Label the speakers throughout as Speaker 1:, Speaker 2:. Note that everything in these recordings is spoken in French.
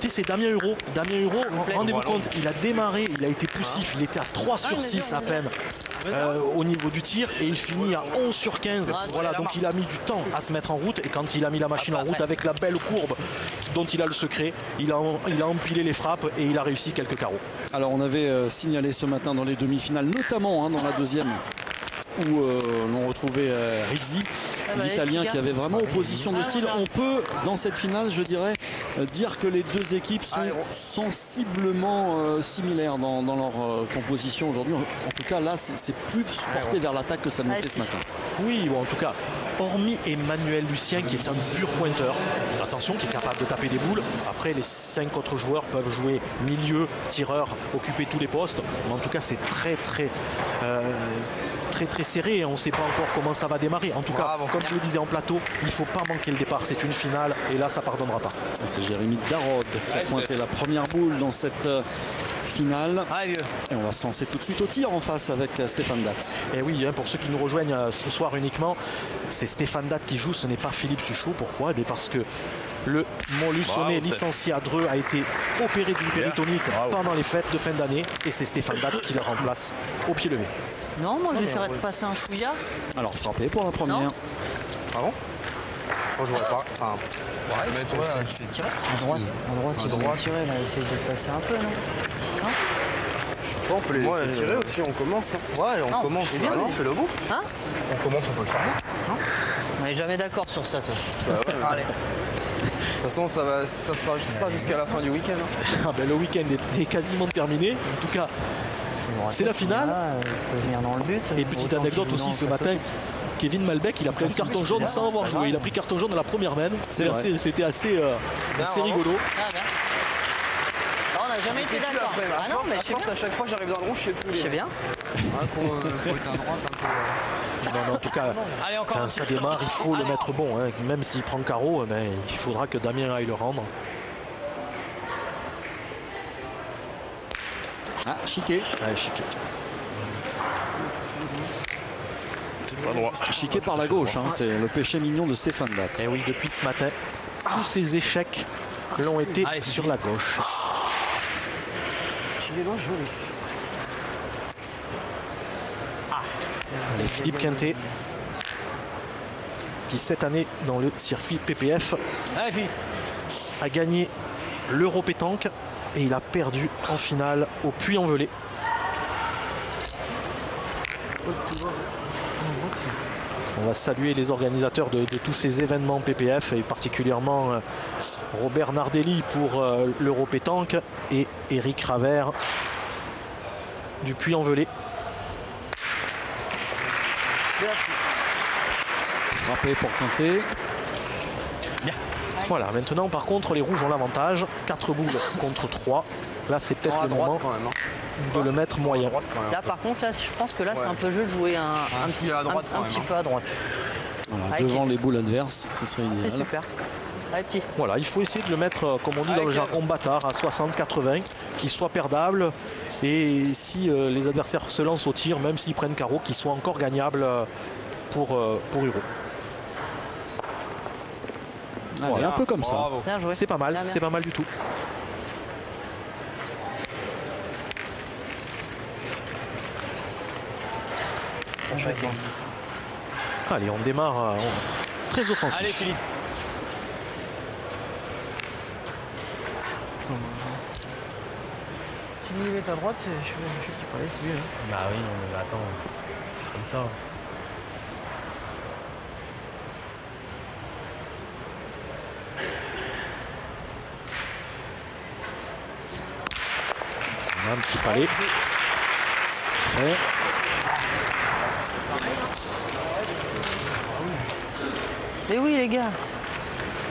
Speaker 1: C'est Damien Huro. Damien Huro, rendez-vous compte, il a démarré, il a été poussif, il était à 3 sur 6 à peine euh, au niveau du tir et il finit à 11 sur 15. Voilà, donc il a mis du temps à se mettre en route et quand il a mis la machine en route avec la belle courbe dont il a le secret, il a, il a empilé les frappes et il a réussi quelques carreaux.
Speaker 2: Alors on avait euh, signalé ce matin dans les demi-finales, notamment hein, dans la deuxième où euh, l'on retrouvait euh, Rizzi,
Speaker 3: Ah bah,
Speaker 2: l'Italien qui avait vraiment opposition de style. On peut, dans cette finale, je dirais, euh, dire que les deux équipes sont sensiblement euh, similaires dans, dans leur euh, composition aujourd'hui. En tout cas, là, c'est plus porté vers l'attaque que ça ne l'était ce matin.
Speaker 1: Oui, ou en tout cas, hormis Emmanuel Lucien qui est un pur pointeur, attention, qui est capable de taper des boules. Après, les cinq autres joueurs peuvent jouer milieu, tireur, occuper tous les postes. Mais en tout cas, c'est très, très, euh, très, très serré. On ne sait pas encore comment ça va démarrer. En tout cas, comme je le disais en plateau, il ne faut pas manquer le départ. C'est une finale et là, ça pardonnera pas.
Speaker 2: C'est Jérémy Darod qui a pointé la première boule dans cette euh, finale. Et on va se lancer tout de suite au tir en face avec euh, Stéphane Datt.
Speaker 1: Et oui, hein, pour ceux qui nous rejoignent euh, ce soir uniquement, c'est Stéphane Datt qui joue, ce n'est pas Philippe Suchot. Pourquoi? Eh bien Parce que le Montluçonnet licencié à Dreux a été opéré d'une péritonite pendant les fêtes de fin d'année et c'est Stéphane Datt qui le remplace au pied levé.
Speaker 3: Non, moi
Speaker 1: Non,
Speaker 3: j'essaierai de passer un chouïa.
Speaker 2: Alors frappé pour la première.
Speaker 1: Pardon?
Speaker 4: Moi, je vois pas. Enfin, ouais, mais toi,
Speaker 3: À droite, à droite, il va tirer, là, essaye de passer un peu, non?
Speaker 5: On peut les
Speaker 4: Ouais,
Speaker 5: tirer
Speaker 4: euh,
Speaker 5: aussi, on commence. hein.
Speaker 4: Ouais, on
Speaker 3: Non,
Speaker 4: commence.
Speaker 3: bien,
Speaker 4: Allez,
Speaker 3: non
Speaker 4: fais le bout.
Speaker 3: Hein?
Speaker 5: On commence, on peut le faire.
Speaker 3: On n'est jamais d'accord sur ça, toi.
Speaker 4: Allez.
Speaker 5: De toute façon, ça, va, ça sera juste ça jusqu'à la fin du week-end. hein.
Speaker 1: Ah ben, le week-end est, est quasiment terminé. En tout cas, c'est la finale.
Speaker 3: Là, dans le but.
Speaker 1: Et petite anecdote aussi ce matin, Kevin Malbec, il a pris un carton jaune sans avoir joué. Il a pris carton jaune à la première main. C'était assez, euh, assez rigolo.
Speaker 3: Ah, ben. Non, on n'a jamais été d'accord. Ah non, mais je bien.
Speaker 5: à chaque fois, j'arrive dans le rond, je sais plus.
Speaker 3: Je sais bien.
Speaker 5: Il faut, euh, faut être à droite un peu. euh.
Speaker 1: Non, en tout cas, ça démarre, il faut le mettre bon. hein. Même s'il prend carreau, eh ben, il faudra que Damien aille le rendre.
Speaker 2: Ah, chiqué.
Speaker 1: Allez, chic.
Speaker 4: Pas droit.
Speaker 2: Chiqué par la gauche, hein, c'est le péché mignon de Stéphane Datt.
Speaker 1: Et oui, depuis ce matin, tous ces échecs l'ont été sur la gauche. Allez, Philippe Quintet, qui cette année dans le circuit PPF a gagné l'Euro pétanque et il a perdu en finale au Puy-en-Velay. On va saluer les organisateurs de, tous ces événements PPF et particulièrement euh, Robert Nardelli pour euh, l'Euro pétanque et Eric Ravert du Puy-en-Velay.
Speaker 2: Frappé pour Quintet.
Speaker 1: Voilà, maintenant par contre les rouges ont l'avantage. 4 boules contre 3. Là c'est peut-être le moment
Speaker 5: quand même. hein.
Speaker 1: de le mettre moyen.
Speaker 5: droite.
Speaker 3: Là, par contre, là, je pense que là, c'est un peu jeu de jouer un, un
Speaker 5: petit
Speaker 3: petit,
Speaker 5: à droite
Speaker 3: un- petit
Speaker 5: hein.
Speaker 3: peu à droite.
Speaker 2: Voilà, devant les boules adverses, ce serait
Speaker 3: C'est
Speaker 2: idéal.
Speaker 3: super.
Speaker 1: Voilà, il faut essayer de le mettre, euh, comme on dit dans le jargon bâtard, à 60-80, qu'il soit perdable. Et si euh, les adversaires se lancent au tir, même s'ils prennent carreau, qu'il soit encore gagnable euh, pour, euh, pour.
Speaker 2: Allez, un peu comme ça.
Speaker 5: Bravo.
Speaker 1: C'est pas mal, c'est pas mal du tout. Allez, on démarre euh, on- très offensif.
Speaker 4: Allez, Philippe.
Speaker 6: À droite, je suis petit palais, c'est mieux. hein.
Speaker 7: Bah oui, non, mais attends, comme ça.
Speaker 1: Un petit palais.
Speaker 3: Mais oui, les gars.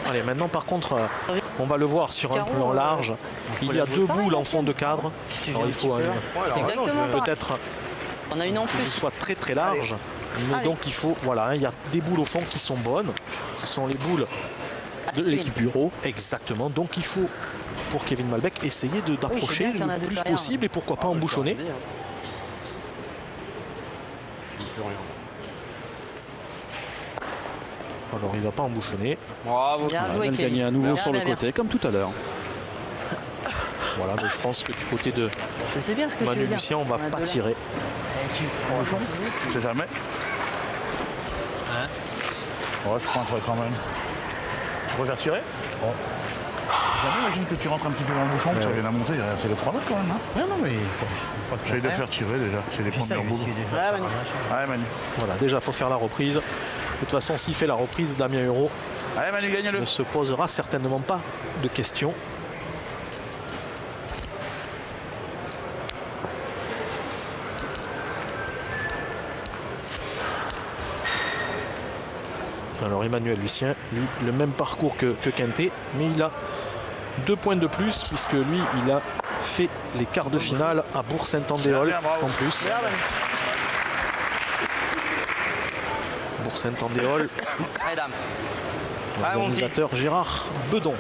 Speaker 1: Allez, maintenant par contre, euh, on va le voir sur un plan
Speaker 3: euh,
Speaker 1: large. Il y a deux boules en fond de cadre. Alors il faut euh, peut-être
Speaker 3: On a une en
Speaker 1: qu'il
Speaker 3: plus.
Speaker 1: soit très très large. Mais donc il faut, voilà, hein, il y a des boules au fond qui sont bonnes. Ce sont les boules
Speaker 2: De l'équipe bureau.
Speaker 1: exactement. Donc il faut, pour Kevin Malbec, essayer de- d'approcher le plus possible et pourquoi pas embouchonner.
Speaker 5: Je dis plus rien.
Speaker 1: Alors il va pas embouchonner.
Speaker 5: Bravo.
Speaker 3: Bien
Speaker 2: Voilà,
Speaker 3: Kevin.
Speaker 2: gagner à nouveau
Speaker 3: Bien,
Speaker 2: sur le
Speaker 3: bien,
Speaker 2: côté, comme tout à l'heure.
Speaker 1: Voilà, mais je pense que du côté de
Speaker 3: Je sais bien ce que
Speaker 1: Manu. Lucien, on va
Speaker 3: a
Speaker 1: pas tirer.
Speaker 3: Eh, tu-
Speaker 8: Je sais jamais. Ouais, je truc quand même. Tu préfères tirer Jamais imagine que tu rentres un petit peu dans le bouchon, que ça vient à monter, euh, c'est les 3 mètres quand même. Hein
Speaker 6: Non, non, mais
Speaker 8: J'essaie de faire tirer déjà, c'est les premières boules.
Speaker 6: déjà
Speaker 3: Ouais, Manu.
Speaker 8: Manu.
Speaker 1: Voilà, déjà, il faut faire la reprise. De toute façon, s'il fait la reprise, Damien Euro
Speaker 8: Allez Manu, gagne-le.
Speaker 1: ne se posera certainement pas de questions. Alors Emmanuel Lucien, lui, le même parcours que, que Quintet, mais il a deux points de plus puisque lui, il a fait les quarts de finale à Bourg-Saint-Andéol en plus. Bourg-Saint-Andéol, l'organisateur Gérard Bedon.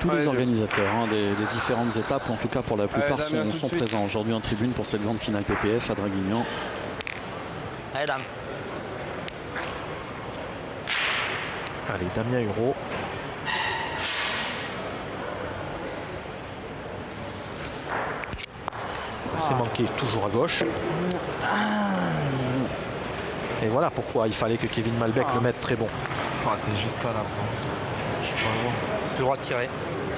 Speaker 2: Tous les organisateurs hein, des, des différentes étapes, en tout cas pour la plupart, sont, présents aujourd'hui en tribune pour cette grande finale PPF à Draguignan.
Speaker 9: Allez, dame.
Speaker 1: Allez, Damien Huro. C'est manqué toujours à gauche. Et voilà pourquoi il fallait que Kevin Malbec le mette très bon.
Speaker 5: Ah, t'es juste à l'avant.
Speaker 3: Je suis pas le droit.
Speaker 9: Le droit de tirer.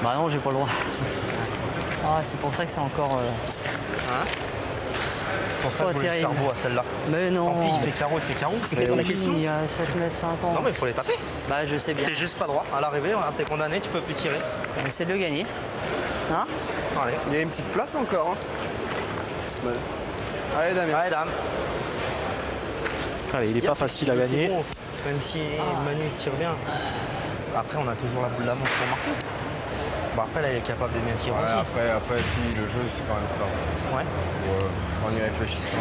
Speaker 3: Bah non, j'ai pas le droit. Ah, c'est pour ça que c'est encore. euh,
Speaker 9: Pour ça, je voulais le à celle-là.
Speaker 3: Mais non.
Speaker 9: Tant pis, il fait carreau, il fait carreau. Pas la
Speaker 3: oui,
Speaker 9: question.
Speaker 3: il y a 7 mètres 50.
Speaker 9: Non, mais il faut les taper.
Speaker 3: Bah, je sais bien.
Speaker 9: T'es juste pas droit. À l'arrivée, regarde, t'es condamné, tu peux plus tirer.
Speaker 3: Essaie de le gagner. Hein?
Speaker 9: Allez.
Speaker 5: Il y a une petite place encore. Hein. Ouais. Allez, Damien.
Speaker 9: Allez, dame.
Speaker 1: Allez, il n'est
Speaker 9: Bien,
Speaker 1: pas
Speaker 9: c'est
Speaker 1: facile à gagner.
Speaker 9: Même si Manu tire bien. Après, on a toujours la boule d'avance pour marquer. Bon, après, là, il est capable de bien tirer
Speaker 5: Ouais,
Speaker 9: aussi.
Speaker 5: après, après, si, le jeu, c'est quand même ça.
Speaker 9: Ouais.
Speaker 5: Ouais, en y réfléchissant.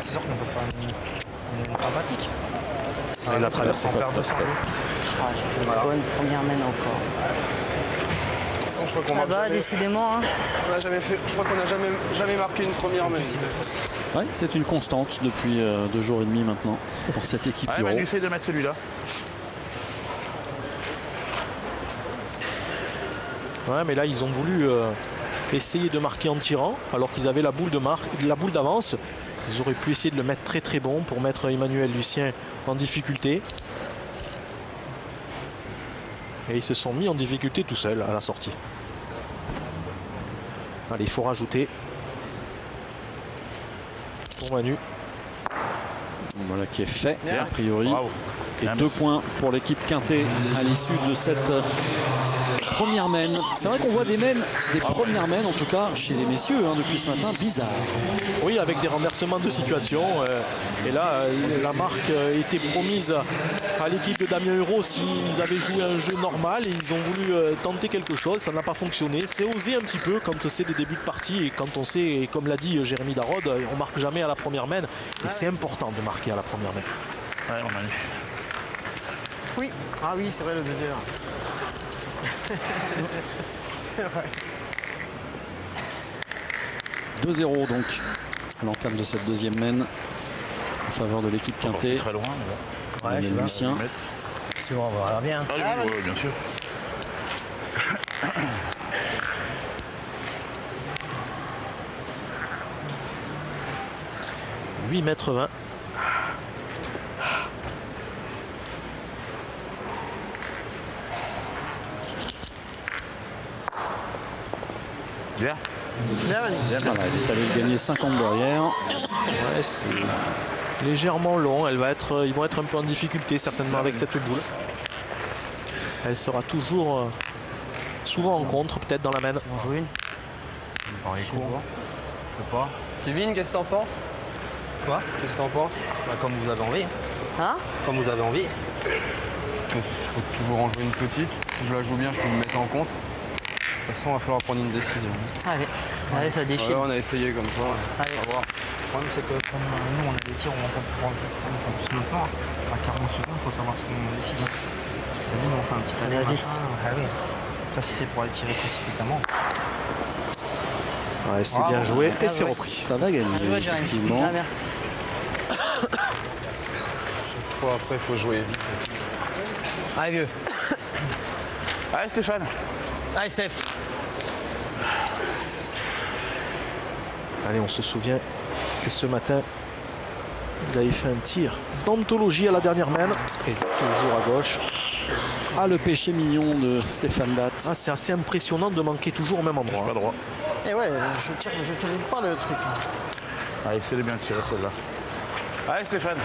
Speaker 9: C'est sûr qu'on peut faire une, une sympathique.
Speaker 1: Il a traversé
Speaker 9: On
Speaker 1: quoi.
Speaker 9: perd 200
Speaker 3: ah, J'ai fait une bonne première main encore.
Speaker 5: De toute façon, je crois qu'on
Speaker 3: Ah bah,
Speaker 5: jamais-
Speaker 3: décidément, hein.
Speaker 5: on a jamais fait. Je crois qu'on n'a jamais, jamais marqué une première même.
Speaker 2: Ouais, c'est une constante depuis euh, deux jours et demi maintenant pour cette équipe
Speaker 8: Allez
Speaker 2: Euro.
Speaker 8: Manu, essaye de mettre celui-là.
Speaker 1: Ouais, mais là, ils ont voulu euh, essayer de marquer en tirant, alors qu'ils avaient la boule de marque, la boule d'avance. Ils auraient pu essayer de le mettre très très bon pour mettre Emmanuel Lucien en difficulté. Et ils se sont mis en difficulté tout seuls à la sortie. Allez, il faut rajouter. Pour Manu.
Speaker 2: Voilà qui est fait a priori.
Speaker 8: Bravo.
Speaker 2: Et deux points pour l'équipe Quintet à l'issue de cette première mène. C'est vrai qu'on voit des mènes, des premières mènes en tout cas chez les messieurs hein, depuis ce matin, bizarre.
Speaker 1: Oui, avec des renversements de situation. euh, et là, euh, la marque euh, était promise à l'équipe de Damien Euro s'ils avaient joué un jeu normal et ils ont voulu tenter quelque chose. Ça n'a pas fonctionné. C'est osé un petit peu quand c'est des débuts de partie et quand on sait, et comme l'a dit Jérémy Darod, on marque jamais à la première mène. Et c'est important de marquer à la première mène.
Speaker 8: Ouais.
Speaker 10: Oui. Ah oui, c'est vrai, le deuxième.
Speaker 2: 2-0 donc à l'entame de cette deuxième mène en faveur de l'équipe Quintet.
Speaker 8: Très loin, mais bon.
Speaker 10: Ouais, je.
Speaker 2: Lucien.
Speaker 10: Si on va voir bien.
Speaker 8: Allez, oui, ouais, bien sûr.
Speaker 1: 8 mètres 20.
Speaker 8: Bien.
Speaker 2: Voilà, il est allé gagner 50 derrière.
Speaker 1: Ouais, c'est légèrement long. Elle va être, ils vont être un peu en difficulté certainement avec cette boule. Elle sera toujours euh, souvent en contre, peut-être dans la main.
Speaker 3: On joue une.
Speaker 5: Je sais pas. Kevin, qu'est-ce que t'en penses?
Speaker 9: Quoi?
Speaker 5: Qu'est-ce que t'en penses?
Speaker 9: Bah, Comme vous avez envie.
Speaker 3: Hein?
Speaker 9: Comme vous avez envie.
Speaker 5: je peux, je peux toujours en jouer une petite. Si je la joue bien, je peux me mettre en contre. De toute façon, il va falloir prendre une décision.
Speaker 3: Allez. Allez, ça défile.
Speaker 5: Ouais, on a essayé comme ça.
Speaker 3: Allez.
Speaker 5: On va voir.
Speaker 9: Le problème, c'est que comme euh, nous, on a des tirs, on va pas pouvoir le plus maintenant. À 40 secondes, il faut savoir ce qu'on décide. Parce que t'as vu, nous, on fait un petit
Speaker 3: Ça va vite.
Speaker 9: Ah oui. Après, si c'est pour aller tirer précipitamment.
Speaker 1: Ouais, c'est bien joué et
Speaker 3: Ah
Speaker 1: c'est
Speaker 3: ouais.
Speaker 1: repris.
Speaker 2: Ça va gagner
Speaker 3: Jérémy.
Speaker 2: effectivement.
Speaker 3: Ah, bien.
Speaker 5: Faut- après, il faut jouer vite.
Speaker 10: Allez, vieux.
Speaker 8: Allez, Stéphane.
Speaker 6: Allez, Steph.
Speaker 1: Allez, on se souvient que ce matin, il avait fait un tir d'anthologie à la dernière main. Et toujours à gauche.
Speaker 2: Ah, le péché mignon de Stéphane Datt.
Speaker 1: Ah, c'est assez impressionnant de manquer toujours au même endroit.
Speaker 8: Pas droit.
Speaker 6: Et ouais, je tire, je te pas le truc.
Speaker 8: Allez, c'est bien tiré celle-là. Allez, Stéphane.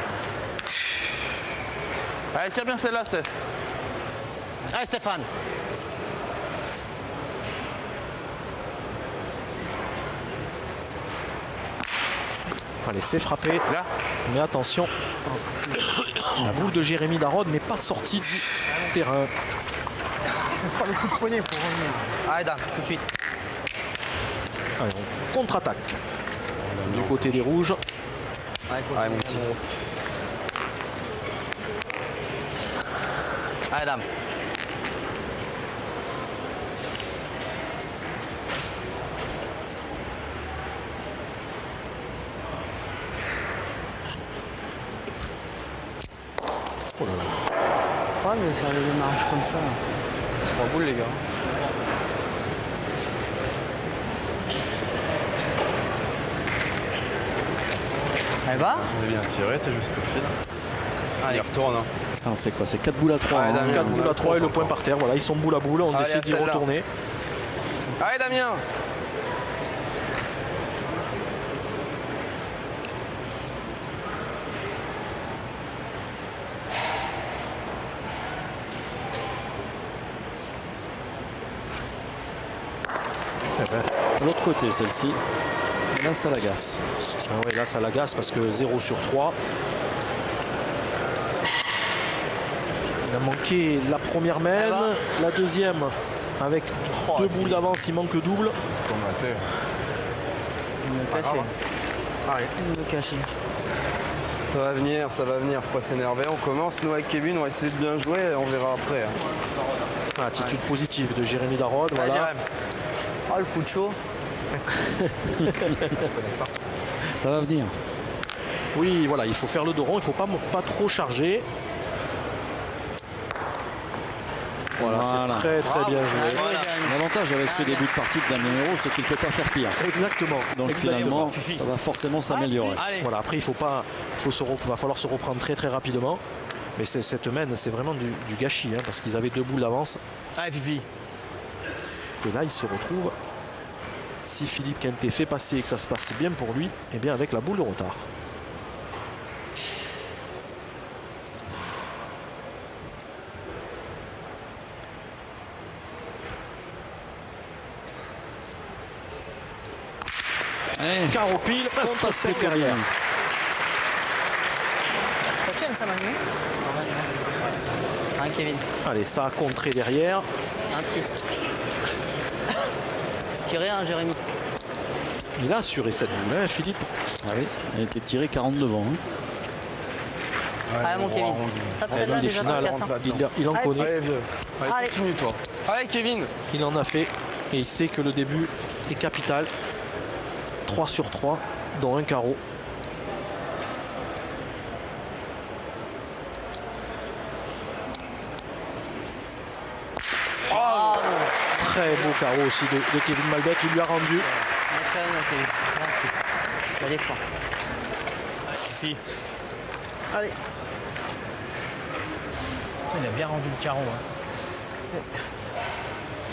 Speaker 8: Allez, tire bien celle-là, Steph.
Speaker 6: Allez, Stéphane.
Speaker 1: Allez, c'est frappé.
Speaker 8: Là.
Speaker 1: Mais attention, la boule de Jérémy Darod n'est pas sortie du terrain.
Speaker 6: Je mets pas le coup de poignet pour revenir. Allez, dame, tout de suite.
Speaker 1: Allez, on contre-attaque. Du côté des rouges.
Speaker 6: Allez,
Speaker 5: Allez, mon petit.
Speaker 6: Allez, dame.
Speaker 1: Oh là là.
Speaker 3: Pourquoi de faire des démarrages comme ça là
Speaker 5: Trois boules, les gars.
Speaker 3: Elle va
Speaker 5: On est bien tiré, t'es juste au fil.
Speaker 6: Allez.
Speaker 5: Il retourne. Hein.
Speaker 2: C'est quoi? C'est 4 boules à 3.
Speaker 5: Ouais, Damien.
Speaker 1: 4 boules à 3 et le point par terre. Voilà, ils sont boule à boule. On
Speaker 5: Allez,
Speaker 1: essaie
Speaker 5: à
Speaker 1: d'y retourner.
Speaker 5: Allez, Damien
Speaker 1: Eh ben,
Speaker 2: De l'autre côté, celle-ci. Et Là, ça l'agace.
Speaker 1: ah ouais, là, ça l'agace parce que 0 sur 3. Il a manqué la première main, la deuxième avec deux boules d'avance, il manque le double.
Speaker 5: Comme la terre.
Speaker 3: Il me cassait.
Speaker 1: Allez.
Speaker 3: Il me cachait.
Speaker 5: Ça va venir, ça va venir, faut pas s'énerver. On commence, nous avec Kevin, on va essayer de bien jouer et on verra après. hein.
Speaker 1: Attitude positive de Jérémy Darod. Voilà.
Speaker 3: Oh, le coup de chaud.
Speaker 2: Ça va venir.
Speaker 1: Oui, voilà, il faut faire le dos rond, il ne faut pas, pas trop charger. Voilà,
Speaker 2: Voilà.
Speaker 1: c'est très très bien joué.
Speaker 2: L'avantage avec ce début de partie de Damien Hérault, c'est qu'il ne peut pas faire pire.
Speaker 1: Exactement.
Speaker 2: Donc
Speaker 1: exactement.
Speaker 2: finalement, ça va forcément s'améliorer.
Speaker 1: Voilà, après il faut pas, faut se va falloir se reprendre très très rapidement. Mais cette main, c'est vraiment du, du gâchis, hein, parce qu'ils avaient deux boules d'avance.
Speaker 6: Allez, Fifi.
Speaker 1: Et là, il se retrouve, si Philippe Quintet fait passer et que ça se passe bien pour lui, et bien avec la boule de retard.
Speaker 2: Eh,
Speaker 1: Carreau pile
Speaker 2: ça se passe
Speaker 1: derrière.
Speaker 3: Ça ça Manu Kevin?
Speaker 1: Allez, ça a contré derrière.
Speaker 3: Un petit. Tiré Jérémy.
Speaker 1: Il a assuré cette boule, hein, Philippe.
Speaker 2: Ah oui, elle a été tirée 40 devant. hein.
Speaker 3: Allez mon
Speaker 5: on
Speaker 3: Kevin.
Speaker 1: Il
Speaker 3: dans
Speaker 1: finales, en
Speaker 3: Allez,
Speaker 1: connaît.
Speaker 5: Allez. Allez, continue, toi. Allez, Kevin.
Speaker 1: Il en a fait et il sait que le début est capital. 3 sur 3, dont un carreau. Très beau carreau aussi de, de Kevin Malbec. Il lui a rendu.
Speaker 3: Mon Kevin.
Speaker 6: Fifi.
Speaker 3: Allez.
Speaker 6: Il a bien rendu le carreau. Hein.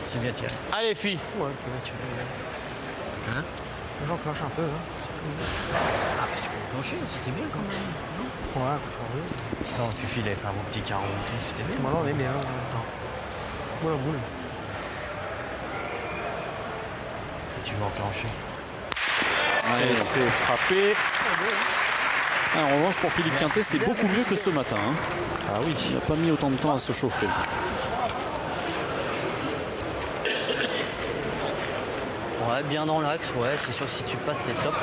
Speaker 6: C'est bien tiré. Allez, Fifi.
Speaker 4: Ouais, Hein J'enclenche un peu. Hein. c'est tout.
Speaker 6: Ah, parce que plancher, c'était bien quand même.
Speaker 4: Ouais.
Speaker 6: Non, il avait fait un beau petit carreau et tout, c'était bien.
Speaker 4: Maintenant, on est bien. Boule à boule.
Speaker 6: Et tu veux enclencher.
Speaker 1: Et c'est frappé.
Speaker 2: Ah, en revanche, pour Philippe Quintet, c'est beaucoup mieux que ce matin. hein.
Speaker 1: Ah oui.
Speaker 2: Il n'a pas mis autant de temps à se chauffer.
Speaker 3: Ouais, bien dans l'axe, ouais, c'est sûr que si tu passes, c'est top.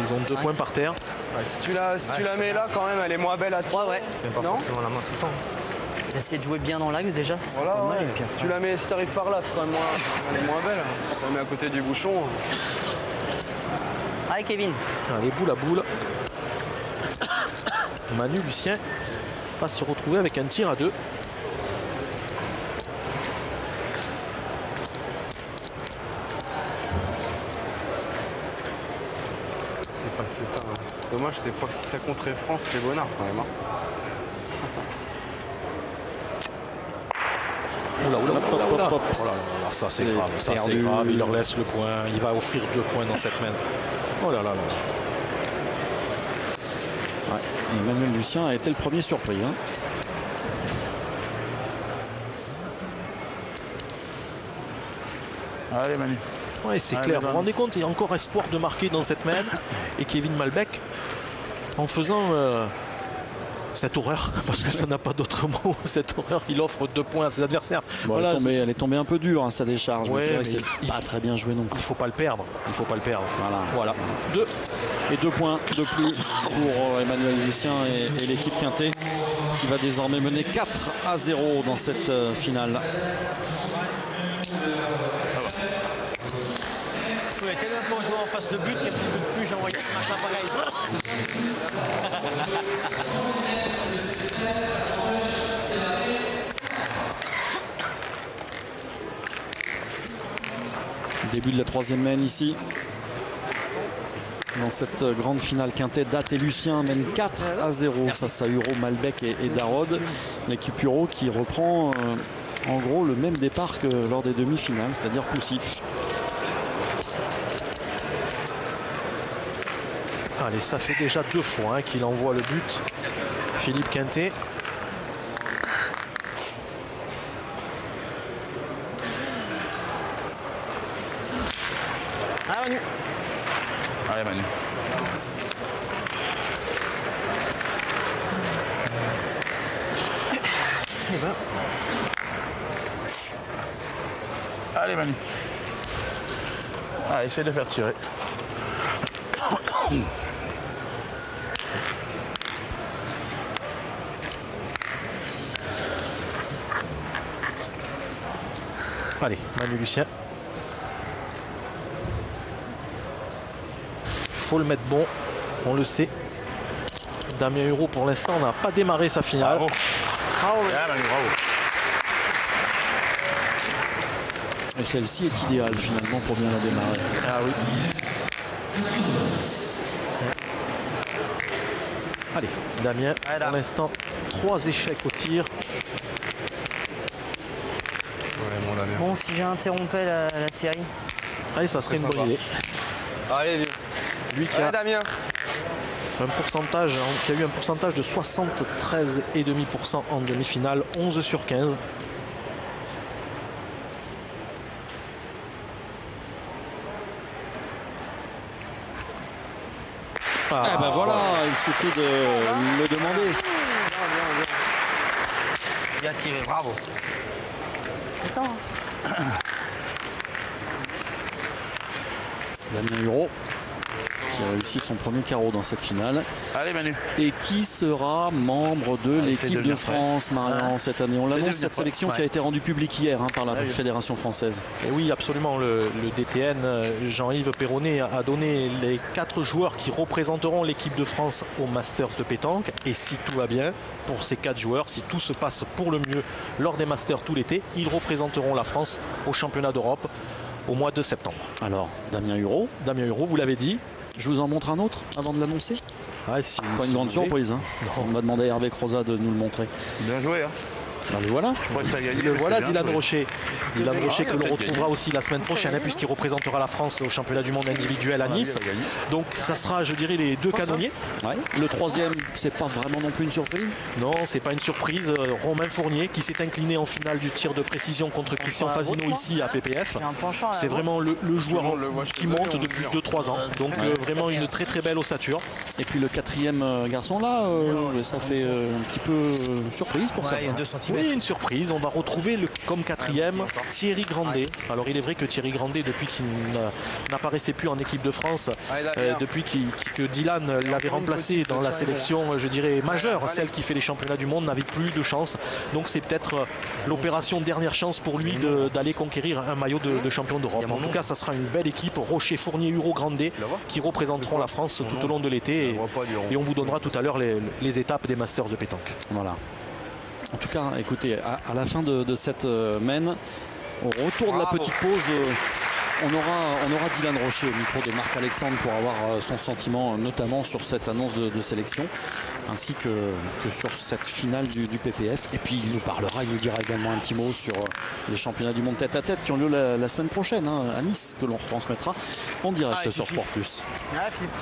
Speaker 1: Ils ont deux points par terre.
Speaker 5: Ouais, si tu, la, si tu la mets là, quand même, elle est moins belle à tirer.
Speaker 3: Ouais, ouais.
Speaker 4: Mais pas
Speaker 5: Non
Speaker 4: forcément la main tout le temps.
Speaker 3: Essayer de jouer bien dans l'axe déjà, c'est pas mal.
Speaker 5: Ouais. Si tu la mets, si t'arrives par là, c'est quand même moins, elle est moins belle. On la met à côté du bouchon.
Speaker 3: Allez Kevin.
Speaker 1: Ah, Allez boule à boule. Manu Lucien va se retrouver avec un tir à deux.
Speaker 5: C'est pas Dommage, c'est pas si ça compterait France, c'est bonnard quand même. Hein.
Speaker 1: Oula, oula, oula, oula, oula.
Speaker 2: hop, hop.
Speaker 1: Oh là là là, ça c'est grave, ça c'est grave. Il leur laisse le point. Il va offrir deux points dans cette main. Oh là là là.
Speaker 2: Ouais. Et Emmanuel Lucien a été le premier surpris. hein.
Speaker 8: Allez, Manu.
Speaker 1: Ouais, c'est clair. Vous vous rendez compte, il y a encore espoir de marquer dans cette main. Et Kevin Malbec, en faisant euh, cette horreur, parce que ça n'a pas d'autre mot, cette horreur, il offre deux points à ses adversaires.
Speaker 2: Bon,
Speaker 1: Voilà,
Speaker 2: elle, est tombée, elle est tombée un peu dure, hein, sa décharge. mais
Speaker 1: Ouais,
Speaker 2: c'est vrai que
Speaker 1: mais
Speaker 2: c'est
Speaker 1: il-
Speaker 2: pas très bien joué non plus.
Speaker 1: il faut pas le perdre. Il faut pas le perdre.
Speaker 2: Voilà.
Speaker 1: Voilà. Deux.
Speaker 2: Et deux points de plus pour euh, Emmanuel Lucien et, et l'équipe Quintet qui va désormais mener 4 à 0 dans cette finale.
Speaker 6: Il y a tellement de joueurs en face de but qu'un petit peu de plus, j'envoie un machin pareil.
Speaker 2: Début de la troisième main ici. Dans cette grande finale quintet, Date et Lucien mènent 4 à 0 face à Uro, Malbec et, et Darod. L'équipe Uro qui reprend euh, en gros le même départ que lors des demi-finales, c'est-à-dire poussif.
Speaker 1: Allez, ça fait déjà deux fois hein, qu'il envoie le but. Philippe Quintet.
Speaker 6: Ah, Manu.
Speaker 8: Allez, Manu.
Speaker 1: Eh ben,
Speaker 8: Allez, Manu. Ah, essaye de faire tirer.
Speaker 1: allez, Manu Lucien. faut le mettre bon, on le sait. Damien Huro, pour l'instant, n'a pas démarré sa finale.
Speaker 8: Bravo. Ah, Manu, bravo.
Speaker 2: Et celle-ci est idéale finalement pour bien la démarrer.
Speaker 1: Ah oui. Allez, Damien, pour l'instant, trois échecs au tir.
Speaker 5: Bon,
Speaker 3: si j'interrompais la, la série.
Speaker 1: Allez, ça serait une bonne idée.
Speaker 5: Allez, viens.
Speaker 1: Lui qui
Speaker 5: Allez,
Speaker 1: a
Speaker 5: Damien.
Speaker 1: un pourcentage, qui a eu un pourcentage de 73,5% en demi-finale, 11 sur 15. Ah,
Speaker 2: Eh ben voilà, il suffit de le demander.
Speaker 6: Bien tiré, bravo.
Speaker 3: Attends.
Speaker 2: Damien Huro qui a réussi son premier carreau dans cette finale
Speaker 8: Allez, Manu.
Speaker 2: et qui sera membre de l'équipe de
Speaker 1: devenir prêt.
Speaker 2: France Marion cette année. On l'annonce cette
Speaker 8: prêt.
Speaker 2: sélection qui a été rendue publique hier hein, par la
Speaker 1: oui.
Speaker 2: Fédération française.
Speaker 1: Et oui, absolument. Le, le DTN, euh, Jean-Yves Perronnet, a a donné les quatre joueurs qui représenteront l'équipe de France au Masters de pétanque. Et si tout va bien, pour ces quatre joueurs, si tout se passe pour le mieux lors des Masters tout l'été, ils représenteront la France au championnat d'Europe au mois de septembre.
Speaker 2: Alors, Damien Huro,
Speaker 1: Damien Huro, vous l'avez dit.
Speaker 2: Je vous en montre un autre avant de l'annoncer.
Speaker 1: Ah, si-
Speaker 2: Pas
Speaker 1: si
Speaker 2: une grande surprise. hein. On va demander à Hervé Croza de nous le montrer.
Speaker 8: Bien joué, hein.
Speaker 2: Ben, le voilà.
Speaker 8: Gagné.
Speaker 1: Le voilà,
Speaker 8: bien
Speaker 1: Dylan. Rocher. Dylan
Speaker 8: Ah,
Speaker 1: Rocher que l'on retrouvera aussi la semaine prochaine, hein, puisqu'il représentera la France au championnat du monde individuel à Nice.
Speaker 8: il a gagné.
Speaker 1: Donc ça sera, je dirais, les deux canonniers.
Speaker 2: Ouais. Le troisième, c'est pas vraiment non plus une surprise.
Speaker 1: Non, c'est pas une surprise. Euh, Romain Fournier qui s'est incliné en finale du tir de précision contre Christian
Speaker 3: vôtre,
Speaker 1: ici à PPF. C'est vraiment le, le joueur
Speaker 5: le
Speaker 1: qui monte
Speaker 5: on
Speaker 1: depuis
Speaker 5: le
Speaker 1: 2-3 ans. Donc euh, vraiment une très très belle ossature.
Speaker 2: Et puis le quatrième euh, garçon là, euh, ça fait euh, un petit peu euh, surprise pour ça.
Speaker 6: Il y a 2 cm.
Speaker 1: Oui, une surprise. On va retrouver le, comme quatrième Thierry Grandet. Alors il est vrai que Thierry Grandet, depuis qu'il n'a- n'apparaissait plus en équipe de France,
Speaker 5: Damien.
Speaker 1: euh, depuis que Dylan l'avait remplacé dans la sélection, je dirais, majeure, celle qui fait les championnats du monde, n'avait plus de chance. Donc c'est peut-être euh, l'opération dernière chance pour lui d'aller conquérir un maillot de, de champion d'Europe. En tout cas, ça sera une belle équipe. Rocher, Fournier, Huro, Grandet qui représenteront la France tout au long de l'été. Et on vous donnera tout à l'heure les, les étapes des Masters de pétanque.
Speaker 2: Voilà. En tout cas, écoutez, à, à la fin de, de cette euh, mène, au retour de la petite pause, euh, on, aura, on aura Dylan Rocher au micro de Marc Alexandre pour avoir euh, son sentiment, notamment sur cette annonce de, de sélection, ainsi que, que sur cette finale du, du PPF. Et puis il nous parlera, il nous dira également un petit mot sur euh, les championnats du monde tête à tête qui ont lieu la, la semaine prochaine hein, à Nice, que l'on retransmettra en direct
Speaker 6: Ah,
Speaker 2: sur. Sport Plus.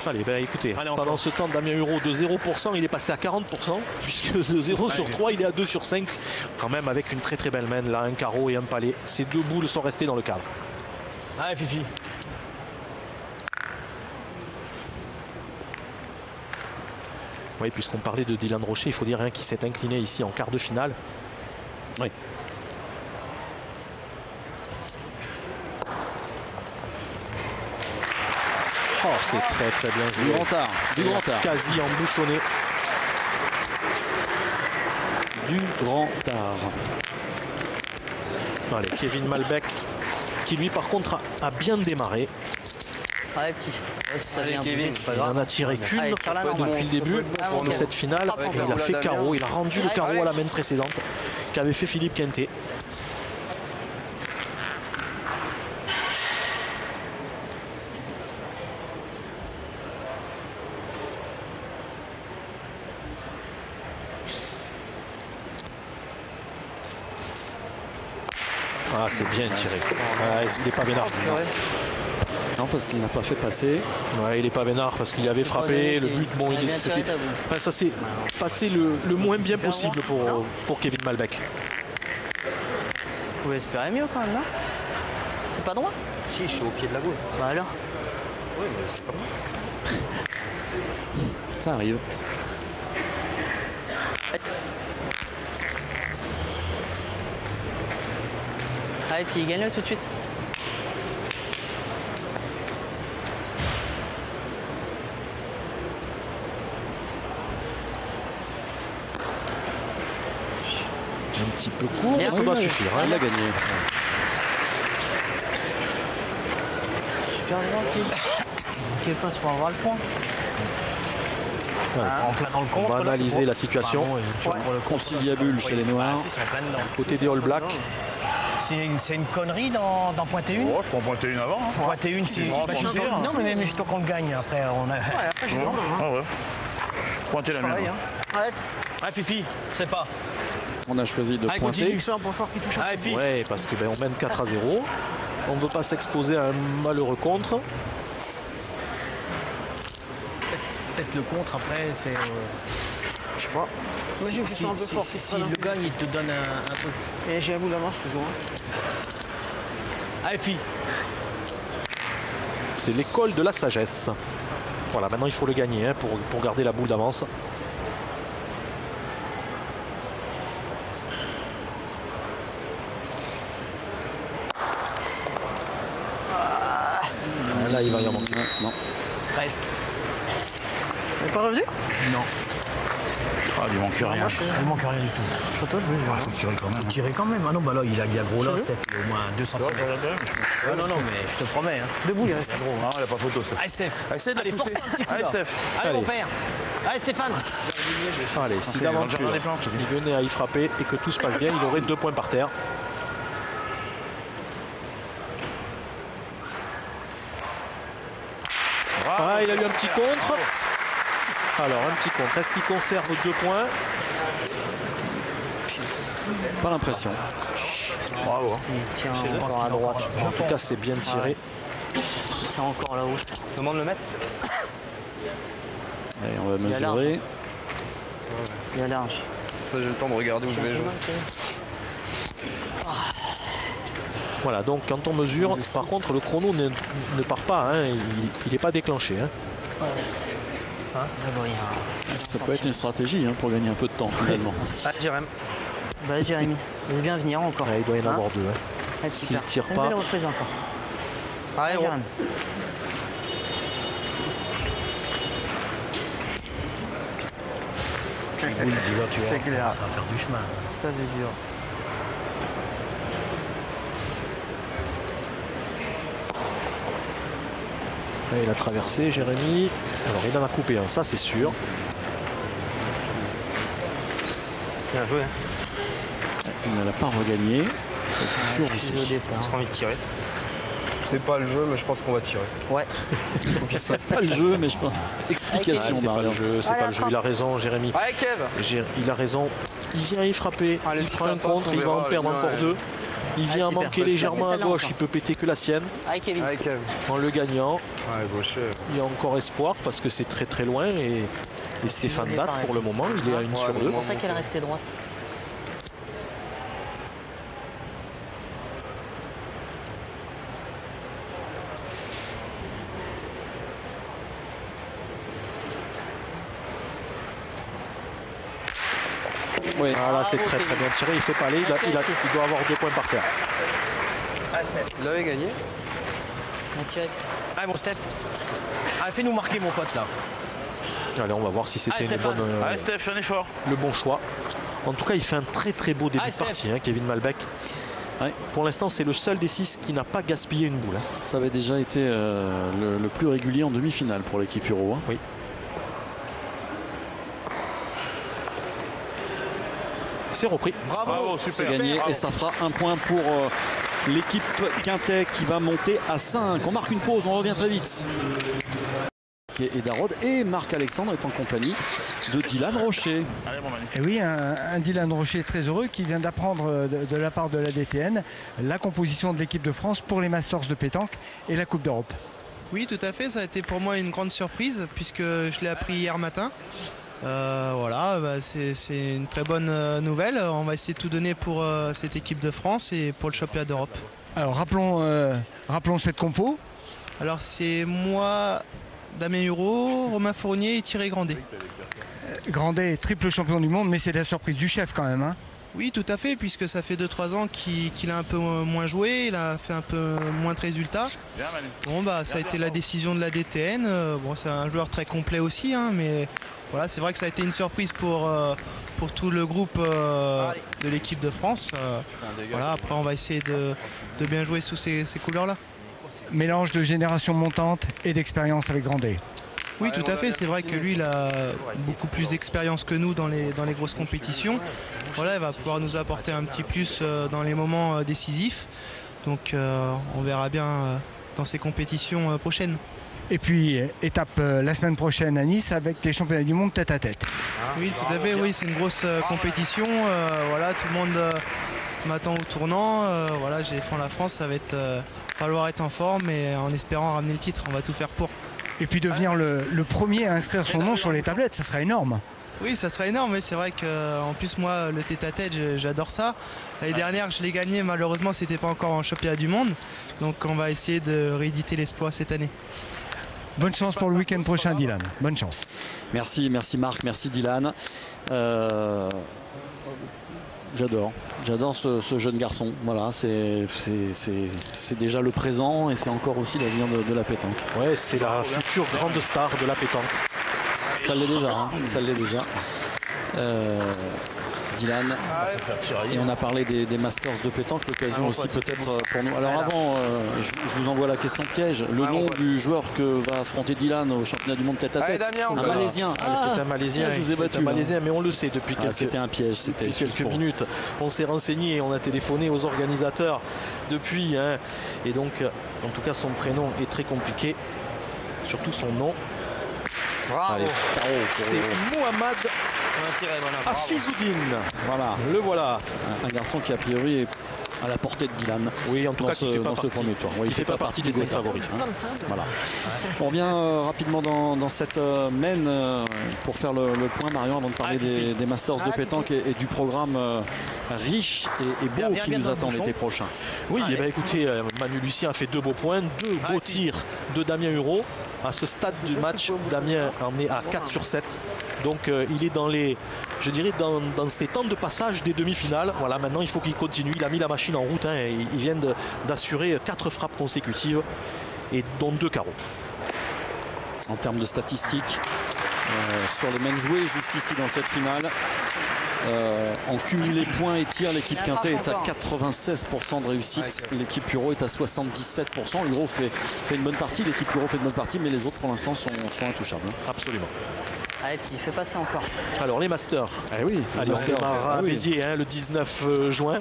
Speaker 1: Allez, ben écoutez,
Speaker 6: Allez,
Speaker 1: pendant ce temps, Damien Huro de 0%, il est passé à 40%, puisque de 0 sur 3, il est à 2 sur 5, quand même avec une très très belle main, là, un carreau et un palais. Ces deux boules sont restées dans le cadre.
Speaker 6: Allez, Fifi.
Speaker 1: Oui, puisqu'on parlait de Dylan Rocher, il faut dire hein, qu'il s'est incliné ici en quart de finale. Oui. Oh, c'est très très bien
Speaker 2: Du
Speaker 1: joué.
Speaker 2: grand art, du grand art,
Speaker 1: Quasi embouchonné.
Speaker 2: du grand art.
Speaker 1: Allez, Kevin Malbec, qui lui par contre a, a bien démarré.
Speaker 3: Allez, petit. Ouais, si ça
Speaker 5: Allez,
Speaker 3: vient
Speaker 5: Kevin.
Speaker 3: bouger, c'est pas
Speaker 1: Il n'en a tiré qu'une depuis le début de cette finale. Il a fait carreau, il a rendu le carreau à la main précédente qu'avait fait Philippe Quintet. Ah, c'est bien tiré. Il n'est pas vénard.
Speaker 2: Non, parce qu'il n'a pas fait passer.
Speaker 1: Ouais, il n'est pas vénard parce qu'il avait frappé. Le but, bon,
Speaker 3: Il
Speaker 1: c'était. Enfin, ça s'est passé le, le moins bien possible pour, pour Kevin Malbec.
Speaker 3: Vous pouvez espérer mieux quand même, là C'est pas droit?
Speaker 4: Si, je suis au pied de la boule.
Speaker 3: Bah alors?
Speaker 2: Ça arrive.
Speaker 3: Allez, petit, gagne-le tout de suite.
Speaker 1: Un petit peu court,
Speaker 3: Bien,
Speaker 1: ça doit suffire.
Speaker 2: Il a gagné.
Speaker 3: Super petit. Quel passe pour avoir le point
Speaker 6: En plein dans le
Speaker 1: On
Speaker 6: contre.
Speaker 1: va
Speaker 6: là, je
Speaker 1: analyser la situation.
Speaker 6: Pardon,
Speaker 2: Conciliabule chez les
Speaker 6: Ah,
Speaker 2: Noirs.
Speaker 6: dedans.
Speaker 1: Côté des All Blacks.
Speaker 6: C'est une, c'est une connerie d'en d'en pointer une
Speaker 8: Oh, je peux en pointer une avant. Hein.
Speaker 6: Pointer une, c'est.
Speaker 8: Non,
Speaker 6: bah,
Speaker 8: je
Speaker 6: mais même juste qu'on le gagne. Après, on a.
Speaker 8: Ah ouais. Pointer la mienne.
Speaker 6: Hein. Ah, Fifi, c'est pas.
Speaker 2: On a choisi de
Speaker 6: Allez, continue,
Speaker 2: pointer.
Speaker 6: Luxor, pour fort qui touche. Allez, Fifi.
Speaker 1: Ouais, parce que ben, on mène 4 à 0. On ne veut pas s'exposer à un malheureux contre.
Speaker 6: Peut-être le contre après, c'est. euh,
Speaker 4: Je sais pas. Imagine
Speaker 6: si
Speaker 4: sont un peu
Speaker 6: si-
Speaker 4: forts.
Speaker 6: si- si le gagne, il te donne un, un truc.
Speaker 4: un- Et j'ai un bout d'avance toujours.
Speaker 6: Allez, Fifi.
Speaker 1: C'est l'école de la sagesse. Voilà, maintenant il faut le gagner hein, pour, pour garder la boule d'avance. Ah, Là, il va y en manquer.
Speaker 2: Ouais, non.
Speaker 6: Presque.
Speaker 4: Il n'est pas revenu
Speaker 6: Non.
Speaker 8: Ah, il manque rien.
Speaker 6: Il manque rien du tout.
Speaker 8: Faut tirer quand même.
Speaker 6: Tirer quand même. Ah non, bah là, il a, il a gros là, Steph. Il a au moins 2 cm. Ah non, non, mais je te promets. Hein.
Speaker 4: Debout, il reste.
Speaker 8: Ah, il a pas photo, Steph.
Speaker 6: Allez, Steph.
Speaker 8: Essaye de la
Speaker 6: Allez,
Speaker 8: pousser.
Speaker 6: force un petit coup,
Speaker 8: Allez. Steph.
Speaker 6: Allez, mon père. Allez, Stéphane.
Speaker 1: Allez, si d'aventure il venait à y frapper et que tout se passe bien, il aurait deux points par terre. Ah, il a eu un petit contre. Alors, un petit contre. Est-ce qu'il conserve deux points?
Speaker 2: Pas l'impression.
Speaker 8: Bravo.
Speaker 3: Il tient encore à droite.
Speaker 1: En tout cas, c'est bien tiré.
Speaker 3: Il tient encore là-haut.
Speaker 5: Demande le mettre.
Speaker 2: Allez, on va
Speaker 3: a
Speaker 2: mesurer.
Speaker 3: Il est large.
Speaker 5: Ça, j'ai le temps de regarder où je vais jouer.
Speaker 1: Voilà, donc quand on mesure, par contre, le chrono ne, ne part pas. hein, il n'est pas déclenché. hein.
Speaker 3: Y a un-
Speaker 2: Ça peut être une stratégie hein, pour gagner un peu de temps finalement.
Speaker 4: Jérém.
Speaker 3: Bah, Jérémy, laisse bien venir encore.
Speaker 1: Ouais, il doit y en
Speaker 3: Hein
Speaker 1: avoir deux. hein. S'il
Speaker 3: super.
Speaker 1: tire
Speaker 3: Une
Speaker 1: pas-
Speaker 3: belle reprise encore.
Speaker 4: Allez,
Speaker 3: Allez,
Speaker 4: Ro.
Speaker 3: Jérémy.
Speaker 4: C'est clair.
Speaker 6: Ça va faire du chemin.
Speaker 3: Ça, c'est sûr.
Speaker 1: Ouais, il a traversé, Jérémy. Alors, il en a coupé un, ça c'est sûr.
Speaker 4: Bien joué. hein.
Speaker 2: Il ne l'a pas regagné. Ça, C'est sûr aussi.
Speaker 3: Au départ.
Speaker 4: On a envie de tirer.
Speaker 5: C'est pas le jeu, mais je pense qu'on va tirer.
Speaker 3: Ouais.
Speaker 2: c'est pas le jeu, mais je pense. Explication,
Speaker 1: c'est pas le jeu, c'est
Speaker 3: Allez,
Speaker 1: pas le jeu. Il a raison, Jérémy.
Speaker 5: Allez, Kev
Speaker 1: Il a raison. Il vient y frapper.
Speaker 5: Allez,
Speaker 1: il prend un contre,
Speaker 5: on
Speaker 1: il va en perdre encore deux. Il vient manquer légèrement à gauche, il peut péter que la sienne.
Speaker 3: Allez, Kevin.
Speaker 5: Allez, Kev.
Speaker 1: En le gagnant,
Speaker 5: Ouais, gaucher.
Speaker 1: il y a encore espoir parce que c'est très très loin et, et Stéphane
Speaker 3: pas
Speaker 1: pour le moment, il est à une
Speaker 5: Ouais,
Speaker 1: sur deux.
Speaker 3: C'est pour ça qu'elle est restée droite.
Speaker 2: Oui.
Speaker 1: Voilà, c'est très très bien tiré. Il fait pas aller, il, a- il a- il doit avoir deux points par terre.
Speaker 5: Il avait gagné.
Speaker 6: Allez, mon Steph. Allez, fais-nous marquer, mon pote, là.
Speaker 1: Allez, on va voir si c'était
Speaker 6: Allez,
Speaker 1: une bonne, euh,
Speaker 7: Allez, Steph, un effort.
Speaker 1: le bon choix. En tout cas, il fait un très très beau début
Speaker 6: Allez,
Speaker 1: de partie, hein, Kevin Malbec.
Speaker 2: Ouais.
Speaker 1: Pour l'instant, c'est le seul des six qui n'a pas gaspillé une boule. hein.
Speaker 2: Ça avait déjà été euh, le, le plus régulier en demi-finale pour l'équipe Euro. hein.
Speaker 1: C'est repris.
Speaker 7: Bravo,
Speaker 2: C'est
Speaker 7: super.
Speaker 2: gagné
Speaker 7: Bravo.
Speaker 2: et ça fera un point pour euh, l'équipe Quintet qui va monter à 5. On marque une pause, on revient très vite. Et Darod et Marc-Alexandre est en compagnie de Dylan Rocher.
Speaker 11: Et oui, un, un Dylan Rocher très heureux qui vient d'apprendre euh, de, de la part de la DTN la composition de l'équipe de France pour les Masters de pétanque et la Coupe d'Europe.
Speaker 4: Oui, tout à fait. Ça a été pour moi une grande surprise puisque je l'ai appris hier matin. Euh, voilà, bah, c'est une très bonne euh, nouvelle. On va essayer de tout donner pour euh, cette équipe de France et pour le championnat d'Europe.
Speaker 11: Alors rappelons, euh, rappelons cette compo.
Speaker 4: Alors c'est moi, Damien Huro, Romain Fournier et Thierry Grandet.
Speaker 11: Grandet est triple champion du monde, mais c'est la surprise du chef quand même. hein.
Speaker 4: Oui, tout à fait, puisque ça fait 2-3 ans qu'il a un peu moins joué, il a fait un peu moins de résultats. Bon, bah, ça a été la décision de la DTN. Euh, Bon, c'est un joueur très complet aussi, hein, mais voilà, c'est vrai que ça a été une surprise pour, euh, pour tout le groupe euh, de l'équipe de France. Euh, voilà, après, on va essayer de, de bien jouer sous ces, ces couleurs-là.
Speaker 11: Mélange de génération montante et d'expérience avec Grandet.
Speaker 4: Oui, tout à fait. C'est vrai que lui, il a beaucoup plus d'expérience que nous dans les, dans les grosses compétitions. Voilà, il va pouvoir nous apporter un petit plus euh, dans les moments euh, décisifs. Donc, euh, on verra bien dans ces compétitions prochaines.
Speaker 11: Et puis étape euh, la semaine prochaine à Nice avec les championnats du monde tête à tête.
Speaker 4: Oui, tout à fait. Oui, c'est une grosse euh, compétition. Euh, voilà, tout le monde m'attend au tournant. Euh, voilà, j'ai défends la France. Ça va être euh, falloir être en forme et en espérant ramener le titre. On va tout faire pour.
Speaker 11: Et puis devenir le, le premier à inscrire son nom sur les tablettes, ça serait énorme.
Speaker 4: Oui, ça serait énorme. Mais c'est vrai que en plus moi, le tête-à-tête, je- j'adore ça. L'année dernière, je l'ai gagné. Malheureusement, c'était pas encore en championnat du monde. Donc, on va essayer de rééditer l'exploit cette année.
Speaker 11: Bonne chance pour le week-end prochain, Dylan. Bonne chance.
Speaker 2: Merci, merci Marc, merci Dylan. Euh, J'adore, j'adore ce, ce jeune garçon. Voilà, c'est déjà le présent et c'est encore aussi l'avenir de, de la pétanque.
Speaker 1: Ouais, c'est la future grande star de la pétanque.
Speaker 2: Ça l'est déjà, hein, ça l'est déjà. Euh, Dylan, et on a parlé des, des Masters de pétanque, l'occasion aussi peut-être euh, pour nous. Alors avant, euh, je, je vous envoie la question piège. Le nom du joueur que va affronter Dylan au championnat du monde tête à
Speaker 5: Allez,
Speaker 2: tête,
Speaker 5: Damien,
Speaker 2: un. Malaisien.
Speaker 1: Ah, c'est un Malaisien,
Speaker 2: je vous ai battu,
Speaker 1: un
Speaker 2: hein.
Speaker 1: Malaisien, mais on le sait depuis
Speaker 2: Ah,
Speaker 1: quelques,
Speaker 2: C'était un piège, c'était
Speaker 1: depuis quelques
Speaker 2: pour-
Speaker 1: minutes. On s'est renseigné et on a téléphoné aux organisateurs depuis. hein. Et donc, en tout cas, son prénom est très compliqué. Surtout son nom.
Speaker 5: Bravo.
Speaker 1: C'est Mohamed Afizoudine.
Speaker 2: Voilà,
Speaker 1: Le voilà.
Speaker 2: un, un garçon qui a priori est à la portée de Dylan.
Speaker 1: Oui, en tout
Speaker 2: dans
Speaker 1: cas,
Speaker 2: ce,
Speaker 1: qui fait pas
Speaker 2: dans ce premier tour. Oui,
Speaker 1: il fait pas partie des cinq
Speaker 2: Gotha,
Speaker 1: favoris.
Speaker 2: hein. Voilà. On revient euh, rapidement dans, dans cette euh, main euh, pour faire le, le point, Marion, avant de parler
Speaker 6: Ah,
Speaker 2: des, des Masters de
Speaker 6: Ah,
Speaker 2: pétanque et, et du programme euh, riche et, et beau qui nous attend l'été prochain.
Speaker 1: Oui,
Speaker 6: Allez.
Speaker 1: eh ben, écoutez, euh, Manu Lucien a fait deux beaux points, deux beaux
Speaker 6: Allez,
Speaker 1: tirs de Damien Huro. À ce stade du match, Damien en est à 4 sur 7. Donc euh, il est dans les, je dirais, dans, dans ces temps de passage des demi-finales. Voilà, maintenant il faut qu'il continue. Il a mis la machine en route. hein, et il vient d'assurer quatre frappes consécutives et dont deux carreaux.
Speaker 2: En termes de statistiques, euh, sur les mêmes joués jusqu'ici dans cette finale, euh, en cumulé points et tirs, l'équipe Quintet est à 96% de réussite. L'équipe Euro est à 77%. L'Euro fait, fait une bonne partie, l'équipe Euro fait une bonne partie, mais les autres pour l'instant sont, sont intouchables. hein.
Speaker 1: Absolument.
Speaker 3: Allez, petit, fais passer encore.
Speaker 1: Alors les Masters.
Speaker 2: Eh oui,
Speaker 1: Allez, on
Speaker 2: Masters.
Speaker 1: démarrera à
Speaker 2: Ah oui.
Speaker 1: Béziers hein, le 19 juin.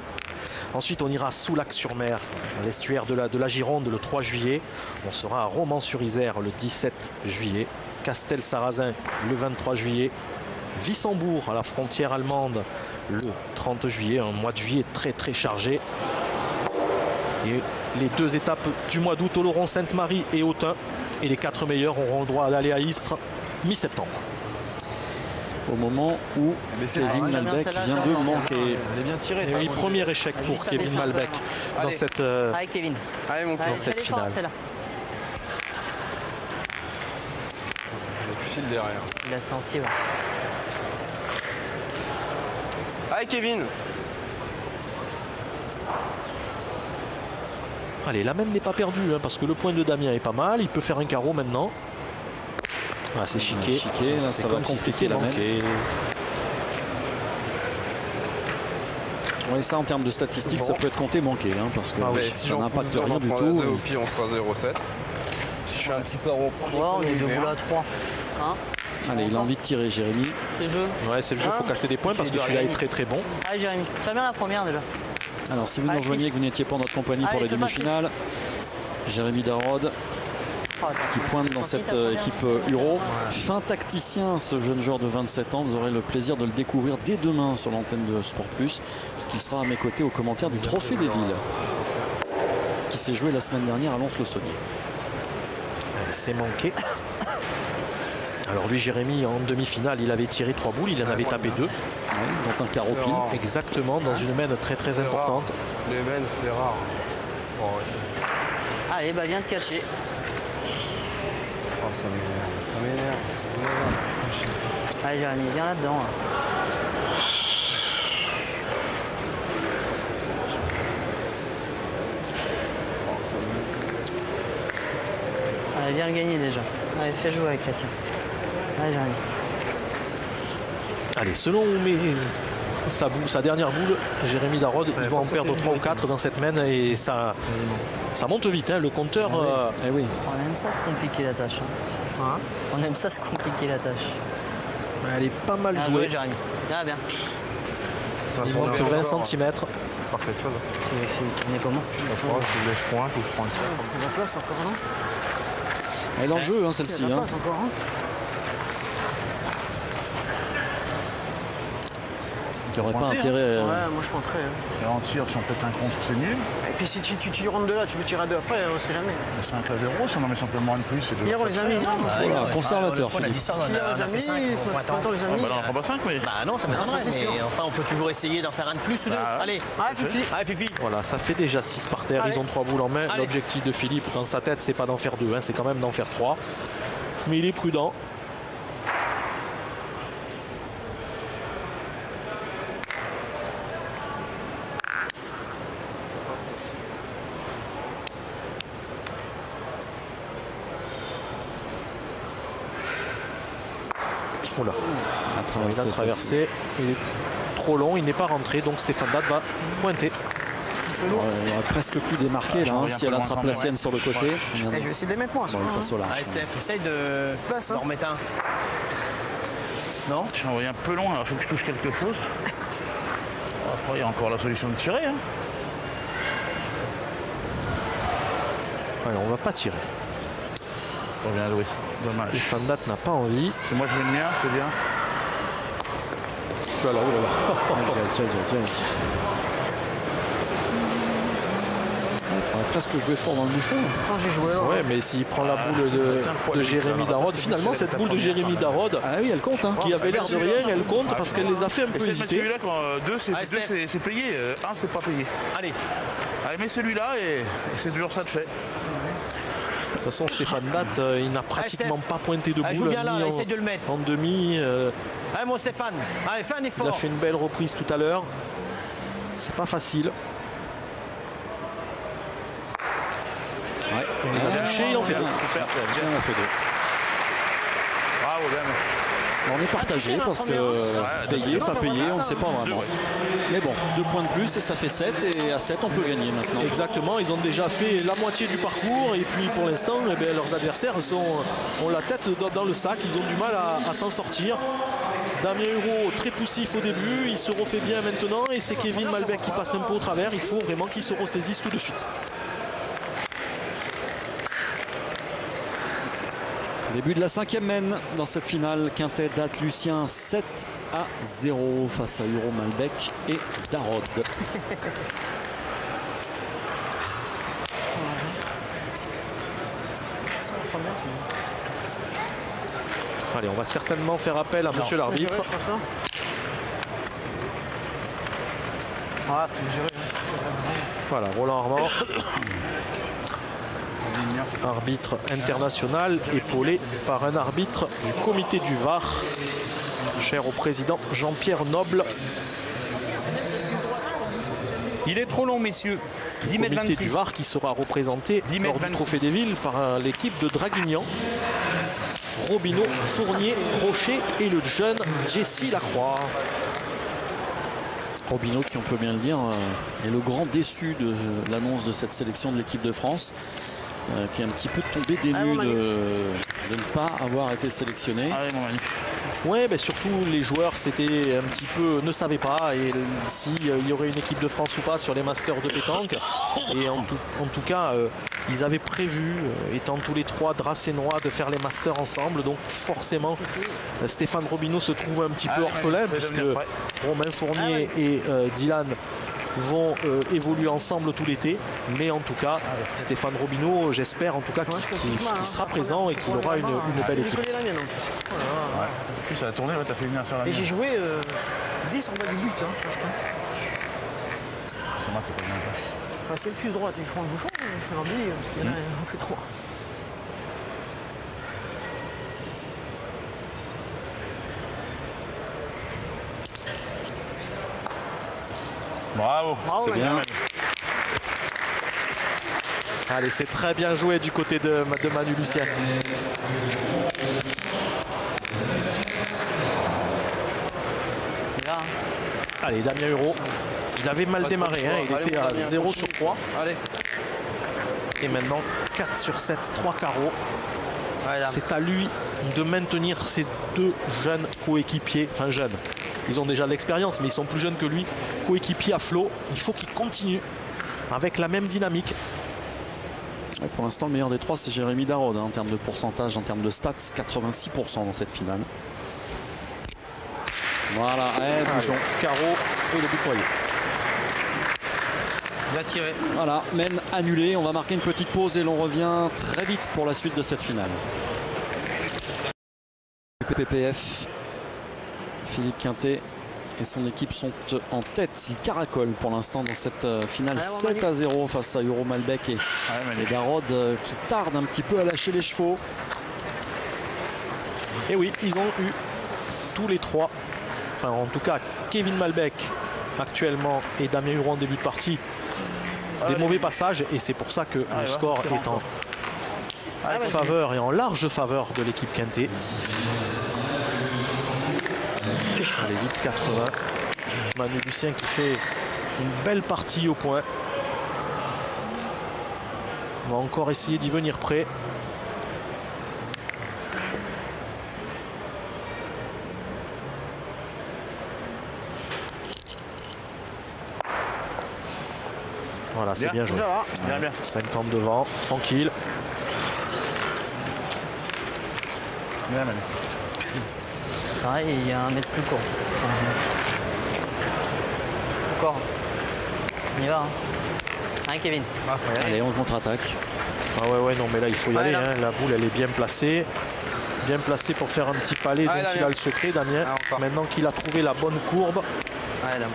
Speaker 1: Ensuite, on ira sous Lac-sur-Mer, dans l'estuaire de la, de la Gironde, le 3 juillet. On sera à Romans-sur-Isère le 17 juillet. Castel-Sarrazin le 23 juillet. Wissembourg à la frontière allemande le 30 juillet. Un mois de juillet très très chargé. Et les deux étapes du mois d'août, Oloron, Sainte-Marie et Autun. Et les quatre meilleurs auront le droit d'aller à Istres mi-septembre.
Speaker 2: Au moment où Kevin Malbec vient de manquer.
Speaker 5: Elle est bien tirée.
Speaker 1: Et oui, premier échec pour
Speaker 3: Juste à
Speaker 1: Kevin. Malbec dans
Speaker 5: Allez.
Speaker 1: cette. euh,
Speaker 3: Allez, Kevin.
Speaker 5: Allez, mon
Speaker 3: Allez,
Speaker 1: cette finale.
Speaker 3: celle-là.
Speaker 5: Le fil derrière.
Speaker 3: Il a senti, ouais.
Speaker 5: Allez, Kevin.
Speaker 1: Allez, la même n'est pas perdue hein, parce que le point de Damien est pas mal. Il peut faire un carreau maintenant. Ah, c'est chiqué.
Speaker 2: Chiqué, là,
Speaker 1: C'est
Speaker 2: ça va
Speaker 1: comme c'était
Speaker 2: la même. Oui, ça en termes de statistiques, ça peut être compté manqué, hein, parce que
Speaker 1: Ah oui.
Speaker 5: Mais si
Speaker 2: ça
Speaker 5: j'en
Speaker 2: n'impacte rien
Speaker 5: on
Speaker 2: du tout.
Speaker 5: deux, Au pire, on sera 0,7. Si je fais un petit carreau.
Speaker 3: Ouais, on est debout à 3. Hein
Speaker 2: Allez, il a envie de tirer, Jérémy.
Speaker 3: C'est le jeu.
Speaker 1: Ouais, c'est le jeu, il faut casser des points parce que celui-là est très très bon.
Speaker 3: Allez, Jérémy. Ça vient la première déjà.
Speaker 2: Alors, si vous nous
Speaker 3: Allez,
Speaker 2: rejoignez et que vous n'étiez pas en notre compagnie pour les demi-finales, Jérémy Darod
Speaker 3: Oh,
Speaker 2: qui pointe dans cette euh, équipe euh, Uro. Fin tacticien, ce jeune joueur de 27 ans. Vous aurez le plaisir de le découvrir dès demain sur l'antenne de Sport Plus, puisqu'il sera à mes côtés au commentaire du Trophée des Villes, qui s'est joué la semaine dernière à Lons-le-Saunier.
Speaker 1: Euh, C'est manqué. Alors lui, Jérémy, en demi-finale, il avait tiré trois boules, il en avait tapé deux.
Speaker 2: Ouais, dont un carreau pile.
Speaker 1: Exactement, dans une mène très très importante.
Speaker 5: rare. Les mènes, c'est rare. Oh, ouais.
Speaker 3: Allez, bah viens de cacher.
Speaker 5: Oh, ça m'énerve. Ça m'énerve. ça m'énerve.
Speaker 3: Allez, Jérémy, viens là-dedans. là.
Speaker 5: Oh.
Speaker 3: Allez, viens le gagner déjà. Allez, fais jouer avec la tienne. Allez, Jérémy.
Speaker 1: Allez, selon mes- sa, boule- sa dernière boule, Jérémy Darod, il va en perdre 3 ou 4 dans cette mène et ça, ça monte vite. hein. Le compteur, euh,
Speaker 2: Eh oui,
Speaker 3: On aime ça se compliquer la tâche. hein. On aime ça se compliquer la tâche.
Speaker 1: elle est pas mal
Speaker 3: Bien
Speaker 1: jouée.
Speaker 3: joué, Jérémy. Bien, bien.
Speaker 8: Ça
Speaker 1: Il manque
Speaker 8: bien
Speaker 1: 20
Speaker 8: encore.
Speaker 1: cm.
Speaker 8: Ça fait quelque chose.
Speaker 3: Tu tourner comment?
Speaker 8: Je sais pas, si je pointe ou je prends ça.
Speaker 6: La place encore, non?
Speaker 2: Elle est dans le jeu, hein, celle-ci.
Speaker 6: La
Speaker 2: hein.
Speaker 6: place encore, hein
Speaker 2: Ce qui n'aurait pas
Speaker 8: hein.
Speaker 2: intérêt. euh,
Speaker 6: Ouais, moi je tenterais. hein.
Speaker 8: Et en tir, si on pète un contre, c'est nul.
Speaker 6: Et puis si tu, tu, tu rentres de là, tu peux tirer à deux après, on sait jamais.
Speaker 8: C'est un clavier rose, si on en met simplement un de plus. c'est deux.
Speaker 6: Hier, on les a mis. Non,
Speaker 2: Voilà, conservateur,
Speaker 10: On a dit on a,
Speaker 6: on
Speaker 10: on a
Speaker 6: les
Speaker 10: fait
Speaker 6: a
Speaker 10: 5
Speaker 6: mis. on les a
Speaker 8: Ah, bah, on en prend pas 5, mais.
Speaker 10: Bah non, ça
Speaker 6: c'est
Speaker 10: mais
Speaker 6: sûr.
Speaker 10: enfin on peut toujours essayer d'en faire un de plus ou deux.
Speaker 8: Bah,
Speaker 10: Allez,
Speaker 6: Ah, Fifi.
Speaker 10: allez Fifi.
Speaker 1: Voilà, ça fait déjà 6 par terre. Ils ont 3 boules en main.
Speaker 10: Allez.
Speaker 1: L'objectif de Philippe dans sa tête, c'est pas d'en faire 2, c'est quand même d'en faire 3. Mais il est prudent.
Speaker 2: À
Speaker 1: il a traversé. Il est trop long, il n'est pas rentré. Donc Stéphane Dad va pointer.
Speaker 2: Ouais, Il aurait presque pu démarquer là,
Speaker 8: j'en
Speaker 2: hein, si elle attrape la sienne
Speaker 8: ouais.
Speaker 2: sur le côté.
Speaker 6: Eh, je vais essayer de les mettre moi.
Speaker 2: Bon, il passe au large.
Speaker 10: Allez Steph, essaye de
Speaker 6: Place, hein.
Speaker 10: remettre un. Non
Speaker 8: J'ai envoyé un peu loin, alors il faut que je touche quelque chose. Après, il y a encore la solution de tirer. Hein.
Speaker 1: Alors, on va pas tirer.
Speaker 8: Oh, bien joué. Dommage.
Speaker 1: Stéphane Dad n'a pas envie.
Speaker 8: Moi je mets le mien, c'est bien.
Speaker 1: Là là, là là.
Speaker 2: Tiens, tiens, tiens, tiens. Il faudrait presque jouer fort dans le bouchon.
Speaker 6: Quand j'ai joué, ouais.
Speaker 1: Ouais, mais s'il prend la boule de, Jérémy
Speaker 8: là.
Speaker 1: Darod, finalement, cette boule de Jérémy Darod,
Speaker 2: Ah oui, elle compte. Hein.
Speaker 1: qui avait l'air de rien, elle compte parce qu'elle les a fait un peu hésiter.
Speaker 8: celui-là quand euh, deux, c'est payé, euh, un c'est pas payé.
Speaker 10: Allez,
Speaker 8: Allez, mets celui-là et, et c'est toujours ça de fait.
Speaker 1: De toute façon, Stéphane Dad, euh, il n'a pratiquement pas pointé de
Speaker 10: joue
Speaker 1: boule.
Speaker 10: là,
Speaker 1: en-
Speaker 10: essaye de le mettre.
Speaker 1: En demi, euh,
Speaker 10: allez mon Stéphane. Allez, fais un
Speaker 1: il a fait une belle reprise tout à l'heure. C'est pas facile.
Speaker 2: Ouais.
Speaker 1: Il a touché, il en fait deux.
Speaker 2: Super, bien, il en fait deux.
Speaker 8: Bravo, bien.
Speaker 2: On est partagé parce que payé, pas payé, on ne sait pas vraiment. Mais bon, deux points de plus et ça fait 7 et à 7 on peut gagner maintenant.
Speaker 1: Exactement, ils ont déjà fait la moitié du parcours et puis pour l'instant, eh bien, leurs adversaires sont, ont la tête dans, dans le sac, ils ont du mal à, à s'en sortir. Damien Huro très poussif au début, il se refait bien maintenant et c'est Kevin Malbec qui passe un peu au travers. Il faut vraiment qu'il se ressaisisse tout de suite.
Speaker 2: Début de la cinquième mène dans cette finale. Quintet date Lucien 7 à 0 face à Huro Malbec et Darod.
Speaker 1: Allez, on va certainement faire appel à monsieur l'arbitre.
Speaker 3: Je pense, non Ah, jurer.
Speaker 1: Voilà, Roland Armand. Arbitre international, épaulé par un arbitre du comité du VAR, cher au président Jean-Pierre Noble.
Speaker 8: Il est trop long, messieurs. 10 mètres
Speaker 1: comité
Speaker 8: 26.
Speaker 1: du VAR qui sera représenté
Speaker 8: 10
Speaker 1: lors
Speaker 8: mètres
Speaker 1: du
Speaker 8: 26.
Speaker 1: Trophée des Villes par l'équipe de Draguignan. Robineau, Fournier, Rocher et le jeune Jesse Lacroix.
Speaker 2: Robinho, qui on peut bien le dire, euh, est le grand déçu de l'annonce de cette sélection de l'équipe de France, euh, qui est un petit peu tombé des
Speaker 3: Ah,
Speaker 2: nues de, de ne pas avoir été sélectionné.
Speaker 8: Allez, mon Manu.
Speaker 1: Ouais, ben surtout les joueurs c'était un petit peu ne savaient pas et s'il y aurait une équipe de France ou pas sur les masters de pétanque. Et en tout, en tout cas, euh, ils avaient prévu, euh, étant tous les trois dracénois, de faire les masters ensemble. Donc forcément, Stéphane Robineau se trouve un petit peu
Speaker 8: Allez,
Speaker 1: orphelin puisque. Romain Fournier et euh, Dylan vont euh, évoluer ensemble tout l'été. Mais en tout cas, Stéphane Robineau, j'espère en tout cas qu'il sera présent et qu'il aura une, une belle
Speaker 3: Je
Speaker 1: équipe.
Speaker 8: Ouais. Ça a tourné, ouais, t'as fait venir sur la
Speaker 3: Et j'ai joué euh, 10 en bas du but, hein, presque.
Speaker 8: C'est moi qui ai pas bien.
Speaker 3: Enfin, c'est le fuse droite et je prends le bouchon, je fais un billet parce qu'il y en a, on fait trois.
Speaker 8: Bravo.
Speaker 3: Bravo,
Speaker 2: C'est bien.
Speaker 1: Allez, c'est très bien joué du côté de, de Manu Lucien.
Speaker 3: Et là,
Speaker 1: Allez, Damien Huro. Il avait mal démarré, hein, il
Speaker 5: Allez,
Speaker 1: était à
Speaker 5: Damien,
Speaker 1: 0
Speaker 5: continue.
Speaker 1: sur 3.
Speaker 5: Allez.
Speaker 1: Et maintenant 4 sur 7, 3 carreaux. C'est à lui de maintenir ses deux jeunes coéquipiers, enfin jeunes. Ils ont déjà de l'expérience, mais ils sont plus jeunes que lui, coéquipiers à flot. Il faut qu'il continue avec la même dynamique.
Speaker 2: Pour l'instant, le meilleur des trois, c'est Jérémy Darod hein, en termes de pourcentage, en termes de stats, 86% dans cette finale. Voilà, eh, bouchon.
Speaker 1: Carreau but noyé.
Speaker 3: Il a tiré.
Speaker 2: Voilà, mène annulé. On va marquer une petite pause et l'on revient très vite pour la suite de cette finale. PPF, Philippe Quintet et son équipe sont en tête. Ils caracolent pour l'instant dans cette euh, finale
Speaker 3: Allez, on
Speaker 2: 7 à 0 face à Euro Malbec et,
Speaker 8: Ouais,
Speaker 2: et Darod euh, qui tarde un petit peu à lâcher les chevaux.
Speaker 1: Et oui, ils ont eu tous les trois, enfin en tout cas Kevin Malbec actuellement et Damien Huron en début de partie, des mauvais passages et c'est pour ça que le
Speaker 8: Allez,
Speaker 1: score est en faveur et en large faveur de l'équipe Quintet. Allez, 8-80. Manu Lucien qui fait une belle partie au point. On va encore essayer d'y venir près. Voilà, c'est bien joué.
Speaker 8: Bien, bien.
Speaker 1: 50 devant, tranquille.
Speaker 8: Bien.
Speaker 3: Pareil, il y a un mètre plus court. Enfin, encore. On y va. Hein, hein Kevin
Speaker 2: Allez, on contre-attaque.
Speaker 1: Ah ouais, ouais, non, mais là, il faut y
Speaker 3: Ouais,
Speaker 1: aller. hein. La boule, elle est bien placée. Bien placée pour faire un petit palais
Speaker 5: Allez,
Speaker 1: dont il a le secret, Damien.
Speaker 5: Ah.
Speaker 1: Maintenant qu'il a trouvé la bonne courbe.
Speaker 3: Là.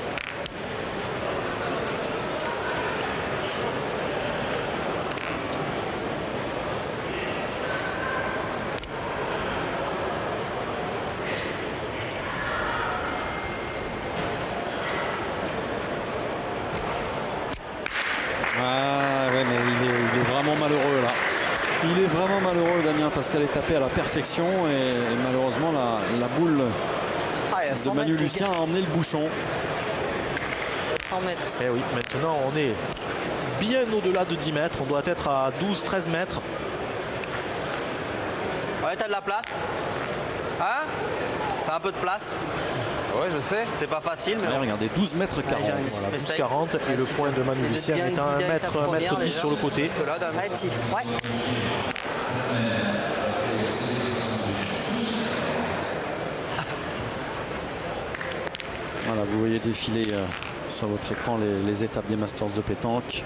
Speaker 2: Ah ouais, mais il est, il est vraiment malheureux là. Il est vraiment malheureux, Tapée à la perfection et, et malheureusement la, la boule
Speaker 3: Ah,
Speaker 2: de
Speaker 3: 100
Speaker 2: Manu Lucien a emmené le bouchon.
Speaker 3: 100 mètres.
Speaker 1: Et Eh oui, maintenant, on est bien au-delà de 10 mètres. On doit être à 12-13 mètres.
Speaker 3: Ouais, t'as de la place
Speaker 5: Hein?
Speaker 9: T'as un peu de place.
Speaker 5: Ouais, je sais.
Speaker 9: C'est pas facile, mais
Speaker 2: Ouais, regardez, 12 mètres 40.
Speaker 1: Voilà,
Speaker 9: Mais
Speaker 1: 12
Speaker 9: ça-
Speaker 1: 40 et le point de Manu Lucien est à
Speaker 3: une
Speaker 1: 1
Speaker 3: direct
Speaker 1: mètre,
Speaker 3: à
Speaker 1: 1
Speaker 3: première,
Speaker 1: mètre 10
Speaker 3: déjà.
Speaker 1: sur le côté.
Speaker 3: Ouais, petit. Ouais.
Speaker 2: Voilà, vous voyez défiler euh, sur votre écran les, les étapes des Masters de pétanque.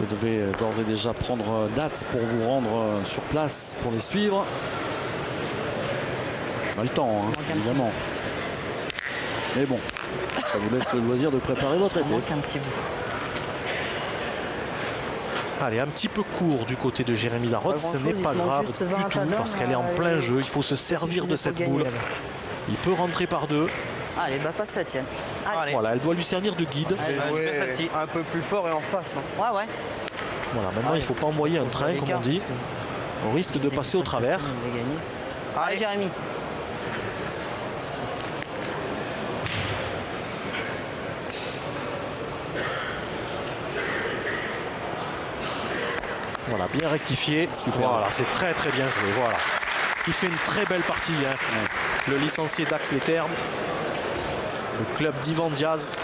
Speaker 2: Vous devez euh, d'ores et déjà prendre euh, date pour vous rendre euh, sur place pour les suivre. On a le temps, hein, évidemment. Mais bon, ça vous laisse le loisir de préparer votre
Speaker 3: Il
Speaker 2: été.
Speaker 3: un petit bout.
Speaker 1: Allez, un petit peu court du côté de Jérémy Larotte,
Speaker 3: Pas
Speaker 1: ce n'est
Speaker 3: il
Speaker 1: pas grave du
Speaker 3: 20
Speaker 1: tout parce qu'elle est en plein jeu. Il faut se servir de cette boule. Il peut rentrer par deux.
Speaker 3: Allez, bah passe la tienne. Allez.
Speaker 1: Voilà, elle doit lui servir de guide.
Speaker 5: Jouer un peu plus fort et en face. hein.
Speaker 3: Ouais, ouais.
Speaker 1: Voilà, maintenant il ne faut pas envoyer un train, comme on dit. On risque de passer au travers.
Speaker 3: Allez, Jérémy.
Speaker 1: Voilà, bien rectifié. Voilà, c'est très très bien joué. Voilà. Il fait une très belle partie. hein. Le licencié Dax Les Termes. Le club d'Ivan Diaz.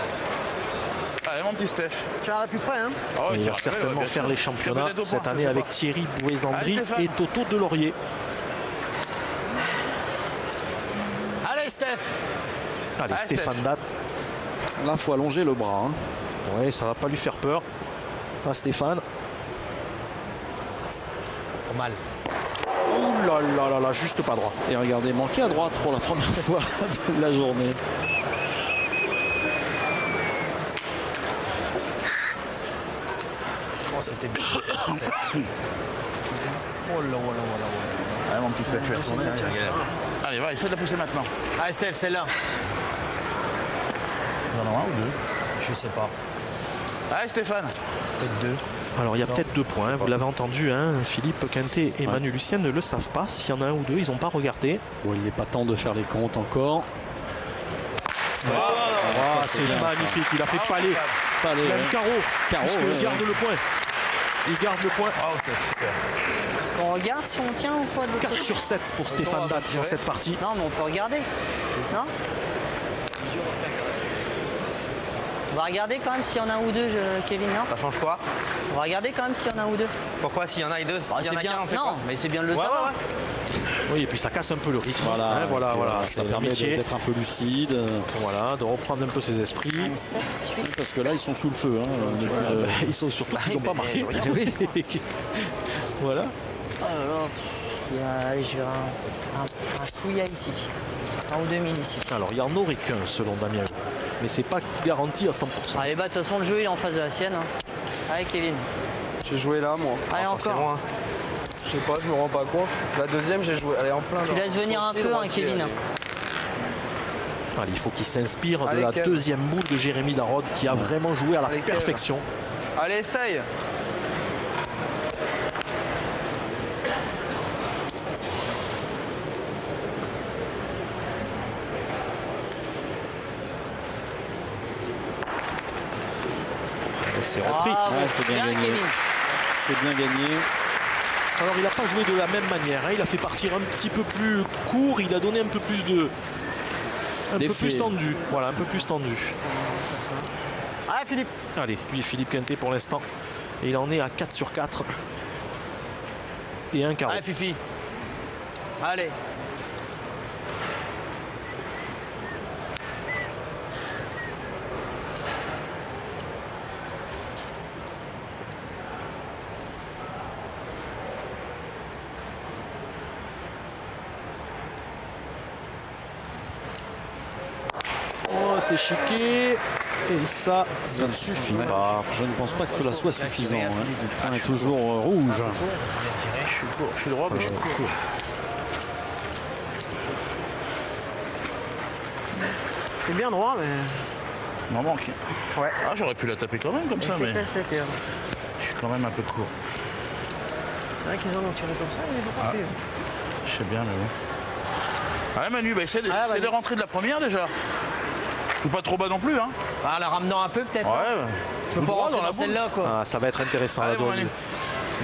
Speaker 8: Allez, mon petit Steph.
Speaker 3: Tu as la plus près, hein
Speaker 8: Ah
Speaker 1: il va certainement faire les championnats cette
Speaker 8: point,
Speaker 1: année avec. Thierry
Speaker 8: Allez, Stéphane.
Speaker 1: et Toto Delorier.
Speaker 6: Allez, Steph
Speaker 1: Allez,
Speaker 8: Allez,
Speaker 1: Stéphane
Speaker 8: Steph.
Speaker 1: Date.
Speaker 2: Là, il faut allonger le bras. hein.
Speaker 1: Ouais, ça va pas lui faire peur. Ah, Stéphane.
Speaker 6: Pas mal.
Speaker 1: Ouh là là là là, juste pas droit.
Speaker 2: Et regardez, manqué à droite pour la première fois de la journée.
Speaker 6: c'était bien. oh là, oh là, oh là, oh là.
Speaker 8: Allez, mon petit Steph. Allez, va, essaie de la pousser maintenant.
Speaker 6: Allez, Steph, celle-là.
Speaker 8: Vous en avez un ou deux?
Speaker 6: Je sais pas.
Speaker 8: Allez, Stéphane.
Speaker 6: Peut-être deux.
Speaker 1: Alors il y a peut-être deux points, vous l'avez entendu, hein, Philippe Quintet et Manu Lucien ne le savent pas. S'il y en a un ou deux, ils n'ont pas regardé.
Speaker 2: Bon, il n'est pas temps de faire les comptes encore.
Speaker 1: Ah, c'est magnifique, il a fait palais.
Speaker 2: Palais,
Speaker 1: Même
Speaker 2: ouais.
Speaker 1: carreau,
Speaker 2: Carreau,
Speaker 1: puisqu'il
Speaker 2: ouais,
Speaker 1: garde
Speaker 2: ouais.
Speaker 1: le point. Il garde le point.
Speaker 8: Ah, ok, super.
Speaker 3: Est-ce qu'on regarde si on tient ou quoi de l'autre
Speaker 1: 4
Speaker 3: côté
Speaker 1: sur 7 pour Stéphane Date dans cette partie.
Speaker 3: Non, mais on peut regarder. Non On va regarder quand même s'il y en a un ou deux, je- Kevin, non
Speaker 9: Ça change quoi
Speaker 3: On va regarder quand même s'il y en a un ou deux.
Speaker 9: Pourquoi s'il y en a deux,
Speaker 3: Bah,
Speaker 9: s'il y en a
Speaker 3: bien.
Speaker 9: qu'un, on fait
Speaker 3: non,
Speaker 9: quoi
Speaker 3: mais c'est bien de le
Speaker 9: Ouais,
Speaker 3: savoir.
Speaker 9: ouais, ouais.
Speaker 1: Oui, et puis ça casse un peu le rythme.
Speaker 2: Voilà,
Speaker 1: Hein, voilà,
Speaker 2: donc,
Speaker 1: voilà.
Speaker 2: euh,
Speaker 1: Ça
Speaker 2: ça permet d'être un peu lucide. euh,
Speaker 1: voilà, de reprendre un peu ses esprits.
Speaker 3: 7, 8.
Speaker 2: Parce que là, ils sont sous le feu. hein,
Speaker 1: Ah,
Speaker 2: le-
Speaker 1: bah, ils sont surtout qu'ils n'ont pas marqué.
Speaker 9: je
Speaker 1: Oui. voilà.
Speaker 3: Il y a, allez, je vais un, un, un fouilla ici. Un ou deux mille ici.
Speaker 1: Alors, il n'y en aurait qu'un selon Damien. Mais c'est pas garanti à 100%.
Speaker 3: Allez, bah, de toute façon, le jeu il est en face de la sienne. hein. Allez, Kevin.
Speaker 5: J'ai joué là, moi.
Speaker 3: Allez,
Speaker 9: Ah,
Speaker 3: encore.
Speaker 5: Je sais pas, je me rends pas compte. La deuxième, j'ai joué. Elle est en plein.
Speaker 3: Tu laisses venir un peu, hein, Kevin.
Speaker 1: Allez, il faut qu'il s'inspire de la
Speaker 5: Kev.
Speaker 1: deuxième boule de Jérémy Darod qui a vraiment joué à la
Speaker 5: Allez, Kev.
Speaker 1: perfection.
Speaker 5: Allez, essaye.
Speaker 1: C'est repris.
Speaker 2: Ouais, c'est bien gagné. C'est bien gagné.
Speaker 1: Alors il n'a pas joué de la même manière. hein. Il a fait partir un petit peu plus court. Il a donné un peu plus de. Un peu plus tendu. Voilà, un peu plus tendu.
Speaker 3: Allez, Philippe.
Speaker 1: Allez, lui Philippe Quintet pour l'instant. Et il en est à 4 sur 4. Et un carreau.
Speaker 6: Allez, Fifi. Allez.
Speaker 1: C'est chiqué. Et ça, ça ne suffit pas.
Speaker 2: Je ne pense pas que cela soit suffisant. hein. Le point est toujours euh, rouge.
Speaker 8: Je suis court, je suis droit, mais je suis court.
Speaker 3: C'est bien droit, mais.
Speaker 8: M'en manque.
Speaker 3: Ouais.
Speaker 8: Ah, j'aurais pu la taper quand même comme ça, mais
Speaker 3: C'était,
Speaker 8: je suis quand même un peu court.
Speaker 3: C'est vrai qu'ils en ont tiré comme ça, ils ont pas pris.
Speaker 8: Je sais bien, mais bon. Allez, Manu, bah, essaie, de,
Speaker 3: Ah,
Speaker 8: essaie de rentrer de la première déjà. Pas trop bas non plus, hein.
Speaker 6: Ah, la ramenant un peu, peut-être.
Speaker 8: Ouais,
Speaker 6: Je peux pas
Speaker 8: dans
Speaker 6: dans celle-là, quoi.
Speaker 1: Ah, ça va être intéressant
Speaker 8: Allez,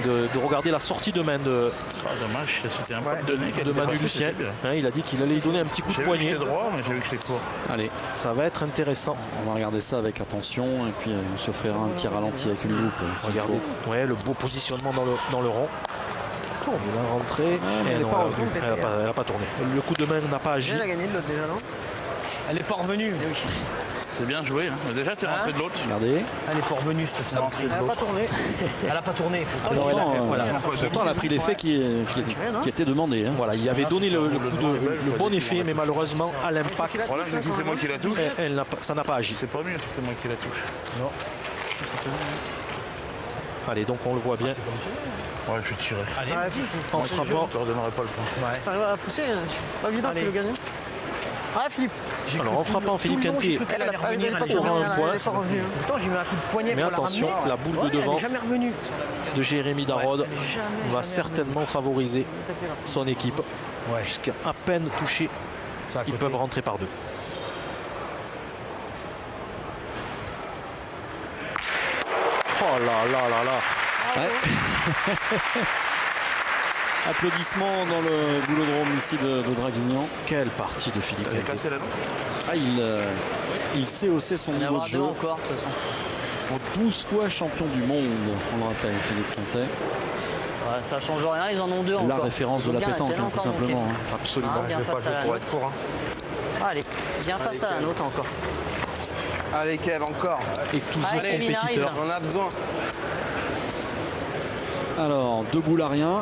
Speaker 1: de, de regarder la sortie de main de,
Speaker 8: Ah, dommage, c'était un de
Speaker 1: Manu Lucien. Hein, il a dit qu'il allait lui donner un petit coup de poignet.
Speaker 8: droit, mais j'ai vu que c'était court.
Speaker 2: Allez,
Speaker 1: Ça va être intéressant.
Speaker 2: on va regarder ça avec attention et puis euh, on se fera un petit ralenti avec une loupe. euh, s'il
Speaker 1: Regardez ouais, le beau positionnement dans le, dans le rond.
Speaker 2: Elle pas
Speaker 1: elle a-
Speaker 2: revenue.
Speaker 1: elle n'a pas, tourné. Le coup de main n'a pas agi.
Speaker 3: Elle a gagné de l'autre déjà, non?
Speaker 10: Elle est pas revenue.
Speaker 8: C'est bien joué. Hein. Déjà, tu es rentré de l'autre.
Speaker 2: Regardez.
Speaker 10: Elle est pas revenue cette saloperie. Elle a pas tourné. Elle a pas tourné.
Speaker 2: Pourtant,
Speaker 1: elle a-
Speaker 2: euh,
Speaker 1: voilà.
Speaker 2: pourtant, elle a pris l'effet qui, qui- qui était demandé. hein.
Speaker 1: Voilà, il avait donné le, le coup de, le bon effet, mais malheureusement, à l'impact,
Speaker 8: c'est moi qui la touche.
Speaker 1: elle- elle n'a pas- ça n'a pas agi.
Speaker 8: C'est pas mieux, c'est moi qui la touche.
Speaker 1: Allez, donc on le voit bien.
Speaker 8: Ouais, je vais tirer.
Speaker 10: Allez,
Speaker 3: Ouais,
Speaker 1: En
Speaker 8: Je
Speaker 1: frappant.
Speaker 8: te redonnerai pas le point.
Speaker 3: Si t'arrives à la pousser, hein, pas évident que tu le gagnes. Ah, Philippe
Speaker 1: Alors en frappant Philippe Quintet
Speaker 10: Elle allait revenir.
Speaker 3: Elle est pas
Speaker 10: elle est
Speaker 3: tournée,
Speaker 1: aura un
Speaker 3: elle
Speaker 1: point.
Speaker 3: est pas revenue.
Speaker 10: Pourtant, j'ai mis un coup de poignet
Speaker 1: Mais
Speaker 10: pour
Speaker 1: attention,
Speaker 10: la
Speaker 1: boule de devant de Jérémy Darod va certainement favoriser son équipe. Puisqu'à à peine touché, ils peuvent rentrer par deux. Oh là là là là
Speaker 2: Ouais. Applaudissements dans le boulodrome ici de, de Draguignan.
Speaker 1: Quelle partie de Philippe
Speaker 8: la nôtre
Speaker 2: Ah, il, euh, il sait hausser son
Speaker 3: Il
Speaker 2: niveau de
Speaker 3: deux
Speaker 2: jeu.
Speaker 3: encore, de toute façon.
Speaker 2: 12 fois champion du monde, on le rappelle, Philippe Quintet.
Speaker 3: Ouais, ça change rien, ils en ont deux
Speaker 2: La
Speaker 3: encore.
Speaker 2: référence de la pétanque, hein, tout simplement. hein.
Speaker 1: Absolument.
Speaker 3: Ah,
Speaker 9: Je vais pas jouer
Speaker 3: la
Speaker 9: pour être court. hein.
Speaker 3: Ah, Allez, bien face à la nôtre encore.
Speaker 5: Allez, Kev, encore.
Speaker 1: Et toujours
Speaker 3: Allez,
Speaker 1: compétiteur.
Speaker 5: On en a besoin.
Speaker 2: Alors, deux boules à rien,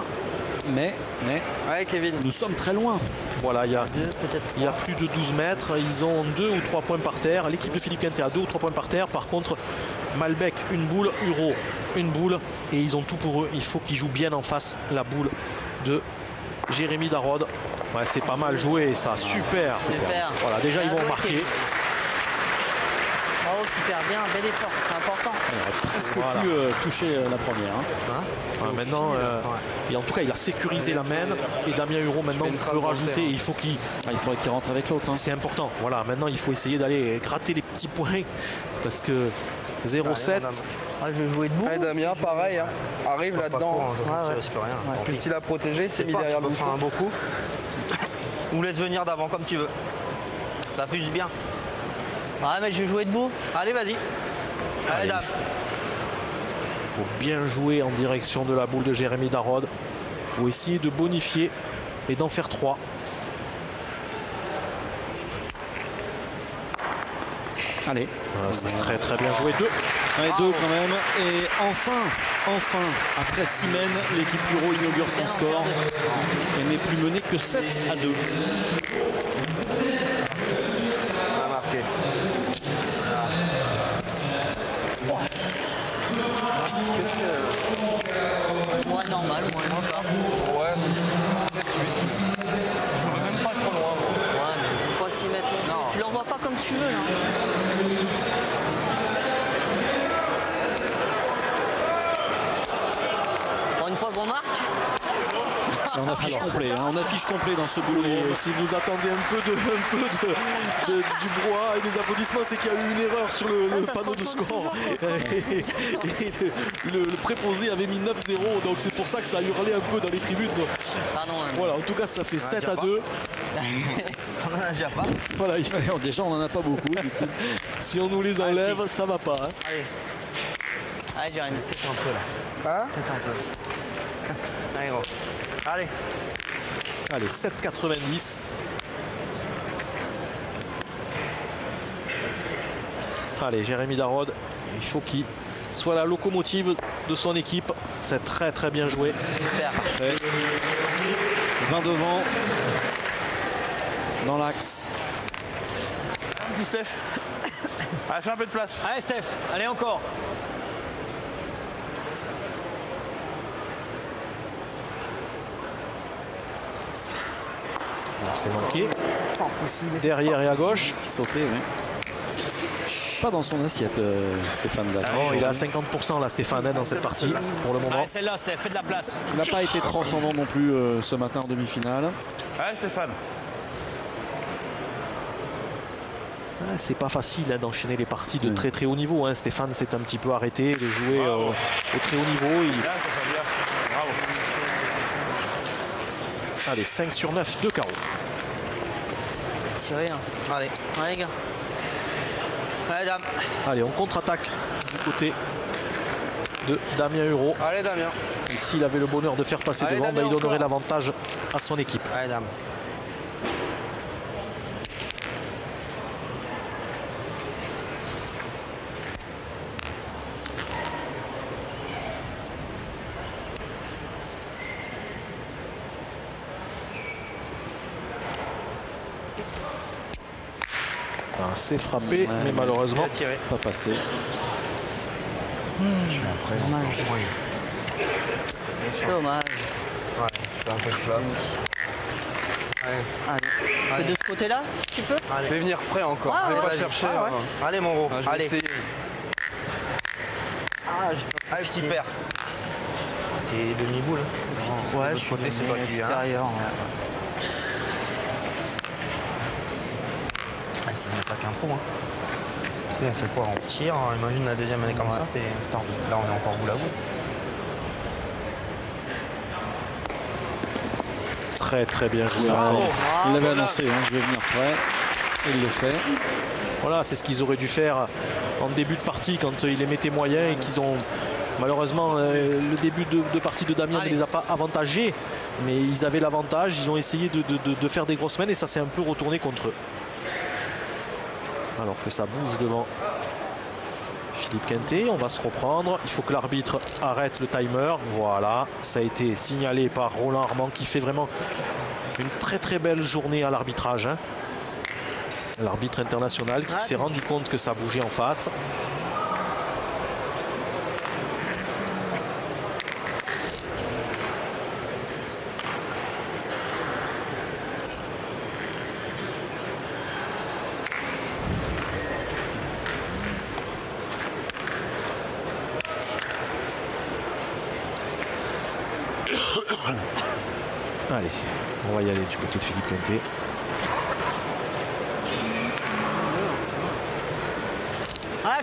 Speaker 2: mais, mais
Speaker 5: Allez, Kevin.
Speaker 2: nous sommes très loin.
Speaker 1: Voilà, il y a, il y a plus de 12 mètres. Ils ont deux ou trois points par terre. L'équipe de Philippe Quintet a deux ou trois points par terre. Par contre, Malbec, une boule. Huro, une boule. Et ils ont tout pour eux. Il faut qu'ils jouent bien en face la boule de Jérémy Darod. Ouais, c'est pas mal joué ça. Super.
Speaker 3: Super.
Speaker 1: Voilà, déjà ils vont marquer.
Speaker 3: Kevin. Bravo, super bien, bel effort, c'est important.
Speaker 2: Presque pu euh, toucher euh, la première. hein.
Speaker 1: Ouais, maintenant, euh, et en tout cas, il a sécurisé la main. Et Damien Huro maintenant peut rajouter. Il faut qu'il
Speaker 2: Ah, il faudrait qu'il rentre avec l'autre. hein.
Speaker 1: C'est important. Voilà, maintenant il faut essayer d'aller gratter les petits points parce que 0-7.
Speaker 3: Ah, je vais jouer debout.
Speaker 5: Allez, Damien, pareil. hein. Arrive là-dedans.
Speaker 9: hein, de toute façon,
Speaker 3: Ouais,
Speaker 9: tu
Speaker 3: ouais.
Speaker 9: risques rien.
Speaker 5: En plus, il a protégé, il
Speaker 9: C'est
Speaker 5: mis
Speaker 9: pas,
Speaker 5: derrière le
Speaker 9: un beau coup. Ou laisse venir d'avant comme tu veux. Ça fuse bien.
Speaker 3: Ouais, mais je vais jouer debout.
Speaker 9: Allez, vas-y. Allez.
Speaker 1: Il faut bien jouer en direction de la boule de Jérémy Darod. Il faut essayer de bonifier et d'en faire 3.
Speaker 2: Allez,
Speaker 1: c'est très très bien joué. 2.
Speaker 2: Allez, deux quand même. Et enfin, enfin, après six semaines, l'équipe Euro inaugure son score et n'est plus menée que 7 à 2.
Speaker 5: 7, 8. Je même pas trop loin. moi.
Speaker 3: Ouais, mais faut pas s'y mettre.
Speaker 5: Non.
Speaker 3: Tu l'envoies pas comme tu veux, là. Bon, une fois qu'on marque,
Speaker 2: On affiche complet, hein, on affiche complet dans ce boulot.
Speaker 1: Et si vous attendez un peu, de, un peu de- de- du brouhaha et des applaudissements, c'est qu'il y a eu une erreur sur le, le panneau de score. Et, et le, le- le préposé avait mis 9-0, donc c'est pour ça que ça a hurlé un peu dans les tribunes.
Speaker 3: pardon. hein.
Speaker 1: Voilà, en tout cas, ça fait 7 à
Speaker 9: déjà
Speaker 1: 2.
Speaker 9: On en a déjà pas.
Speaker 1: Voilà, il-
Speaker 2: Déjà, on n'en a pas beaucoup.
Speaker 1: si on nous les enlève, ça va pas. hein.
Speaker 3: Allez. Allez, Jérémy.
Speaker 9: Un peu là.
Speaker 5: Hein
Speaker 9: Peut-être un peu. Allez, gros. Allez.
Speaker 1: Allez, 7,90. Allez, Jérémy Darod, il faut qu'il soit la locomotive de son équipe. C'est très très bien joué.
Speaker 3: Super.
Speaker 2: Parfait. 20 devant. Dans l'axe.
Speaker 8: Petit Steph. Allez, fais un peu de place.
Speaker 10: Allez, Steph, allez encore.
Speaker 1: C'est manqué.
Speaker 3: C'est pas possible.
Speaker 1: Derrière et à gauche.
Speaker 2: Sauter, oui. Pas dans son assiette, euh, Stéphane Dac.
Speaker 1: Bon, il est à 50% là, Stéphane, hein, dans cette partie pour le moment.
Speaker 10: Celle-là, de la place.
Speaker 2: Il n'a pas été transcendant non plus euh, ce matin en demi-finale.
Speaker 8: Allez, Stéphane.
Speaker 1: Ah, c'est pas facile hein, d'enchaîner les parties de très très haut niveau. hein. Stéphane s'est un petit peu arrêté de jouer euh, au très haut niveau. Il- Allez, 5 sur 9, 2 carreaux.
Speaker 3: Tirez. hein.
Speaker 9: Allez.
Speaker 3: Allez, gars.
Speaker 9: Allez, dame.
Speaker 1: Allez, on contre-attaque du côté de Damien Euro.
Speaker 5: Allez, Damien.
Speaker 1: S'il avait le bonheur de faire passer
Speaker 5: Allez,
Speaker 1: devant,
Speaker 5: Damien,
Speaker 1: ben, il donnerait l'avantage à son équipe.
Speaker 9: Allez, dame.
Speaker 1: Ah, c'est frappé, mais malheureusement.
Speaker 2: Pas passé.
Speaker 3: Dommage. Dommage.
Speaker 9: Ouais, tu fais un peu.
Speaker 3: Allez. T'es de ce côté-là, si tu peux
Speaker 5: Je vais venir près encore.
Speaker 3: Ah,
Speaker 5: je vais
Speaker 3: ouais,
Speaker 5: pas chercher.
Speaker 9: Ah, ouais.
Speaker 5: hein.
Speaker 9: Allez, mon gros.
Speaker 5: Ah, je vais
Speaker 9: Allez.
Speaker 5: essayer.
Speaker 3: Ah, j'ai pas
Speaker 9: Allez, petit père. T'es demi-boule.
Speaker 3: Ouais,
Speaker 9: de
Speaker 3: je suis
Speaker 9: côté, c'est
Speaker 3: ouais.
Speaker 9: C'est même pas qu'un trou. Hein. Trou, on fait quoi? On tire. hein. Imagine la deuxième année comme ça. t'es- là, on est encore boule à
Speaker 1: très très bien joué.
Speaker 9: Bravo.
Speaker 2: Il l'avait annoncé, hein, je vais venir près. Il le fait.
Speaker 1: Voilà, c'est ce qu'ils auraient dû faire en début de partie quand euh, ils les mettaient moyens et qu'ils ont malheureusement euh, le début de, de partie de Damien ne les a pas avantagés, mais ils avaient l'avantage, ils ont essayé de- de faire des grosses semaines et ça s'est un peu retourné contre eux. Alors que ça bouge devant Philippe Quintet, on va se reprendre. Il faut que l'arbitre arrête le timer. Voilà, ça a été signalé par Roland Armand qui fait vraiment une très très belle journée à l'arbitrage. hein. L'arbitre international qui s'est rendu compte que ça bougeait en face. Allez, on va y aller du côté
Speaker 3: Ah,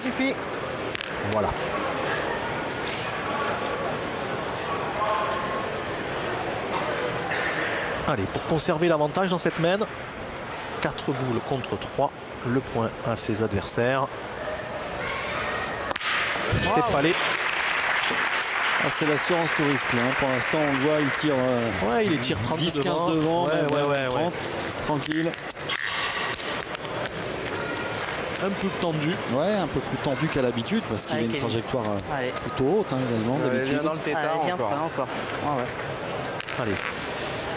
Speaker 1: Voilà. Allez, pour conserver l'avantage dans cette main, 4 boules contre 3, le point à ses adversaires. C'est palais.
Speaker 2: Ah, c'est l'assurance là, hein. Pour l'instant, on le voit, il tire euh,
Speaker 1: Ouais, il est tire 30
Speaker 2: 10-15
Speaker 1: devant.
Speaker 2: devant,
Speaker 1: Ouais,
Speaker 2: même,
Speaker 1: ouais, ouais,
Speaker 2: 30,
Speaker 1: ouais.
Speaker 2: tranquille.
Speaker 1: Un peu tendu.
Speaker 2: Ouais, un peu plus tendu qu'à l'habitude parce qu'il a une trajectoire euh,
Speaker 3: Allez.
Speaker 2: plutôt haute hein, également
Speaker 5: Allez,
Speaker 2: d'habitude.
Speaker 5: dans le tétard
Speaker 3: Allez, viens
Speaker 5: encore.
Speaker 3: près encore. Ah ouais.
Speaker 1: Allez,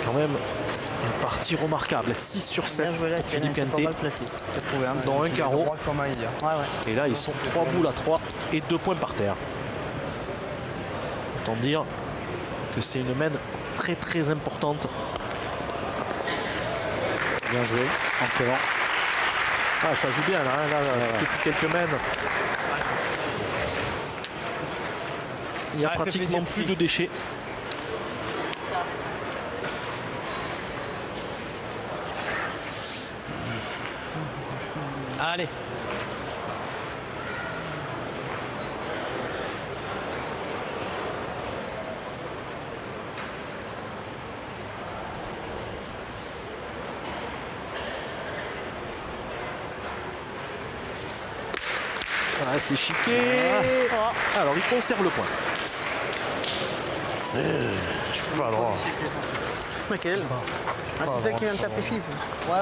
Speaker 1: quand même une partie remarquable. 6 sur 7
Speaker 3: Bien joué là,
Speaker 1: pour Philippe
Speaker 3: pas.
Speaker 1: Dans un carreau. Et là, ils sont 3 boules à 3 et 2 points par terre. Autant dire que c'est une main très très importante.
Speaker 2: Bien joué, en présent.
Speaker 1: Ah, ça joue bien là, hein, là, là, depuis quelques mains. Il n'y a
Speaker 10: Ah,
Speaker 1: pratiquement plus de déchets.
Speaker 10: Allez.
Speaker 1: Ah, c'est chiqué. Alors, il conserve le point.
Speaker 8: Je suis pas droit.
Speaker 3: Laquelle Ah, c'est celle qui vient de taper Philippe. Ouais.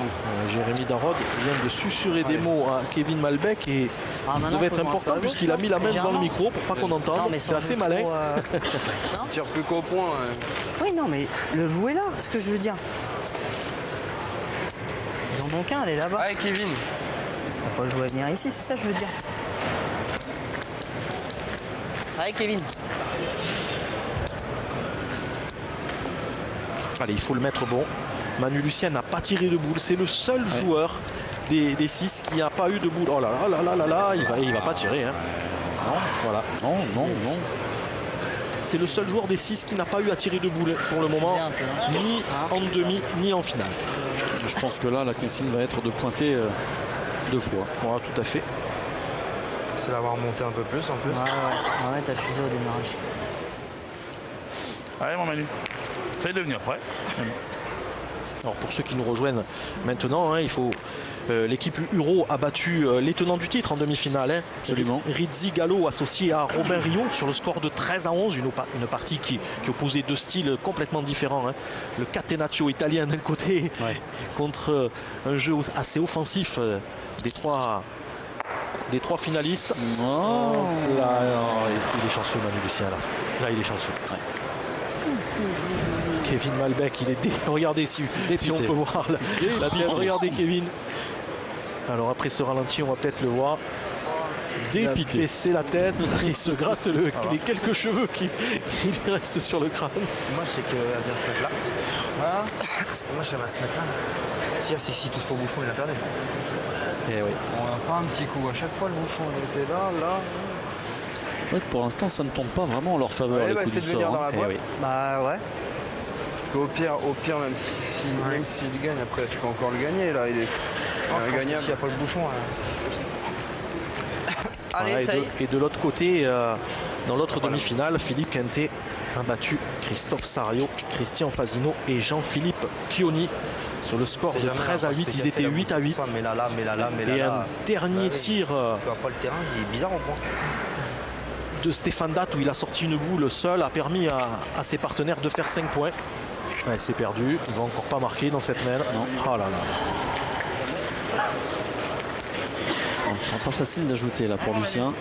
Speaker 1: Euh, Jérémy Darod vient de susurrer des mots à Kevin Malbec et
Speaker 3: Ah,
Speaker 1: ça
Speaker 3: maintenant,
Speaker 1: devait être important puisqu'il a mis la main dans le micro pour pas qu'on entende. C'est assez malin.
Speaker 3: euh,
Speaker 5: Tire plus qu'au point. hein.
Speaker 3: Oui, non, mais le jouer là, ce que je veux dire. Ils en ont qu'un, elle est là-bas.
Speaker 5: Allez, Kevin.
Speaker 3: Jouer à venir ici, c'est ça que je veux dire. Allez, Kevin.
Speaker 1: Allez, il faut le mettre bon. Manu Lucien n'a pas tiré de boule. C'est le seul joueur des, des six qui n'a pas eu de boule. Oh là là là là là là, il va, il va pas tirer. hein. Non, voilà.
Speaker 2: Non, non, non.
Speaker 1: C'est le seul joueur des six qui n'a pas eu à tirer de boule pour le moment,
Speaker 3: hein.
Speaker 1: ni en demi, ni en finale.
Speaker 2: Je pense que là, la consigne va être de pointer euh, deux fois.
Speaker 1: Voilà, tout à fait.
Speaker 9: C'est d'avoir monté un peu plus en plus.
Speaker 3: Ouais, ouais. Ouais, t'as fusé au démarrage.
Speaker 8: Allez, mon Manu. Essaye de venir prêt.
Speaker 1: Alors pour ceux qui nous rejoignent maintenant, hein, il faut euh, l'équipe Uro a battu euh, les tenants du titre en demi-finale. hein.
Speaker 2: Absolument.
Speaker 1: Rizzi Gallo associé à Robin Rio sur le score de 13 à 11, une, partie qui, qui opposait deux styles complètement différents. hein. Le catenaccio italien d'un côté contre un jeu assez offensif euh, des trois des trois finalistes.
Speaker 2: Oh.
Speaker 1: Là, non, il est chanceux Manu Lucien là. Là il est chanceux. Kevin Malbec, il est dé... Regardez si, si on peut voir la, la. Regardez Kevin. Alors après ce ralenti, on va peut-être le voir.
Speaker 2: Dépité.
Speaker 1: Il a baissé la tête, il se gratte le- les quelques cheveux qui, restent sur le crâne.
Speaker 9: Moi, je sais qu'elle vient se mettre là. Voilà. Moi, je vais se mettre là. Si, c'est que s'il touche pas au bouchon, il a perdu.
Speaker 1: Eh oui.
Speaker 5: On pas un petit coup. À chaque fois, le bouchon il était là, là.
Speaker 2: C'est vrai que pour l'instant, ça ne tombe pas vraiment en leur faveur,
Speaker 5: Ouais,
Speaker 2: les
Speaker 5: bah,
Speaker 2: coups
Speaker 5: c'est
Speaker 2: du
Speaker 5: dans
Speaker 2: hein.
Speaker 5: la boîte.
Speaker 1: Eh oui.
Speaker 3: Bah ouais.
Speaker 5: Parce qu'au pire, au pire même s'il si, même s'il gagne, après, tu peux encore le gagner. Là, il est gagnable.
Speaker 9: S'il n'y a pas le bouchon. Allez,
Speaker 1: Voilà, et
Speaker 9: ça
Speaker 1: de, l'autre côté, euh, dans l'autre demi-finale, Philippe Quintet a battu Christophe Sario, Christian Fasino et Jean-Philippe Chioni sur le score de
Speaker 9: jamais
Speaker 1: 13 à
Speaker 9: un
Speaker 1: 8.
Speaker 9: parti
Speaker 1: Ils étaient
Speaker 9: fait la
Speaker 1: 8 à
Speaker 9: bourse
Speaker 1: 8.
Speaker 9: pour ça, Mais là, là, mais là, là, mais là.
Speaker 1: Et
Speaker 9: là.
Speaker 1: un dernier
Speaker 9: Bah
Speaker 1: tir euh,
Speaker 9: Tu vois pas le terrain, il est bizarre au point.
Speaker 1: de Stéphane Datt où il a sorti une boule seul a permis à, à ses partenaires de faire 5 points. Ouais, c'est perdu, il va encore pas marquer dans cette main. Oh là là.
Speaker 2: Bon, Ce sera pas facile d'ajouter là pour Lucien.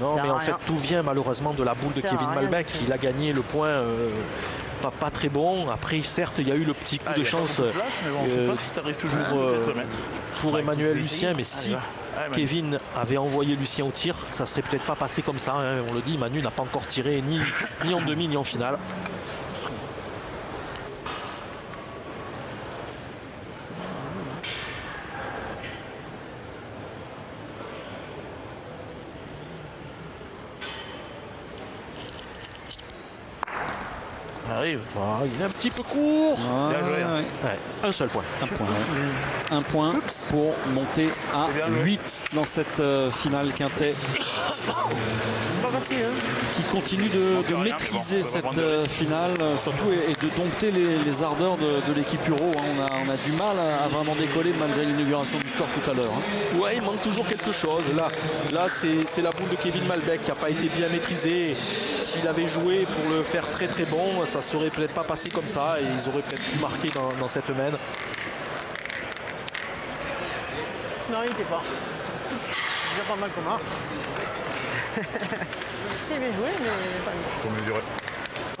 Speaker 1: Non, mais en fait,
Speaker 3: rien.
Speaker 1: tout vient malheureusement de la boule de Kevin Malbec. Il a gagné le point euh, pas, pas très bon. Après, certes, il y a eu le petit coup
Speaker 8: Ah,
Speaker 1: de chance
Speaker 8: de place, mais bon,
Speaker 1: euh,
Speaker 8: pas si t'arrives toujours
Speaker 1: pour, euh, Emmanuel Lucien. Mais si
Speaker 8: Manu.
Speaker 1: Kevin avait envoyé Lucien au tir, ça serait peut-être pas passé comme ça. hein. On le dit, Manu n'a pas encore tiré ni, ni en demi ni en finale.
Speaker 8: Arrive.
Speaker 1: Ah, il est un petit peu court.
Speaker 8: Bien joué, hein.
Speaker 2: ouais.
Speaker 1: Ouais, un seul point.
Speaker 2: Un point, ouais. Un point pour monter à
Speaker 8: bien joué.
Speaker 2: 8 dans cette euh, finale quintet. Qui continue de, maîtriser cette euh, finale, euh, surtout, et, et de dompter les, les ardeurs de, de l'équipe Euro. hein. On, a, on a du mal à, à vraiment décoller malgré l'inauguration du score tout à l'heure. hein.
Speaker 1: Ouais, il manque toujours quelque chose. Là, là c'est c'est la boule de Kevin Malbec qui n'a pas été bien maîtrisée. S'il avait joué pour le faire très très bon, ça serait peut-être pas passé comme ça et ils auraient peut-être pu marquer dans, dans cette main.
Speaker 6: Non, il était pas. Déjà pas mal qu'on marque. C'était bien joué, mais pas bien.
Speaker 8: Pour mesurer.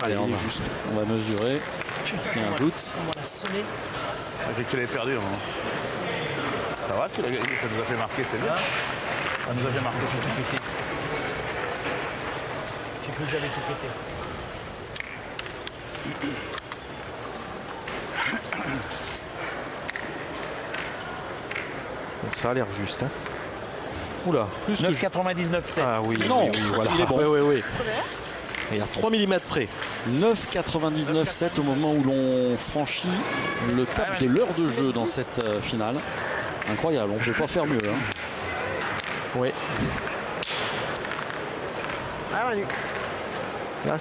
Speaker 2: Allez, on va,
Speaker 1: juste.
Speaker 2: on va mesurer. S'il y a un doute.
Speaker 6: On va la sonner.
Speaker 8: Avec que tu l'avais perdu. hein. Ça va, tu l'as gagné, ça nous a fait marquer, c'est bien. Ça nous a fait marquer.
Speaker 6: J'ai tout pété. J'ai cru que j'avais tout pété.
Speaker 1: Donc ça a l'air juste. hein. Oula, plus que
Speaker 8: 9,99
Speaker 1: Ah oui,
Speaker 2: Non,
Speaker 1: oui, oui, voilà.
Speaker 2: il est bon.
Speaker 1: Oui, oui, oui. Et à 3 mm près.
Speaker 2: 9,99-7 au moment où l'on franchit le cap de l'heure de jeu dans cette euh, finale. Incroyable, on ne peut pas faire mieux. hein.
Speaker 1: Oui.
Speaker 6: Ah, Manu.
Speaker 1: Là,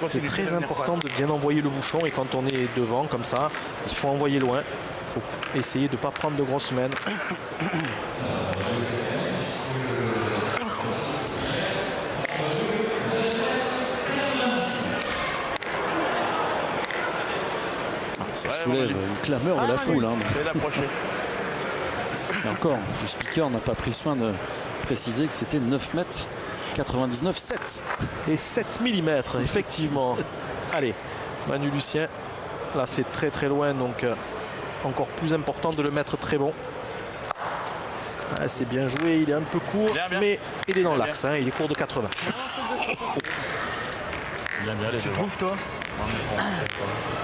Speaker 8: mon
Speaker 1: c'est très important de bien envoyer le bouchon. Et quand on est devant comme ça, il faut envoyer loin. Il faut essayer de ne pas prendre de grosses mains.
Speaker 2: Ça
Speaker 8: Ouais,
Speaker 2: soulève une clameur de la foule. hein. Et encore, le speaker n'a pas pris soin de préciser que c'était 9 mètres 99,7.
Speaker 1: Et 7 mm, effectivement. Allez, Manu Lucien. Là, c'est très très loin, donc euh, encore plus important de le mettre très bon. Ah, c'est bien joué, il est un peu court,
Speaker 8: Bien, bien.
Speaker 1: mais il est dans l'axe, hein, il est court de 80.
Speaker 8: Bien, bien,
Speaker 10: Tu trouves, toi?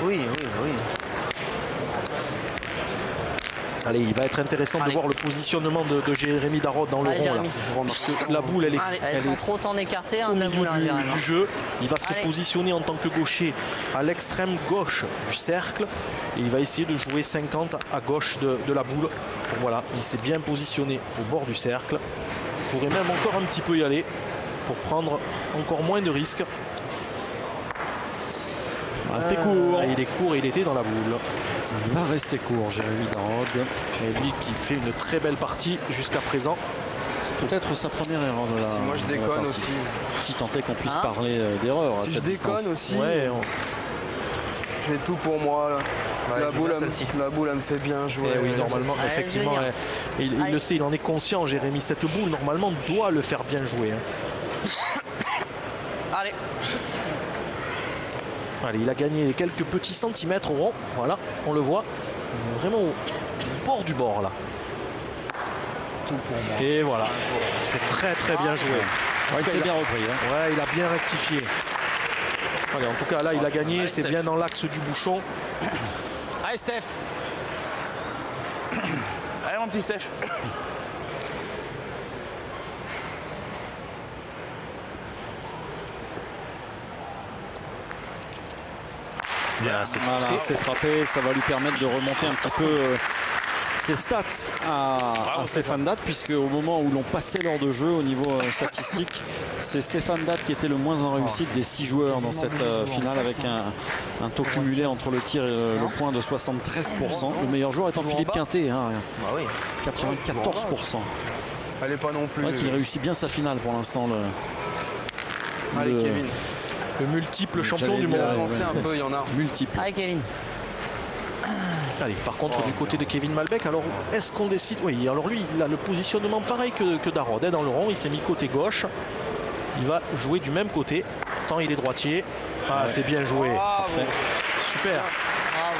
Speaker 3: Oui, oui, oui.
Speaker 1: Allez, il va être intéressant de voir le positionnement de, de Jérémy Darod dans le
Speaker 3: Allez,
Speaker 1: rond. Là. Parce que la boule, elle est,
Speaker 3: Allez,
Speaker 1: elle
Speaker 3: elles sont
Speaker 1: est
Speaker 3: trop temps écartées. Hein,
Speaker 1: au milieu
Speaker 3: boule, hein,
Speaker 1: du, jeu. Il va se
Speaker 3: Allez.
Speaker 1: positionner en tant que gaucher à l'extrême gauche du cercle. Et il va essayer de jouer 50 à gauche de, de la boule. Donc voilà, il s'est bien positionné au bord du cercle. Il pourrait même encore un petit peu y aller pour prendre encore moins de risques.
Speaker 2: Rester court.
Speaker 1: Ah, il est court et il était dans la boule.
Speaker 2: Il va rester court, Jérémy Darod.
Speaker 1: Et lui qui fait une très belle partie jusqu'à présent.
Speaker 2: C'est peut-être sa première erreur de la.
Speaker 5: Si moi je déconne aussi.
Speaker 2: Si tant est qu'on puisse
Speaker 3: Hein
Speaker 2: parler euh, d'erreur à
Speaker 5: Si je
Speaker 2: cette
Speaker 5: déconne
Speaker 2: distance.
Speaker 5: aussi,
Speaker 1: Ouais, on-
Speaker 5: j'ai tout pour moi. là.
Speaker 9: Ouais,
Speaker 5: la,
Speaker 9: je
Speaker 5: boule, elle, la boule, elle me fait bien jouer.
Speaker 1: Eh oui, normalement, effectivement, il, le sait, il en est conscient, Jérémy. Cette boule, normalement, doit le faire bien jouer. hein.
Speaker 9: Allez.
Speaker 1: Allez, il a gagné quelques petits centimètres au rond. Voilà, on le voit. Vraiment au bord du bord, là.
Speaker 9: Tout pour moi.
Speaker 1: Et voilà, c'est très très bien joué.
Speaker 2: Ouais, il s'est bien repris. hein.
Speaker 1: Ouais, il a bien rectifié. Allez, en tout cas, là, il a gagné. C'est bien dans l'axe du bouchon.
Speaker 6: Allez, Steph.
Speaker 8: Allez, mon petit Steph.
Speaker 1: Bien, c'est
Speaker 2: Voilà, frappé, ça va lui permettre de remonter un petit peu euh, ses stats à, à Stéphane Date, puisque au moment où l'on passait l'heure de jeu au niveau euh, statistique, c'est Stéphane Date qui était le moins en réussite des six joueurs dans cette euh, finale avec un, un taux cumulé entre le tir et le, le point de 73%. Le meilleur joueur étant Philippe Quintet, hein,
Speaker 9: Bah.
Speaker 2: 94%.
Speaker 5: Elle est pas non plus.
Speaker 2: Ouais, qui réussit bien sa finale pour l'instant. Le,
Speaker 5: Allez,
Speaker 2: le-
Speaker 5: Kevin.
Speaker 1: Le multiple champion du monde.
Speaker 2: ouais,
Speaker 5: un peu, il y en a.
Speaker 2: multiple.
Speaker 3: Allez, Kevin.
Speaker 1: Allez, par contre, du côté de Kevin Malbec, alors est-ce qu'on décide? Oui, alors lui, il a le positionnement pareil que, que Darod hein, dans le rond. Il s'est mis côté gauche. Il va jouer du même côté. Tant il est droitier. Ah, c'est bien joué.
Speaker 5: Bravo.
Speaker 1: Super.
Speaker 3: Bravo.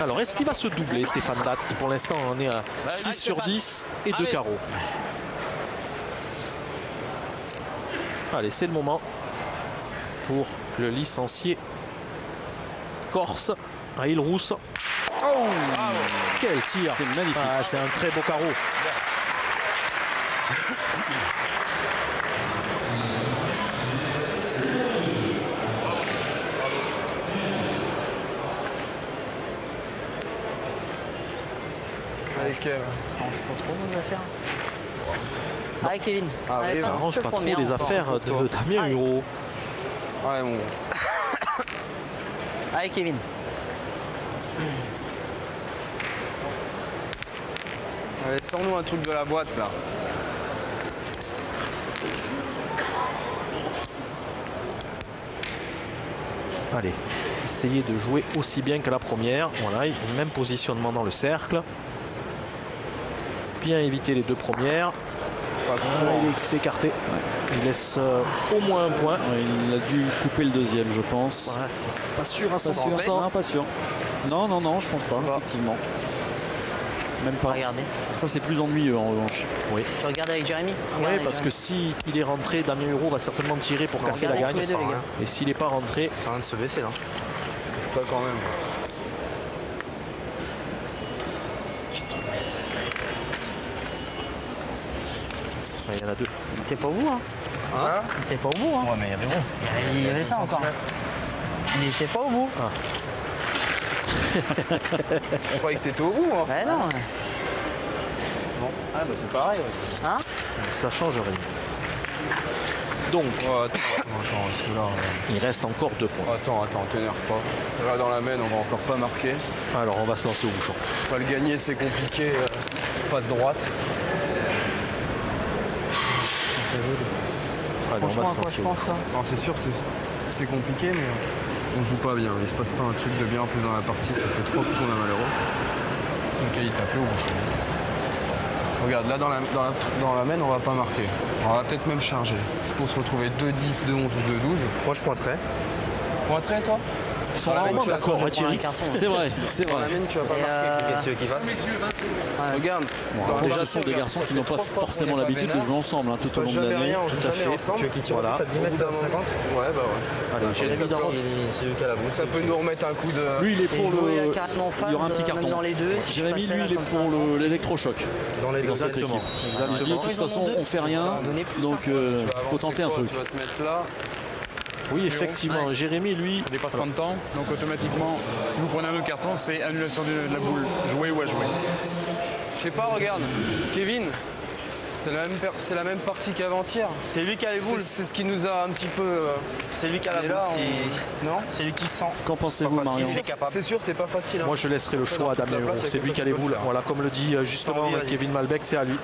Speaker 1: Alors, est-ce qu'il va se doubler, Stéphane qui pour l'instant en est à 6 sur 10 et 2
Speaker 6: Allez.
Speaker 1: carreaux Allez, c'est le moment pour le licencié corse à Île-Rousse. Oh Quel tir
Speaker 2: C'est magnifique.
Speaker 1: Ah, C'est un très beau carreau.
Speaker 5: Avec elle.
Speaker 3: Ça range pas trop nos affaires. Allez, Kevin.
Speaker 5: Ah
Speaker 3: Allez,
Speaker 5: oui,
Speaker 1: Ça arrange pas trop les
Speaker 3: encore.
Speaker 1: affaires de Damien. Huro.
Speaker 5: Ouais, bon.
Speaker 3: Allez, Kevin.
Speaker 5: Allez, sors-nous un truc de la boîte là.
Speaker 1: Allez, essayez de jouer aussi bien que la première. Voilà, il- même positionnement dans le cercle. Bien éviter les deux premières.
Speaker 5: Pas
Speaker 1: Ah, il est- s'est écarté. Il laisse euh, au moins un point.
Speaker 2: Ouais, il a dû couper le deuxième, je pense.
Speaker 1: Pas sûr à
Speaker 2: Pas sûr,
Speaker 1: 100%.
Speaker 2: non, pas sûr. Non, non, non, je pense pas, effectivement. Même pas.
Speaker 3: Regardez.
Speaker 2: Ça, c'est plus ennuyeux en revanche.
Speaker 1: Oui,
Speaker 3: Tu regardes avec Jérémy Regarde
Speaker 1: parce que si il est rentré, Damien Huro va certainement tirer pour casser la gagne.
Speaker 3: deux.
Speaker 1: Et s'il n'est pas rentré,
Speaker 9: Ça rien de se baisser là.
Speaker 5: C'est toi quand même.
Speaker 1: Il y en a deux.
Speaker 3: Il était pas au bout, hein
Speaker 9: Hein
Speaker 3: Il était pas au bout, hein
Speaker 8: Ouais, mais il y avait gros.
Speaker 3: Il y avait ça encore. Il était pas au bout.
Speaker 5: Je croyais que t'étais au bout. Hein.
Speaker 3: Ouais, non.
Speaker 5: Ah, bah c'est pareil. ouais.
Speaker 3: Hein
Speaker 1: Ça change rien. Donc,
Speaker 5: Oh, attends, attends, parce que là.
Speaker 1: il reste encore deux points.
Speaker 5: Attends, attends, t'énerve pas. Là, dans la main, on va encore pas marquer.
Speaker 1: Alors, on va se lancer au bouchon.
Speaker 5: Pas le gagner, c'est compliqué. euh, Pas de droite.
Speaker 1: Allez, on va se lancer au bouchon.
Speaker 3: ça
Speaker 5: Non, c'est sûr, c'est- compliqué, mais euh, on joue pas bien. Il se passe pas un truc de bien en plus dans la partie. Ça fait trois coups qu'on a malheureux. Donc, il taper au bouchon. Regarde, là, dans la, dans, la, dans la main, on va pas marquer. On va peut-être même charger. C'est pour se retrouver 2-10, 2-11 ou 2-12.
Speaker 9: Moi je pointerais.
Speaker 5: Pointerais, toi?
Speaker 1: Ils sont rarement d'accord, Thierry.
Speaker 2: C'est vrai, c'est vrai.
Speaker 9: tu vas pas marquer.
Speaker 5: Regarde.
Speaker 2: Bon, ce sont des garçons qui n'ont pas forcément l'habitude de jouer ensemble hein, tout au long de l'année.
Speaker 1: Tout à fait.
Speaker 9: Tu veux qu'il tire
Speaker 1: Voilà.
Speaker 9: T'as 10 mètres, t'as 50
Speaker 5: Ouais, bah ouais.
Speaker 1: Allez, Jérémy Darros.
Speaker 9: C'est lui qui a la boule.
Speaker 5: Ça peut nous remettre un coup de.
Speaker 2: Lui, il est
Speaker 3: Et
Speaker 2: pour
Speaker 3: jouer
Speaker 2: le. Il y aura un petit
Speaker 3: euh,
Speaker 2: carton.
Speaker 3: dans les deux, si je
Speaker 2: Jérémy, lui, il est pour l'électrochoc.
Speaker 9: Dans les deux
Speaker 2: Dans cette
Speaker 1: Exactement.
Speaker 2: de toute façon, on fait rien, donc euh, faut tenter un truc.
Speaker 5: Tu vas te mettre là.
Speaker 1: Oui, effectivement. Jérémy, lui,
Speaker 12: Dépassement de temps, donc automatiquement, si vous prenez un autre carton, c'est annulation de la boule, jouer ou à jouer.
Speaker 5: Je sais pas, regarde. Kevin, c'est la même, c'est la même partie qu'avant-hier.
Speaker 9: C'est lui qui a les boules.
Speaker 5: c'est ce qui nous a un petit peu. euh,
Speaker 9: C'est lui qui a la boule.
Speaker 5: là,
Speaker 9: c'est-
Speaker 5: Non
Speaker 9: C'est lui qui sent.
Speaker 2: Qu'en pensez-vous, Marion.
Speaker 5: C'est sûr, c'est pas facile. hein.
Speaker 1: moi, je laisserai le choix à Damien C'est lui qui a les boules. Voilà, comme le dit euh, justement. Kevin Malbec, c'est à lui.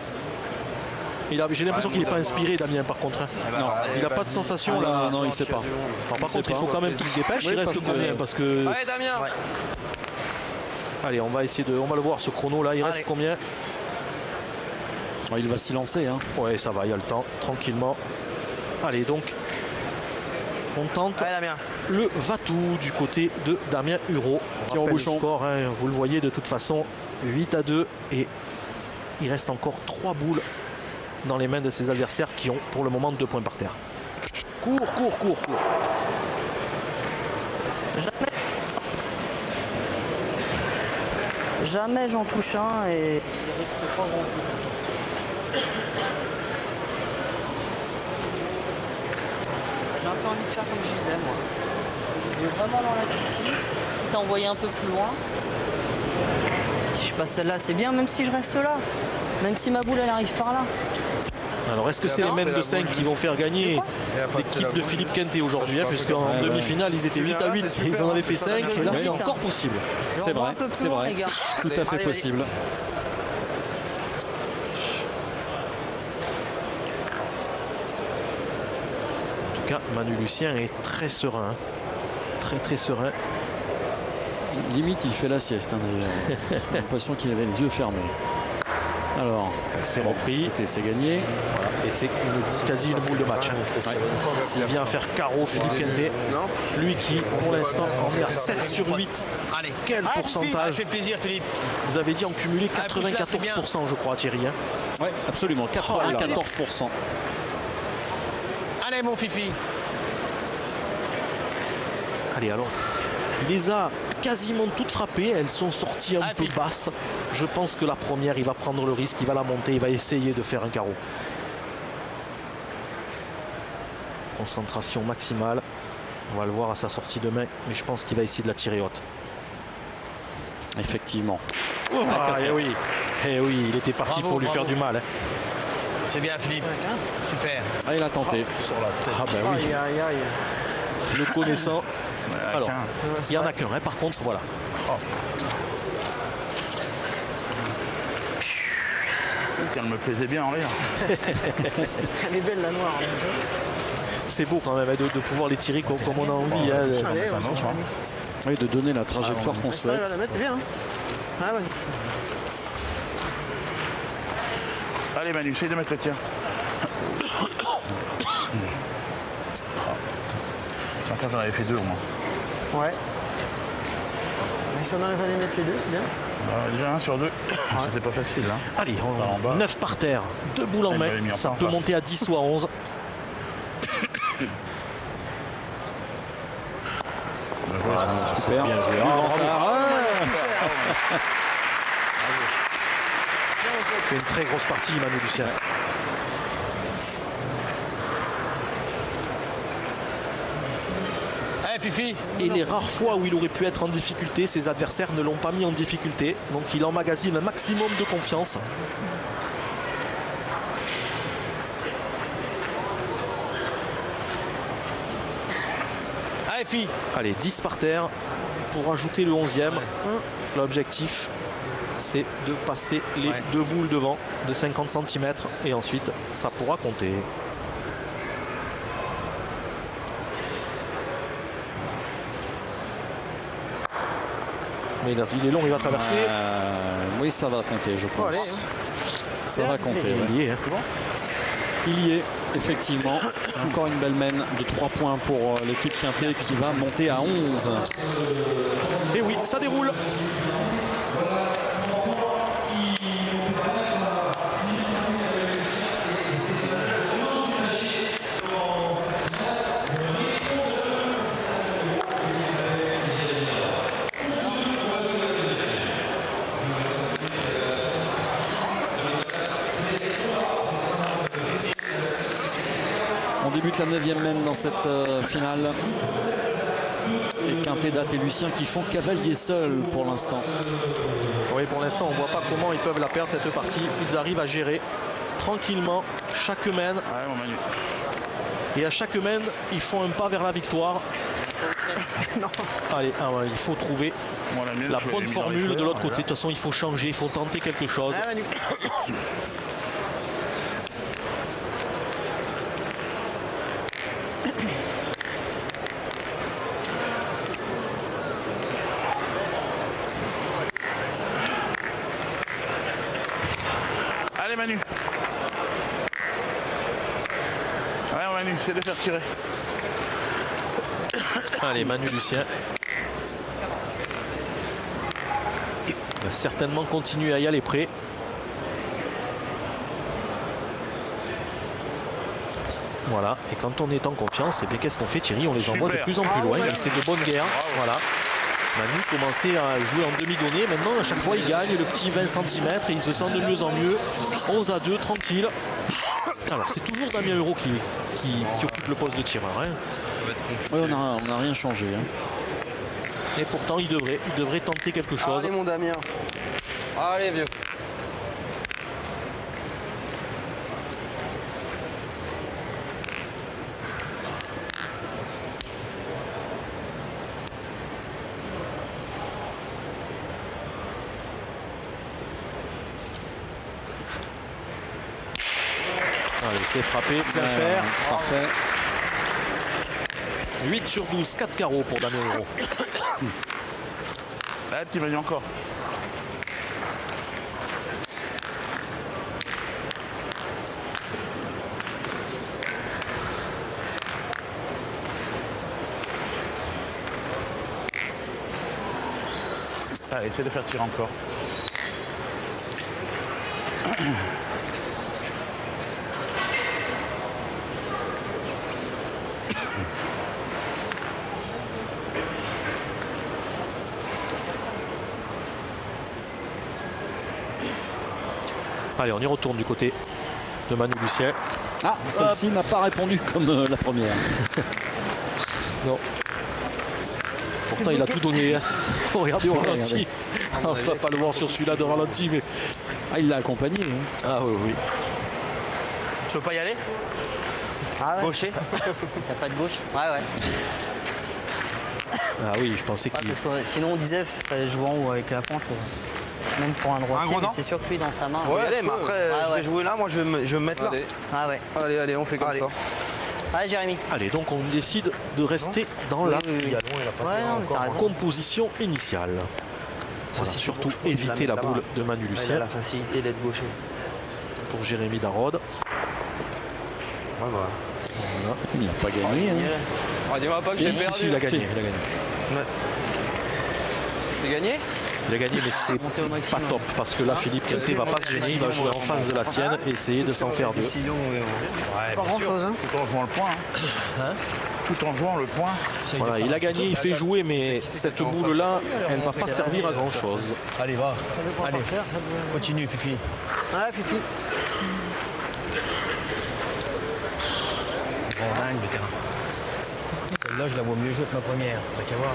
Speaker 1: Il a- J'ai l'impression qu'il n'est pas inspiré, Damien, par contre. hein. Non, il n'a pas de sensation
Speaker 2: Ah,
Speaker 1: là.
Speaker 2: non, non, il sait pas.
Speaker 1: Alors, par contre, il faut quand même qu'il se dépêche.
Speaker 2: Oui,
Speaker 1: il reste
Speaker 2: parce que-
Speaker 1: combien Parce que.
Speaker 5: Allez, Damien
Speaker 1: Allez, on va essayer de. On va le voir ce chrono là. Il reste combien?
Speaker 2: Il va s'y lancer. Hein.
Speaker 1: Ouais, ça va, il y a le temps, tranquillement. Allez, donc, on tente
Speaker 9: Allez,
Speaker 1: le Vatou du côté de Damien Huro. On rappelle
Speaker 2: bouchon.
Speaker 1: le score, hein, vous le voyez de toute façon, 8 à 2 et il reste encore 3 boules dans les mains de ses adversaires qui ont pour le moment 2 points par terre. Cours, cours, cours, cours.
Speaker 3: Jamais j'en touche un et. J'ai un peu envie de faire comme je disais, moi. Je vais vraiment dans la Titi, t'as envoyé un peu plus loin. Si je passe celle-là, c'est bien, même si je reste là. Même si ma boule, elle arrive par là.
Speaker 1: Alors, est-ce que c'est les mêmes de
Speaker 5: la
Speaker 1: 5
Speaker 5: boule
Speaker 1: qui vont faire gagner
Speaker 5: Et
Speaker 1: l'équipe de Philippe. Quintet aujourd'hui hein, Puisqu'en
Speaker 5: que-
Speaker 1: demi-finale, ils étaient
Speaker 5: C'est
Speaker 1: 8 à
Speaker 5: bien,
Speaker 1: 8,
Speaker 5: c'est
Speaker 1: ils en avaient fait
Speaker 5: c'est ça,
Speaker 1: 5
Speaker 5: je
Speaker 1: et là, c'est encore possible.
Speaker 2: C'est vrai, c'est vrai. Tout à fait possible.
Speaker 1: En tout cas, Manu Lucien est très serein. Très très serein.
Speaker 2: Limite, il fait la sieste. Hein, d'ailleurs. J'ai l'impression qu'il avait les yeux fermés. Alors,
Speaker 1: C'est repris.
Speaker 2: c'est gagné.
Speaker 1: Voilà. Et c'est une- quasi une boule de match. hein. S'il vient faire carreau Philippe Quintet,
Speaker 5: Non
Speaker 1: lui qui pour l'instant en est à 7 sur 8.
Speaker 6: Allez.
Speaker 1: Quel
Speaker 6: Ah,
Speaker 1: pourcentage
Speaker 6: fait plaisir, Philippe.
Speaker 1: Vous avez dit en cumulé
Speaker 6: Ah, plus là, c'est bien.
Speaker 1: 94% je crois Thierry. hein.
Speaker 2: Ouais, absolument.
Speaker 1: Oh là là.
Speaker 2: 94%.
Speaker 6: Allez, mon Fifi.
Speaker 1: Allez alors. Il les a quasiment toutes frappées. Elles sont sorties un
Speaker 6: Ah,
Speaker 1: peu basses. Je pense que la première, il va prendre le risque, il va la monter, il va essayer de faire un carreau. Concentration maximale. On va le voir à sa sortie demain, mais je pense qu'il va essayer de la tirer haute.
Speaker 2: Effectivement.
Speaker 1: Ah,
Speaker 2: casquette.
Speaker 1: eh oui. Eh oui, il était parti
Speaker 6: Bravo,
Speaker 1: pour lui
Speaker 6: bravo.
Speaker 1: faire du mal. hein.
Speaker 6: C'est bien, Philippe. Super.
Speaker 2: Ah, il a tenté.
Speaker 1: Ah ben oui,
Speaker 3: Aïe, aïe, aïe.
Speaker 1: le connaissant. Alors, il n'y en a qu'un, hein, par contre, voilà.
Speaker 8: Elle me plaisait bien en l'air.
Speaker 3: Elle est belle, la noire. hein,
Speaker 1: C'est beau quand même hein, de, de pouvoir les tirer comme, comme on a envie. hein.
Speaker 3: Allez, on
Speaker 8: hein.
Speaker 2: Oui, de donner la trajectoire qu'on
Speaker 3: s'en va
Speaker 2: souhaite.
Speaker 3: la mettre, c'est bien. hein. Ah ouais.
Speaker 8: Allez Manu, essaye de mettre le tir. Cas, j'en avais fait deux au moins.
Speaker 3: Ouais. Et si on arrive à les mettre les deux, c'est bien.
Speaker 8: Alors, déjà un sur deux. C'était pas facile. Hein.
Speaker 1: Allez,
Speaker 8: en
Speaker 1: on,
Speaker 8: bas.
Speaker 1: 9 par terre, 2 boules en main. Ça peut monter à 10 ou à 11.
Speaker 8: Voilà, ça-
Speaker 1: C'est
Speaker 2: Super.
Speaker 1: bien joué. Ah, bravo. C'est une très grosse partie, Manu Lucien. Et les rares fois où il aurait pu être en difficulté, ses adversaires ne l'ont pas mis en difficulté. Donc il emmagasine un maximum de confiance.
Speaker 6: Allez.
Speaker 1: Allez, 10 par terre pour ajouter le 11e. L'objectif, c'est de passer les
Speaker 6: Ouais.
Speaker 1: deux boules devant de 50 cm et ensuite ça pourra compter. Mais il est long, il va traverser.
Speaker 2: Euh, oui, ça va compter, je pense. ça va compter.
Speaker 1: Il y est, hein.
Speaker 2: Il y est, effectivement. Encore une belle mène de 3 points pour euh, l'équipe Quintet qui va monter à 11.
Speaker 1: Et oui, ça déroule.
Speaker 2: On débute la 9 mène dans cette euh, finale. Et Quintet, Date et Lucien qui font cavalier seul pour l'instant.
Speaker 1: Oui, pour l'instant, on ne voit pas comment ils peuvent la perdre cette partie. Ils arrivent à gérer tranquillement chaque mène. Et à chaque mène, ils font un pas vers la victoire. Allez, ah ouais, il faut trouver la bonne formule de l'autre côté. De toute façon, il faut changer, il faut tenter quelque chose.
Speaker 8: Allez Manu. De faire tirer.
Speaker 1: Allez, Manu Lucien. Il va certainement continuer à y aller près. Voilà, et quand on est en confiance, eh bien qu'est-ce qu'on fait Thierry? On les envoie de plus en plus
Speaker 8: Ah
Speaker 1: loin et c'est de bonne guerre. Voilà. Manu commençait à jouer en demi-donnée. Maintenant, à chaque fois, il gagne le petit 20 cm et il se sent de mieux en mieux. 11 à 2, tranquille. Alors, c'est toujours Damien Euro qui, qui, qui occupe le poste de tireur. hein.
Speaker 2: Oui, on n'a rien changé. hein.
Speaker 1: Et pourtant, il devrait, il devrait tenter quelque chose.
Speaker 5: Allez mon Damien. Allez vieux.
Speaker 1: C'est frappé, bien
Speaker 2: Ouais,
Speaker 1: faire.
Speaker 2: Parfait.
Speaker 1: 8 sur 12, 4 carreaux pour Damien Euro.
Speaker 8: Ah, petit Manu encore. Allez, essaie de faire tirer encore.
Speaker 1: Allez, on y retourne du côté de Manu Lucien.
Speaker 2: Ah, celle-ci n'a pas répondu comme euh, la première.
Speaker 1: Non. Pourtant, il a tout donné. hein. Regardez au ralenti. On ne va pas le voir sur celui-là de ralenti, mais.
Speaker 2: Ah, il l'a accompagné. hein.
Speaker 1: Ah oui, oui.
Speaker 9: Tu veux pas y aller
Speaker 3: Ah ouais
Speaker 9: Gaucher
Speaker 3: T'as pas de gauche? Ouais, ouais.
Speaker 1: Ah oui, je pensais
Speaker 3: Ouais,
Speaker 1: qu'il.
Speaker 3: parce que sinon, on disait, en haut avec la pente. Même pour un droitier,
Speaker 9: dent
Speaker 3: c'est lui, dans sa main.
Speaker 9: Ouais, allez, mais après,
Speaker 3: Ah
Speaker 9: je
Speaker 3: ouais.
Speaker 9: vais jouer là, moi je vais me, je vais me mettre là.
Speaker 5: Allez.
Speaker 3: Ah ouais.
Speaker 5: Allez, allez, on fait comme
Speaker 9: Allez.
Speaker 5: ça.
Speaker 3: Allez, Jérémy.
Speaker 1: Allez, donc on décide de rester dans la
Speaker 3: Oui, oui, oui. Ouais, non,
Speaker 1: composition initiale.
Speaker 9: Si,
Speaker 1: surtout
Speaker 9: la
Speaker 1: éviter la boule de Manu
Speaker 9: Il a
Speaker 1: Lucien
Speaker 9: la facilité d'être gaucher.
Speaker 1: pour Jérémy Darod.
Speaker 9: Ouais, bah.
Speaker 2: Il n'a pas gagné. hein.
Speaker 5: Ah, dis-moi pas que
Speaker 2: Si,
Speaker 5: j'ai perdu.
Speaker 1: Si, il a gagné,
Speaker 2: Si.
Speaker 1: il a gagné.
Speaker 5: J'ai gagné?
Speaker 1: Il a gagné, mais c'est pas top parce que là, Philippe Quintet va pas se gêner. Il va jouer en face de la sienne et essayer de s'en faire deux.
Speaker 8: Ouais,
Speaker 3: Pas
Speaker 8: bien
Speaker 3: grand chose, hein.
Speaker 8: Tout en jouant le point. hein. Tout en jouant le point.
Speaker 1: Voilà, il a gagné, il fait jouer, mais cette boule-là, elle ne va pas servir à grand-chose.
Speaker 6: Allez, va. Allez, continue, Fifi.
Speaker 3: Ouais, Fifi.
Speaker 6: Grand dingue le terrain. Celle-là, je la vois mieux jouer que ma première. T'as qu'à voir.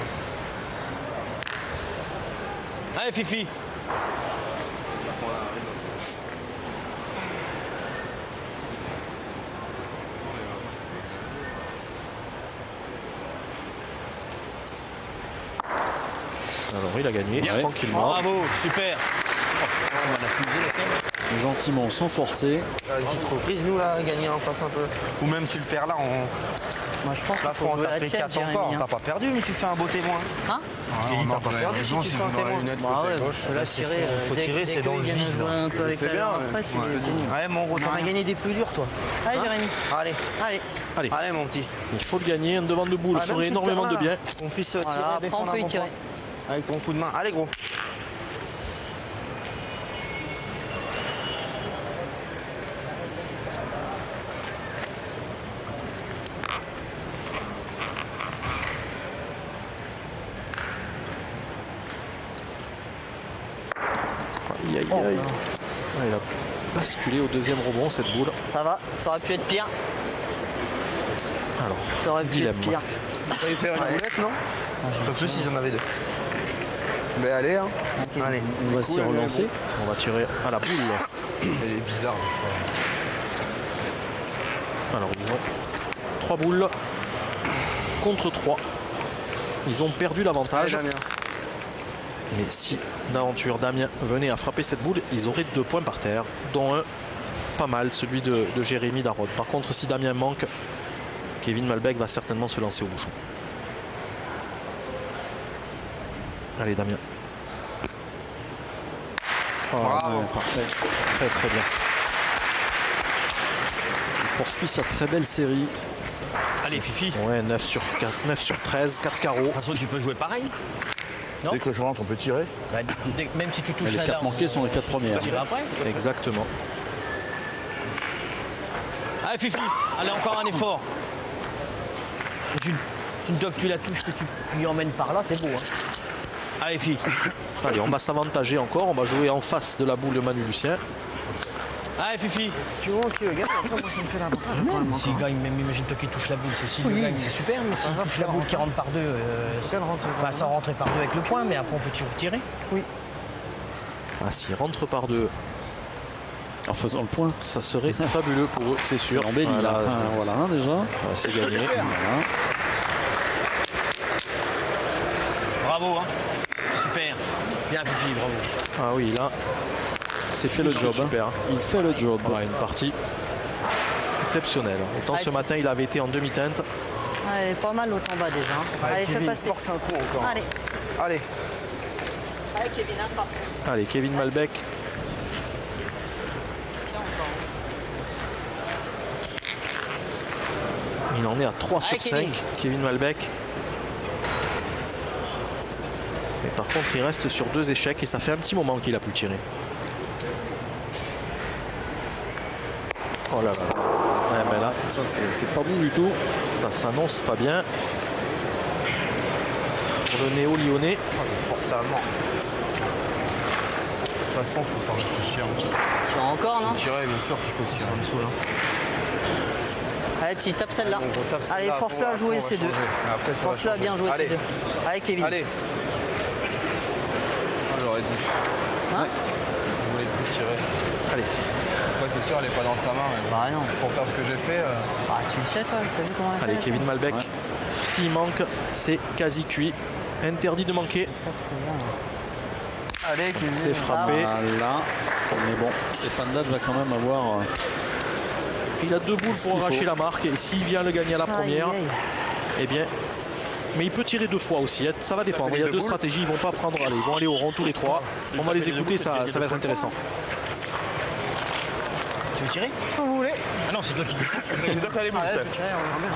Speaker 6: Allez, Fifi.
Speaker 1: Alors, il a gagné tranquillement.
Speaker 6: Bravo, super.
Speaker 2: Gentiment sans forcer.
Speaker 9: Euh, Une petite reprise, nous là, gagner en face un peu. Ou même tu le perds là, on.
Speaker 3: Moi je pense
Speaker 9: Là, faut
Speaker 3: faut
Speaker 9: en taper
Speaker 3: tienne,
Speaker 9: 4
Speaker 3: Jérémy.
Speaker 9: encore.
Speaker 3: hein.
Speaker 9: T'as pas perdu, mais tu fais un beau témoin.
Speaker 3: Hein
Speaker 9: dit,
Speaker 5: on
Speaker 9: t'as pas perdu si
Speaker 5: raison,
Speaker 9: tu
Speaker 5: si
Speaker 9: fais
Speaker 5: je
Speaker 9: un témoin.
Speaker 5: lunette
Speaker 3: Bah ouais,
Speaker 5: gauche.
Speaker 3: faut
Speaker 9: Là, c'est
Speaker 3: tirer. euh,
Speaker 9: faut
Speaker 3: dès-
Speaker 9: tirer, c'est dans le vide,
Speaker 3: la
Speaker 5: bien, ouais.
Speaker 3: Après, c'est
Speaker 5: Je te dis.
Speaker 9: Ouais, mon gros, t'en as gagné des plus durs, toi.
Speaker 3: Allez,
Speaker 9: Hein
Speaker 3: Jérémy.
Speaker 9: Allez,
Speaker 3: Allez.
Speaker 1: Allez,
Speaker 9: allez, mon petit.
Speaker 1: il faut le gagner. Un devant de boule
Speaker 9: Ah,
Speaker 1: ferait
Speaker 9: tu le
Speaker 1: énormément
Speaker 9: perds
Speaker 1: de bien.
Speaker 9: Qu'on puisse tirer, défendre
Speaker 3: peut
Speaker 9: un bon point. Avec ton coup de main. Allez, gros.
Speaker 1: Aïe, aïe, aïe. Ah, il a au deuxième rebond cette boule.
Speaker 3: Ça va, ça aurait pu être pire.
Speaker 1: Alors,
Speaker 3: Ça aurait pu
Speaker 1: dilemme.
Speaker 3: être pire.
Speaker 5: Ça y faire une boulette, non
Speaker 9: Un peu plus, ils en avaient deux.
Speaker 5: Mais allez, hein.
Speaker 9: Allez.
Speaker 2: On va s'y relancer.
Speaker 1: On va tirer à la boule.
Speaker 5: Elle est bizarre des fois.
Speaker 1: Alors, ils ont 3 boules contre 3. Ils ont perdu l'avantage. Mais si d'aventure Damien venait à frapper cette boule, ils auraient deux points par terre, dont un pas mal, celui de, de Jérémy Darod. Par contre, si Damien manque, Kevin Malbec va certainement se lancer au bouchon. Allez Damien. Oh,
Speaker 9: Bravo.
Speaker 1: ouais, parfait. Très très bien.
Speaker 2: Il poursuit sa très belle série.
Speaker 6: Allez, Fifi.
Speaker 1: Ouais, 9 sur, 4, 9 sur 13, 4 carreaux.
Speaker 6: De toute façon, tu peux jouer pareil. Non.
Speaker 8: Dès que je rentre, on peut tirer.
Speaker 6: Bah, dès- même si tu touches
Speaker 2: Les
Speaker 6: la
Speaker 2: quatre manquées sont les quatre premières.
Speaker 6: tu vas après.
Speaker 1: Exactement.
Speaker 6: Allez, Fifi. Allez, encore un effort. Une, une fois que tu la touches, que tu lui emmènes par là, c'est beau. Hein. Allez, Fifi.
Speaker 1: Allez, on va s'avantager encore. On va jouer en face de la boule de Manu Lucien.
Speaker 6: Allez, Fifi.
Speaker 3: Tu vois, tu regardes, après, moi, ça me fait l'avantage. quand même,
Speaker 6: S'il gagne, même imagine-toi qu'il touche la boule, c'est s'il
Speaker 3: Oui.
Speaker 6: gagne, c'est super, mais s'il touche la boule qui rentre par deux, euh, enfin, sans rentrer par deux avec le point, mais après on peut toujours tirer.
Speaker 1: Ah, s'il rentre par deux,
Speaker 2: En faisant le point.
Speaker 1: ça serait fabuleux pour eux, c'est sûr.
Speaker 2: Là.
Speaker 1: Voilà,
Speaker 2: Ah, voilà, hein, déjà.
Speaker 1: voilà, c'est gagné.
Speaker 2: Voilà.
Speaker 6: Bravo, hein. Super. Bien, Fifi, bravo.
Speaker 1: Ah oui, là,
Speaker 2: C'est fait le job. hein.
Speaker 1: super.
Speaker 2: Il fait le job.
Speaker 1: Voilà, une partie exceptionnelle. Autant ce
Speaker 3: Allez.
Speaker 1: matin, il avait été en demi-teinte.
Speaker 3: Elle est pas mal l'autre en bas déjà. hein. Allez, fais
Speaker 5: Kevin,
Speaker 3: passer.
Speaker 5: force un coup encore.
Speaker 3: Allez.
Speaker 5: Allez.
Speaker 3: Allez, Kevin, un frappe.
Speaker 1: Allez, Kevin Malbec. Il en est à 3 sur
Speaker 3: Allez,
Speaker 1: 5,
Speaker 3: Kevin.
Speaker 1: Kevin Malbec. Mais par contre, il reste sur deux échecs et ça fait un petit moment qu'il a pu tirer. Oh là là. Ouais, ben là,
Speaker 2: Ça, c'est pas bon du tout.
Speaker 1: ça s'annonce pas bien. Pour le néo-lyonnais.
Speaker 9: Force allemand.
Speaker 5: De toute façon, faut pas réfléchir.
Speaker 3: Tu vas encore, non
Speaker 5: Tirer, bien sûr qu'il faut tirer. En dessous, là.
Speaker 3: Allez, petit, tape celle-là.
Speaker 5: Tape
Speaker 3: Allez, force-le à jouer ces deux.
Speaker 5: Mais
Speaker 3: Force-le à bien jouer ces deux. Allez, Kevin.
Speaker 5: Allez. Ah, J'aurais dû.
Speaker 3: Hein
Speaker 5: Je voulais plus tirer.
Speaker 1: Allez,
Speaker 5: c'est sûr, elle est pas dans sa main. mais
Speaker 3: Bah non.
Speaker 5: Pour faire ce que j'ai fait, euh,
Speaker 3: Bah, tu le sais, toi, t'as vu comment elle
Speaker 1: allez,
Speaker 3: fait,
Speaker 1: Kevin Malbec.
Speaker 2: Ouais.
Speaker 1: S'il manque, c'est quasi cuit. Interdit de manquer.
Speaker 3: Celle-là.
Speaker 5: Allez, Kevin.
Speaker 1: C'est frappé.
Speaker 2: Voilà. Mais bon, Stéphane Dad va quand même avoir. euh,
Speaker 1: Il a deux boules pour arracher
Speaker 2: faut.
Speaker 1: la marque et s'il vient le gagner à la première,
Speaker 3: Aïe, aïe.
Speaker 1: eh bien. Mais il peut tirer deux fois aussi, hein. ça va dépendre. Il y a deux stratégies, ils vont pas prendre, allez, ils vont aller au rond tous les trois. On va les écouter, ça, ça va être intéressant.
Speaker 6: Tirer
Speaker 3: Vous voulez
Speaker 6: Ah non, c'est toi qui dis.
Speaker 8: C'est Steph.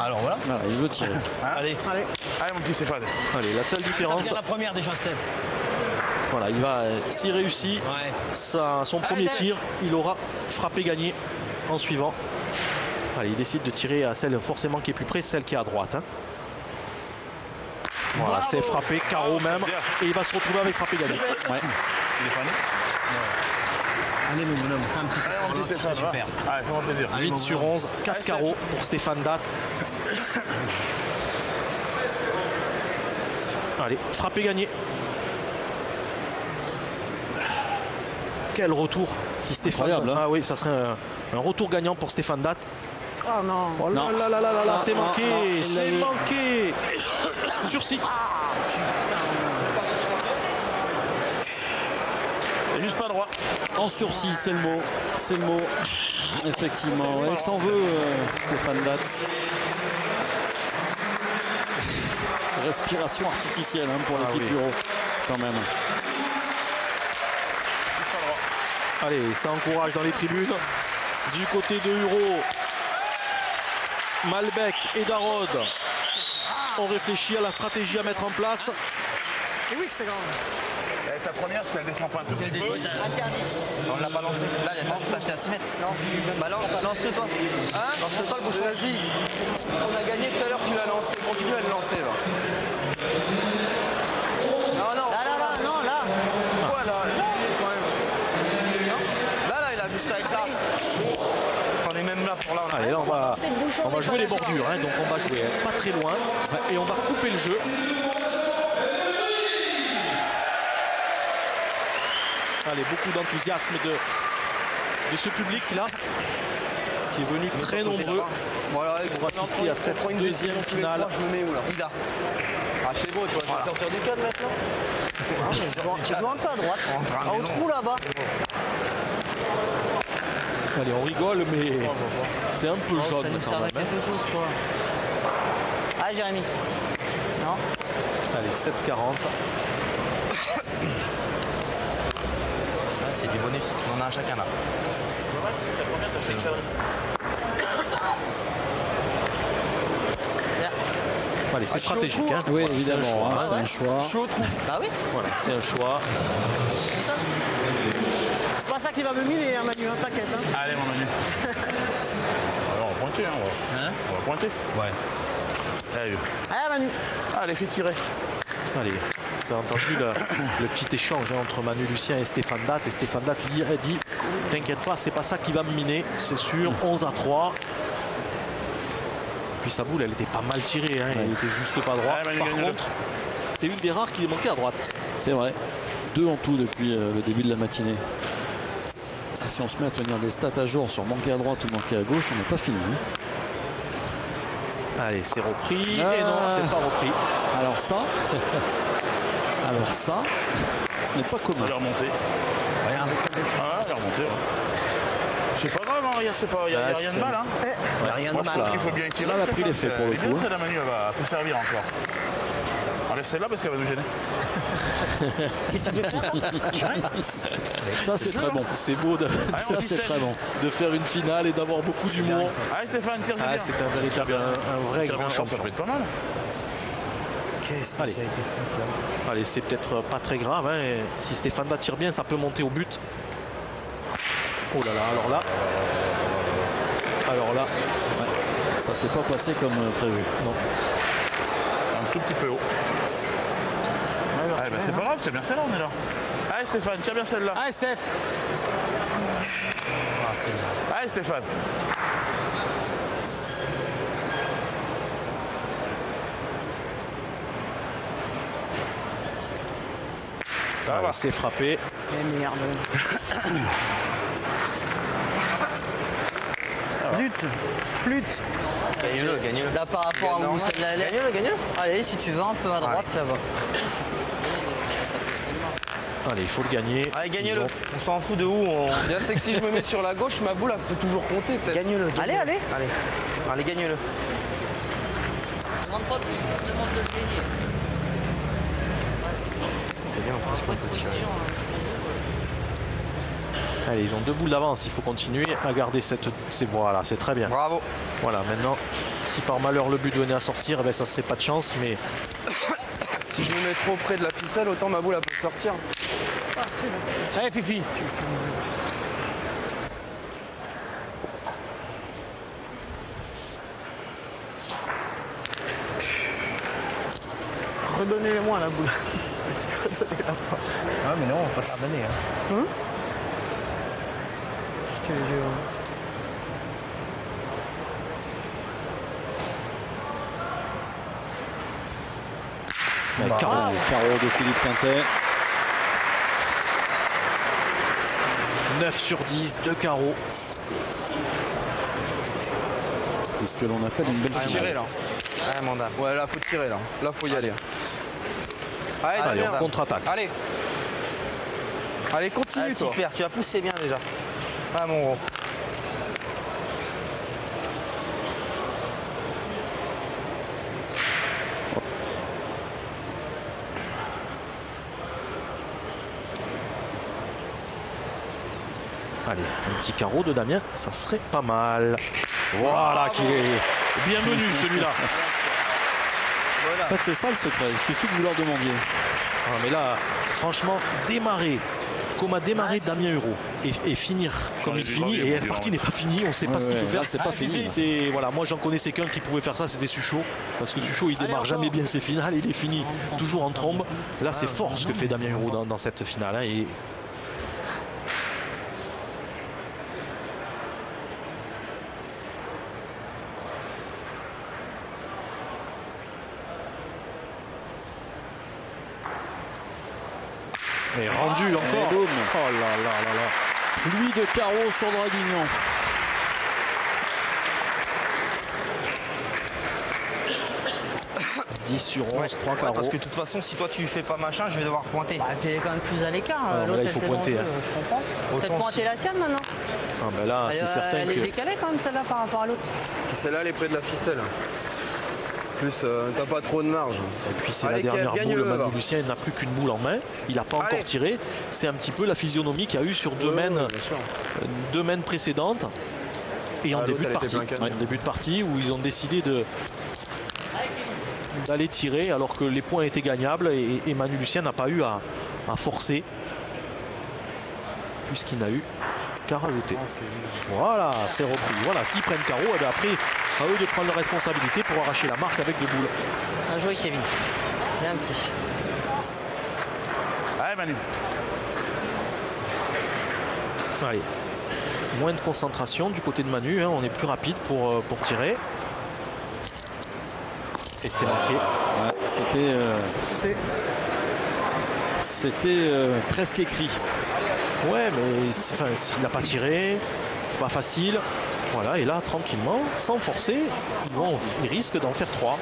Speaker 6: Alors voilà.
Speaker 2: Voilà, il veut tirer.
Speaker 6: Allez.
Speaker 3: Allez.
Speaker 8: Allez, mon petit Stéphane.
Speaker 1: Allez, la seule différence,
Speaker 6: Bien la première déjà, Steph.
Speaker 1: voilà, il va, s'il réussit
Speaker 6: Ouais.
Speaker 1: sa- son premier tir, il aura frappé gagné en suivant. Allez, il décide de tirer à celle forcément qui est plus près, celle qui est à droite. hein. Voilà, c'est frappé, carreau même, et il va se retrouver avec frappé gagné.
Speaker 2: Ouais.
Speaker 6: Allez, mon bonhomme, petit peu.
Speaker 8: Allez, Stéphane.
Speaker 6: Super.
Speaker 8: Allez, fais-moi plaisir.
Speaker 1: 8 sur 11, 4 carreaux pour Stéphane Datt. Allez, frappé gagné. Quel retour si Stéphane.
Speaker 2: Incroyable, hein.
Speaker 1: ah oui, ça serait un, un retour gagnant pour Stéphane Datt.
Speaker 3: Oh non.
Speaker 1: Oh là
Speaker 2: Non.
Speaker 1: là là là là là,
Speaker 2: Non,
Speaker 1: c'est
Speaker 2: non,
Speaker 1: manqué, c'est manqué. Sursis.
Speaker 8: Juste pas droit.
Speaker 2: En sursis, c'est le mot. C'est le mot. Effectivement. Ouais, que s'en veut, euh, Stéphane Batz. Respiration artificielle hein, pour
Speaker 1: Ah
Speaker 2: l'équipe
Speaker 1: oui.
Speaker 2: Euro, quand même.
Speaker 1: Allez, ça encourage dans les tribunes. Du côté de Huro, Malbec et Darod ont réfléchi à la stratégie à mettre en place.
Speaker 10: Et oui que c'est grand.
Speaker 8: Ta première, si elle descend pas un tout petit peu.
Speaker 9: On l'a pas lancé. Là, il y a ta acheté à 6 mètres. Non. Bah là, lance-toi. Hein Lance-toi le bouchon.
Speaker 5: Vas-y. On a gagné tout à l'heure, tu l'as lancé. Continue à le lancer là. Non, non.
Speaker 3: Là, là, là, non, là.
Speaker 5: Quoi là Là, quand même.
Speaker 9: Là, là, il a juste à être là. On est même là pour là.
Speaker 1: Allez, là, on va, on va jouer les bordures, hein, donc on va jouer pas très loin et on va couper le jeu. Allez, beaucoup d'enthousiasme de, de ce public-là qui est venu très nombreux
Speaker 5: Voilà,
Speaker 1: pour assister à cette
Speaker 5: une
Speaker 1: deuxième finale.
Speaker 5: Je me mets où là
Speaker 9: Il a.
Speaker 5: Ah, t'es beau, toi. Je vais sortir du cadre maintenant.
Speaker 3: Tu joues un peu à droite. Ah, au trou là-bas.
Speaker 1: Allez, on rigole, mais c'est un peu
Speaker 3: Oh, ça
Speaker 1: jaune
Speaker 3: nous
Speaker 1: quand même. hein.
Speaker 3: quelque chose, quoi. Ah, Jérémy. Non
Speaker 1: Allez, 7,40.
Speaker 9: C'est du bonus. On en a un chacun là.
Speaker 1: Allez, c'est stratégique. Hein.
Speaker 2: Oui,
Speaker 1: c'est un
Speaker 2: évidemment.
Speaker 1: choix,
Speaker 2: hein,
Speaker 1: hein.
Speaker 2: C'est un choix.
Speaker 5: Au trou.
Speaker 3: Bah oui.
Speaker 1: Voilà, c'est un choix.
Speaker 10: C'est pas ça qui va me miner, hein, Manu, hein, t'inquiète. Hein.
Speaker 8: Allez, mon Manu. Alors, on va pointer, hein, on va, on va pointer. Ouais. Allez,
Speaker 10: Ah, Manu.
Speaker 8: allez, fais tirer.
Speaker 1: Allez, tu as entendu le, le petit échange hein, entre Manu Lucien et Stéphane Datt. Et Stéphane Datt lui a dit T'inquiète pas, c'est pas ça qui va me miner, c'est sûr. 11 à 3. Puis sa boule, elle était pas mal tirée, hein, elle était juste pas droit.
Speaker 8: Ouais, Manu,
Speaker 1: Par contre, c'est une des rares qui est manquée à droite.
Speaker 2: C'est vrai. Deux en tout depuis euh, le début de la matinée. Et si on se met à tenir des stats à jour sur manquer à droite ou manquer à gauche, on n'est pas fini.
Speaker 1: Allez, c'est repris.
Speaker 2: Ah.
Speaker 1: Et non, c'est pas repris.
Speaker 2: Alors ça, alors ça, ce n'est pas commun.
Speaker 8: Elle est remontée. Rien avec Ah, elle est remontée. ouais. C'est pas grave, hein, il n'y a, c'est pas- il y a- il y a rien de mal. Hein.
Speaker 1: Ouais,
Speaker 8: rien
Speaker 1: moi,
Speaker 8: de
Speaker 1: je
Speaker 8: mal.
Speaker 1: la-
Speaker 8: Il faut bien tirer.
Speaker 2: Là, elle a pris l'effet pour
Speaker 8: elle
Speaker 2: le
Speaker 8: bien,
Speaker 2: coup, hein.
Speaker 8: Manu, elle va peut servir encore. Enlève celle-là parce qu'elle va nous gêner.
Speaker 2: Ça, c'est très bon.
Speaker 1: C'est beau de,
Speaker 8: Allez, on
Speaker 2: Ça, c'est
Speaker 8: système.
Speaker 2: très bon.
Speaker 1: de faire une finale et d'avoir beaucoup d'humour.
Speaker 8: Allez, Stéphane, tire, c'est
Speaker 1: Ah, c'est un véritable, un, un vrai grand champion.
Speaker 8: Ça peut être pas mal.
Speaker 9: Qu'est-ce que
Speaker 1: Allez.
Speaker 9: ça a été fou, là.
Speaker 1: Allez, c'est peut-être pas très grave. hein, et Si Stéphane tire bien, ça peut monter au but. Oh là là, alors là. Alors là,
Speaker 2: Ouais, ça s'est pas passé comme euh, prévu.
Speaker 1: non.
Speaker 8: Un tout petit peu haut. Ah, bah, c'est pas grave, c'est bien celle-là, on est là. Allez, Stéphane, tire bien celle-là.
Speaker 10: Allez, Steph.
Speaker 8: Allez, Stéphane.
Speaker 1: Allez, c'est frappé.
Speaker 10: Eh merde. Zut. Flûte.
Speaker 9: Gagne-le, gagne-le.
Speaker 3: Là, par rapport à où celle-là elle est.
Speaker 9: Gagne-le, gagne-le.
Speaker 3: Allez, si tu veux, un peu à droite, ça va.
Speaker 1: Allez, il faut le gagner.
Speaker 9: Allez, gagne-le.
Speaker 1: ont-
Speaker 9: On s'en fout de où on...
Speaker 5: Bien, c'est que si je me mets sur la gauche, ma boule elle peut toujours compter peut-être.
Speaker 9: Gagne-le. gagne-le.
Speaker 10: Allez, allez.
Speaker 9: Allez, allez gagne-le.
Speaker 3: Demande pas plus, demande de le gagner.
Speaker 9: Qu'on peut tirer.
Speaker 1: Allez, ils ont deux boules d'avance. Il faut continuer à garder cette. C'est voilà, c'est très bien.
Speaker 9: Bravo.
Speaker 1: Voilà, maintenant, si par malheur le but venait à sortir, eh ben, ça serait pas de chance, mais
Speaker 5: Si je me mets trop près de la ficelle, autant ma boule elle peut sortir.
Speaker 10: Allez, Fifi. Redonnez-le-moi la boule.
Speaker 9: Ah, mais non, on va pas se la donner. Hein.
Speaker 10: Je te jure.
Speaker 1: Ouais,
Speaker 2: Carreau,
Speaker 1: carreau.
Speaker 2: carreau de Philippe Quintet.
Speaker 1: 9 sur 10, 2 carreaux.
Speaker 2: C'est ce que l'on appelle une belle
Speaker 5: Faut tirer
Speaker 2: finale.
Speaker 5: là.
Speaker 9: Ouais, mandat.
Speaker 5: Ouais, là faut tirer là. Là faut y aller. Allez,
Speaker 1: on contre-attaque.
Speaker 5: Allez. Allez, continue,
Speaker 9: Allez,
Speaker 5: toi.
Speaker 9: petit père, tu as poussé bien déjà. Ah, mon gros.
Speaker 1: Allez, un petit carreau de Damien, ça serait pas mal. Voilà qui est bienvenu celui-là.
Speaker 2: En fait, c'est ça le secret. Il suffit que vous leur demandiez.
Speaker 1: Ah, mais là, franchement, démarrer. Comme a démarré Damien Huro et, et finir. Comme il finit et la partie n'est pas finie, on ne sait pas
Speaker 2: Ouais,
Speaker 1: ce qu'il
Speaker 2: ouais,
Speaker 1: peut faire.
Speaker 2: c'est pas fini.
Speaker 1: C'est voilà, moi j'en connaissais qu'un qui pouvait faire ça, c'était Suchot. Parce que Suchot il démarre jamais bien ses finales, il est fini toujours en trombe. Là, c'est fort ce que fait Damien Huro dans, dans cette finale hein, et Encore.
Speaker 2: Boum.
Speaker 1: Oh là là là là.
Speaker 2: Pluie de carreaux sur Draguignan.
Speaker 1: « 10 sur 11,
Speaker 9: Ouais,
Speaker 1: 3
Speaker 9: ouais, parce que de toute façon, si toi tu fais pas machin, je vais devoir pointer.
Speaker 3: Bah, et puis elle est quand même plus à l'écart.
Speaker 1: Ah,
Speaker 3: L'autre,
Speaker 1: là, il
Speaker 3: elle
Speaker 1: faut
Speaker 3: était dans le
Speaker 1: pointer, hein.
Speaker 3: Je comprends. Peut-être pointer
Speaker 9: si-
Speaker 3: la sienne maintenant.
Speaker 1: Ah, ben là,
Speaker 3: Elle,
Speaker 1: c'est
Speaker 3: euh,
Speaker 1: certain
Speaker 3: elle est
Speaker 1: que.
Speaker 3: décalée quand même celle-là par rapport à l'autre.
Speaker 5: Puis celle-là, elle est près de la ficelle. Plus, euh, t'as pas trop de marge.
Speaker 1: Et puis c'est la dernière boule. Manu. Lucien n'a plus qu'une boule en main. Il n'a pas
Speaker 5: Allez.
Speaker 1: encore tiré. C'est un petit peu la physionomie qu'il y a eu sur deux mènes,
Speaker 5: sûr.
Speaker 1: euh, deux mènes précédentes. Et en
Speaker 5: Ah,
Speaker 1: début de partie. Ouais, début de partie où ils ont décidé de d'aller tirer alors que les points étaient gagnables et, et Manu Lucien n'a pas eu à, à forcer puisqu'il n'a eu qu'à rajouter. Voilà, c'est repris. Voilà, s'ils prennent carreau, et bien après, à eux de prendre leur responsabilité pour arracher la marque avec deux boules.
Speaker 3: Bien joué Kevin. Bien petit.
Speaker 8: Allez, Manu.
Speaker 1: Allez, moins de concentration du côté de Manu, hein, on est plus rapide pour, euh, pour tirer. Et c'est.
Speaker 2: Ouais, C'était euh, c'était euh, presque écrit.
Speaker 1: Ouais, mais enfin, s'il n'a pas tiré, c'est pas facile. Voilà, et là, tranquillement, sans forcer, ils, risquent d'en faire trois.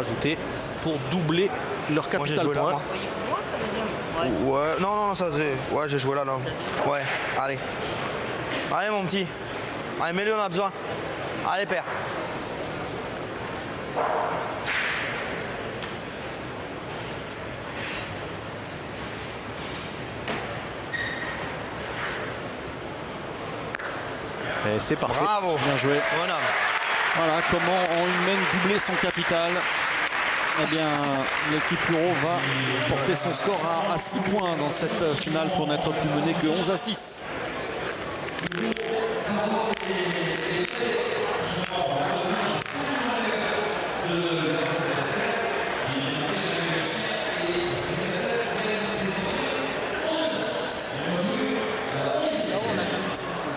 Speaker 1: Rajouter pour doubler leur
Speaker 9: Moi, j'ai
Speaker 1: capital
Speaker 9: joué là,
Speaker 1: point.
Speaker 9: moi. Ouais, non, non, non, ça c'est. Ouais, j'ai joué là, là. Ouais, allez. Allez, mon petit. Allez, mets-le, on a besoin. Allez, père.
Speaker 1: Et c'est parfait.
Speaker 9: Bravo.
Speaker 2: Bien joué.
Speaker 9: Bonhomme.
Speaker 2: Voilà comment en une main doubler son capital. Eh bien, l'équipe Euro va porter son score à, 6 points dans cette finale pour n'être plus mené que 11 à 6.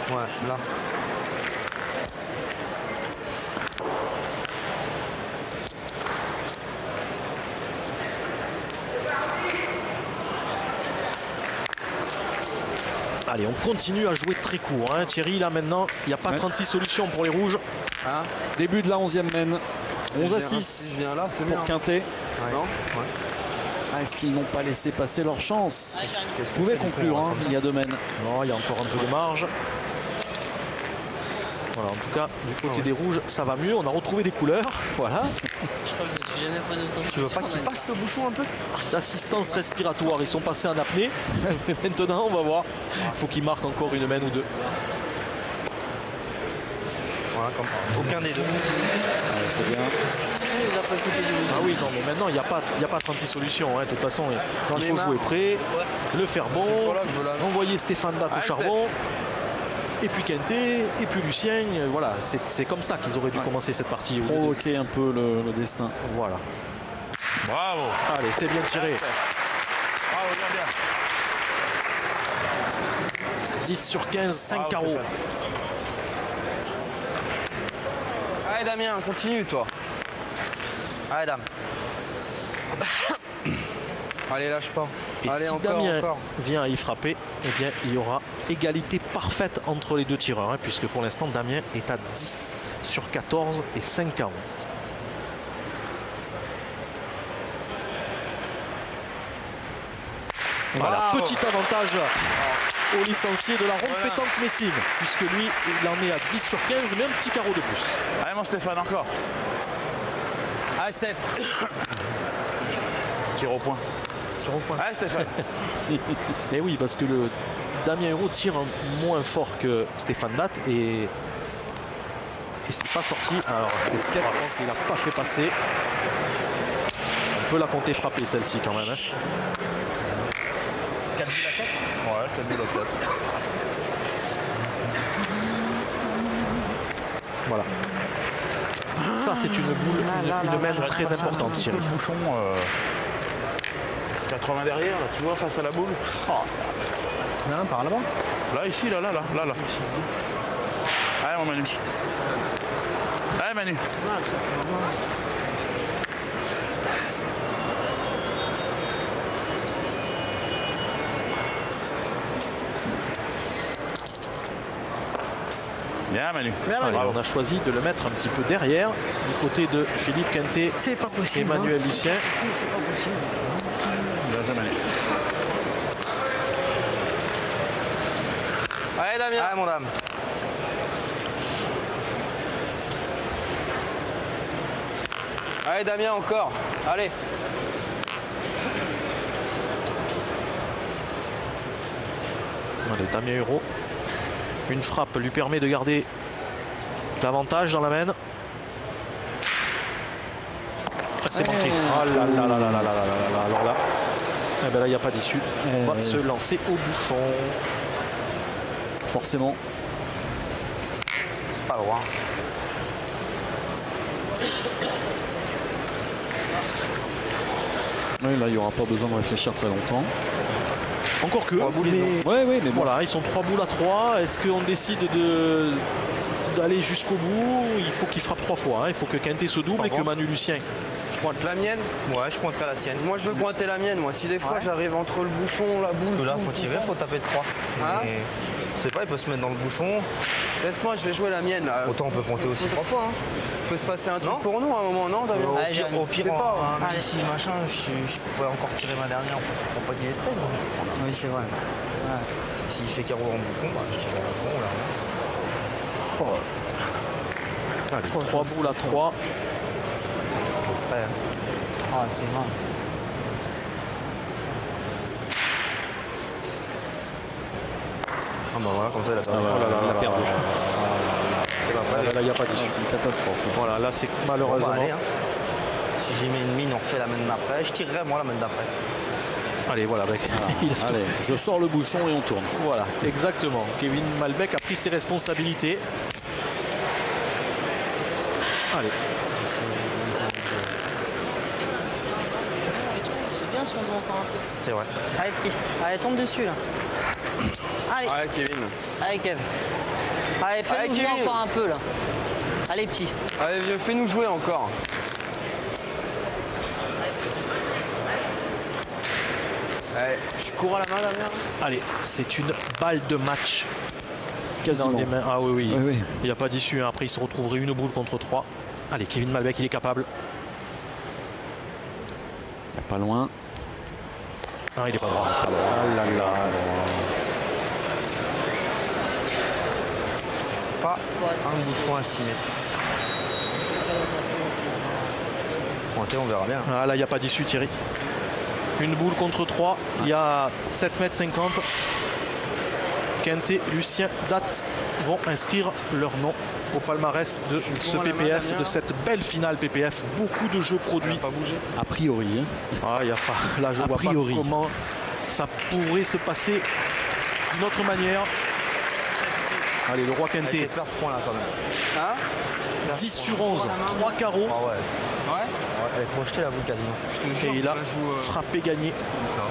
Speaker 9: Ouais, là.
Speaker 1: Allez, on continue à jouer très court. hein. Thierry, là maintenant, il n'y a pas
Speaker 2: Ouais.
Speaker 1: 36 solutions pour les rouges.
Speaker 5: Hein
Speaker 2: Début de la 11e mène.
Speaker 5: Si
Speaker 2: 11
Speaker 5: je
Speaker 2: à
Speaker 5: viens-
Speaker 2: 6
Speaker 5: si je viens là, c'est bien.
Speaker 2: pour Quintet.
Speaker 5: Non
Speaker 2: Ah, Est-ce qu'ils n'ont pas laissé passer leur chance Vous pouvez conclure, hein, il y a deux mènes.
Speaker 1: Non, il y a encore un peu de marge. Voilà, en tout cas, du côté des rouges, ça va mieux. On a retrouvé des couleurs. Voilà.
Speaker 3: Je crois que je me suis jamais posé autant de
Speaker 9: Tu veux pas
Speaker 3: questions,
Speaker 9: qu'il
Speaker 3: mais-
Speaker 9: passe le bouchon un peu?
Speaker 1: L'assistance respiratoire, ils sont passés en apnée. Maintenant, on va voir. Il faut qu'ils marquent encore une mène ou deux.
Speaker 9: Voilà, comme aucun des deux.
Speaker 2: Ouais, c'est bien.
Speaker 1: Ah oui, non, mais maintenant, il n'y a, pas- il y a pas 36 solutions. hein. De toute façon, il faut jouer prêt, le faire bon,
Speaker 5: Voilà
Speaker 1: envoyer Stéphane Dac au
Speaker 5: Ouais,
Speaker 1: charbon et puis Quintet, et puis Lucien. Euh, voilà, c'est comme ça qu'ils auraient dû commencer cette partie.
Speaker 2: Provoquer un peu le, destin.
Speaker 1: Voilà.
Speaker 8: Bravo.
Speaker 1: Allez, c'est bien tiré. Bravo, bien, bien. 10 sur 15, 5 carreaux.
Speaker 5: Allez Damien, continue toi.
Speaker 9: Allez Dame.
Speaker 5: Allez, lâche pas.
Speaker 1: Et
Speaker 5: Allez,
Speaker 1: si
Speaker 5: encore,
Speaker 1: Damien
Speaker 5: encore.
Speaker 1: vient à y frapper, eh bien, il y aura égalité parfaite entre les deux tireurs, hein, puisque pour l'instant, Damien est à 10 sur 14 et 5 carreaux. Voilà,
Speaker 9: Bravo.
Speaker 1: petit avantage au licencié de la ronde pétanque Messine, puisque lui, il en est à 10 sur 15, mais un petit carreau de plus.
Speaker 8: Allez, mon Stéphane, encore.
Speaker 10: Allez, Steph.
Speaker 8: Tire au point.
Speaker 10: Au point.
Speaker 8: Allez, Stéphane.
Speaker 1: Et oui, parce que le Damien Hérault tire un- moins fort que Stéphane Datt et, et c'est pas sorti. Alors, contre, il n'a pas fait passer. On peut la compter frapper celle-ci quand même. hein.
Speaker 10: 4 buts à 4.
Speaker 8: Ouais, 4 buts à 4.
Speaker 1: Voilà. Ça, c'est une boule, une, une main très importante, Thierry.
Speaker 8: Le bouchon. euh, 80 derrière, là, tu vois, face à la boule.
Speaker 10: Non, par là-bas.
Speaker 8: Là, ici, là, là, là, là, là. Allez, mon Manu. Allez, Manu. Bien, Manu.
Speaker 1: Allez, on a choisi de le mettre un petit peu derrière, du côté de Philippe Quintet et Emmanuel
Speaker 10: hein.
Speaker 1: Lucien.
Speaker 10: C'est pas possible.
Speaker 5: Allez Damien.
Speaker 9: Allez, mon dame.
Speaker 5: Allez Damien, encore. Allez.
Speaker 1: Allez, Damien Hérault. Une frappe lui permet de garder l'avantage dans la main. Ah, c'est manqué. Oh là là là là là là là là là. Alors là, eh ben là, il n'y a pas d'issue. On va se lancer au bouchon.
Speaker 2: Forcément.
Speaker 9: C'est pas droit.
Speaker 2: Oui, là, il n'y aura pas besoin de réfléchir très longtemps.
Speaker 1: Encore que.
Speaker 2: Ouais, oui, mais bon.
Speaker 1: Voilà, ils sont 3 boules à 3. Est-ce qu'on décide de d'aller jusqu'au bout? Il faut qu'il frappe trois fois. hein. Il faut que Quintet se double et que Manu Lucien.
Speaker 5: Je pointe la mienne.
Speaker 9: Ouais, je pointerai la sienne.
Speaker 5: Moi, je veux pointer la mienne. Moi, si des fois
Speaker 9: Ouais.
Speaker 5: j'arrive entre le bouchon, la boule.
Speaker 9: Parce que là, faut tirer, faut taper de 3.
Speaker 5: Hein
Speaker 9: Mais, je sais pas, il peut se mettre dans le bouchon.
Speaker 5: Laisse-moi, je vais jouer la mienne. Là.
Speaker 9: Autant on peut compter aussi trois fois. Hein.
Speaker 5: peut se passer un truc pour nous à un moment, non Damien
Speaker 9: Au pire, au pire
Speaker 5: pas.
Speaker 9: un si machin, je, je pourrais encore tirer ma dernière pour, pour pas qu'il y ait 13. je prends là.
Speaker 3: Oui, c'est vrai.
Speaker 9: Si- S'il fait carreau en bouchon, bah, je tire en bouchon là.
Speaker 1: Allez, 3 boules à 3.
Speaker 3: Ah, c'est.
Speaker 9: Ah bah voilà, comme ça il a perdu.
Speaker 1: Oh là là là
Speaker 9: il a
Speaker 1: là
Speaker 9: perdu.
Speaker 1: là Ah, là, il n'y a pas d'issue. C'est une catastrophe. Voilà, là, c'est malheureusement.
Speaker 9: Bon, bah, allez, hein. Si j'ai mis une mine, on refait la main d'après. Je tirerai moi la main d'après.
Speaker 1: Allez, voilà, mec.
Speaker 2: Allez, je sors le bouchon et on tourne.
Speaker 1: Voilà, exactement. Kevin Malbec a pris ses responsabilités. Allez.
Speaker 3: C'est bien si on joue encore un peu.
Speaker 9: C'est vrai.
Speaker 3: Allez, petit. Allez, tombe dessus, là. Allez.
Speaker 5: Allez, Kevin.
Speaker 3: Allez, Kev. Allez, fais-nous jouer
Speaker 5: Kevin.
Speaker 3: encore un peu, là. Allez, petit.
Speaker 5: Allez, viens, fais-nous jouer encore. Allez, je cours à la main, Damien.
Speaker 1: Allez, c'est une balle de match.
Speaker 2: Quasiment.
Speaker 1: Dans les mains. Ah oui, oui.
Speaker 2: Oui, oui.
Speaker 1: Il n'y a pas d'issue. hein. Après, il se retrouverait une boule contre trois. Allez, Kevin Malbec, il est capable.
Speaker 2: Pas loin.
Speaker 1: Ah, il est pas droit. Ah là là.
Speaker 9: Pas un à 6 mètres. On verra bien.
Speaker 1: Ah là, il n'y a pas d'issue, Thierry. Une boule contre 3. Il y a 7 mètres 50. Quintet, Lucien, Date vont inscrire leur nom au palmarès de ce PPF, de cette belle finale PPF. Beaucoup de jeux produits.
Speaker 2: A priori. hein.
Speaker 1: Ah, il y a pas. Là, je
Speaker 2: A
Speaker 1: vois
Speaker 2: priori.
Speaker 1: pas comment ça pourrait se passer d'une autre manière. Allez, le roi Quintet,
Speaker 9: perd ce point là quand même.
Speaker 5: Hein
Speaker 1: 10 sur 11, 3 carreaux.
Speaker 9: Ah ouais.
Speaker 5: Ouais.
Speaker 9: ouais. Elle est projetée la boule quasiment.
Speaker 5: Je te
Speaker 1: Et
Speaker 5: jure,
Speaker 1: il a
Speaker 5: joue euh,
Speaker 1: frappé gagné.
Speaker 5: comme ça.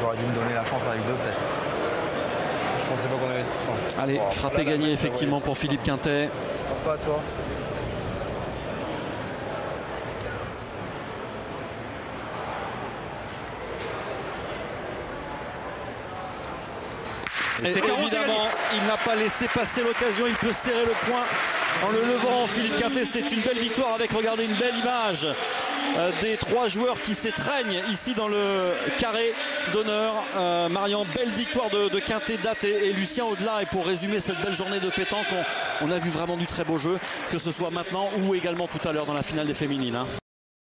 Speaker 9: Ouais, j'aurais dû me donner la chance avec deux peut-être.
Speaker 5: Je pensais pas qu'on avait.
Speaker 2: Allez,
Speaker 5: Oh,
Speaker 2: frappé gagné
Speaker 5: là,
Speaker 2: effectivement pour Philippe Quintet.
Speaker 5: Pas à toi.
Speaker 2: Et évidemment, il n'a pas laissé passer l'occasion. Il peut serrer le point en le levant. Philippe Quintet, c'était une belle victoire avec, regardez, une belle image des trois joueurs qui s'étreignent ici dans le carré d'honneur. Euh, belle victoire de, Quintet, Date et, Lucien au-delà. Et pour résumer cette belle journée de pétanque, on, on a vu vraiment du très beau jeu, que ce soit maintenant ou également tout à l'heure dans la finale des féminines. hein.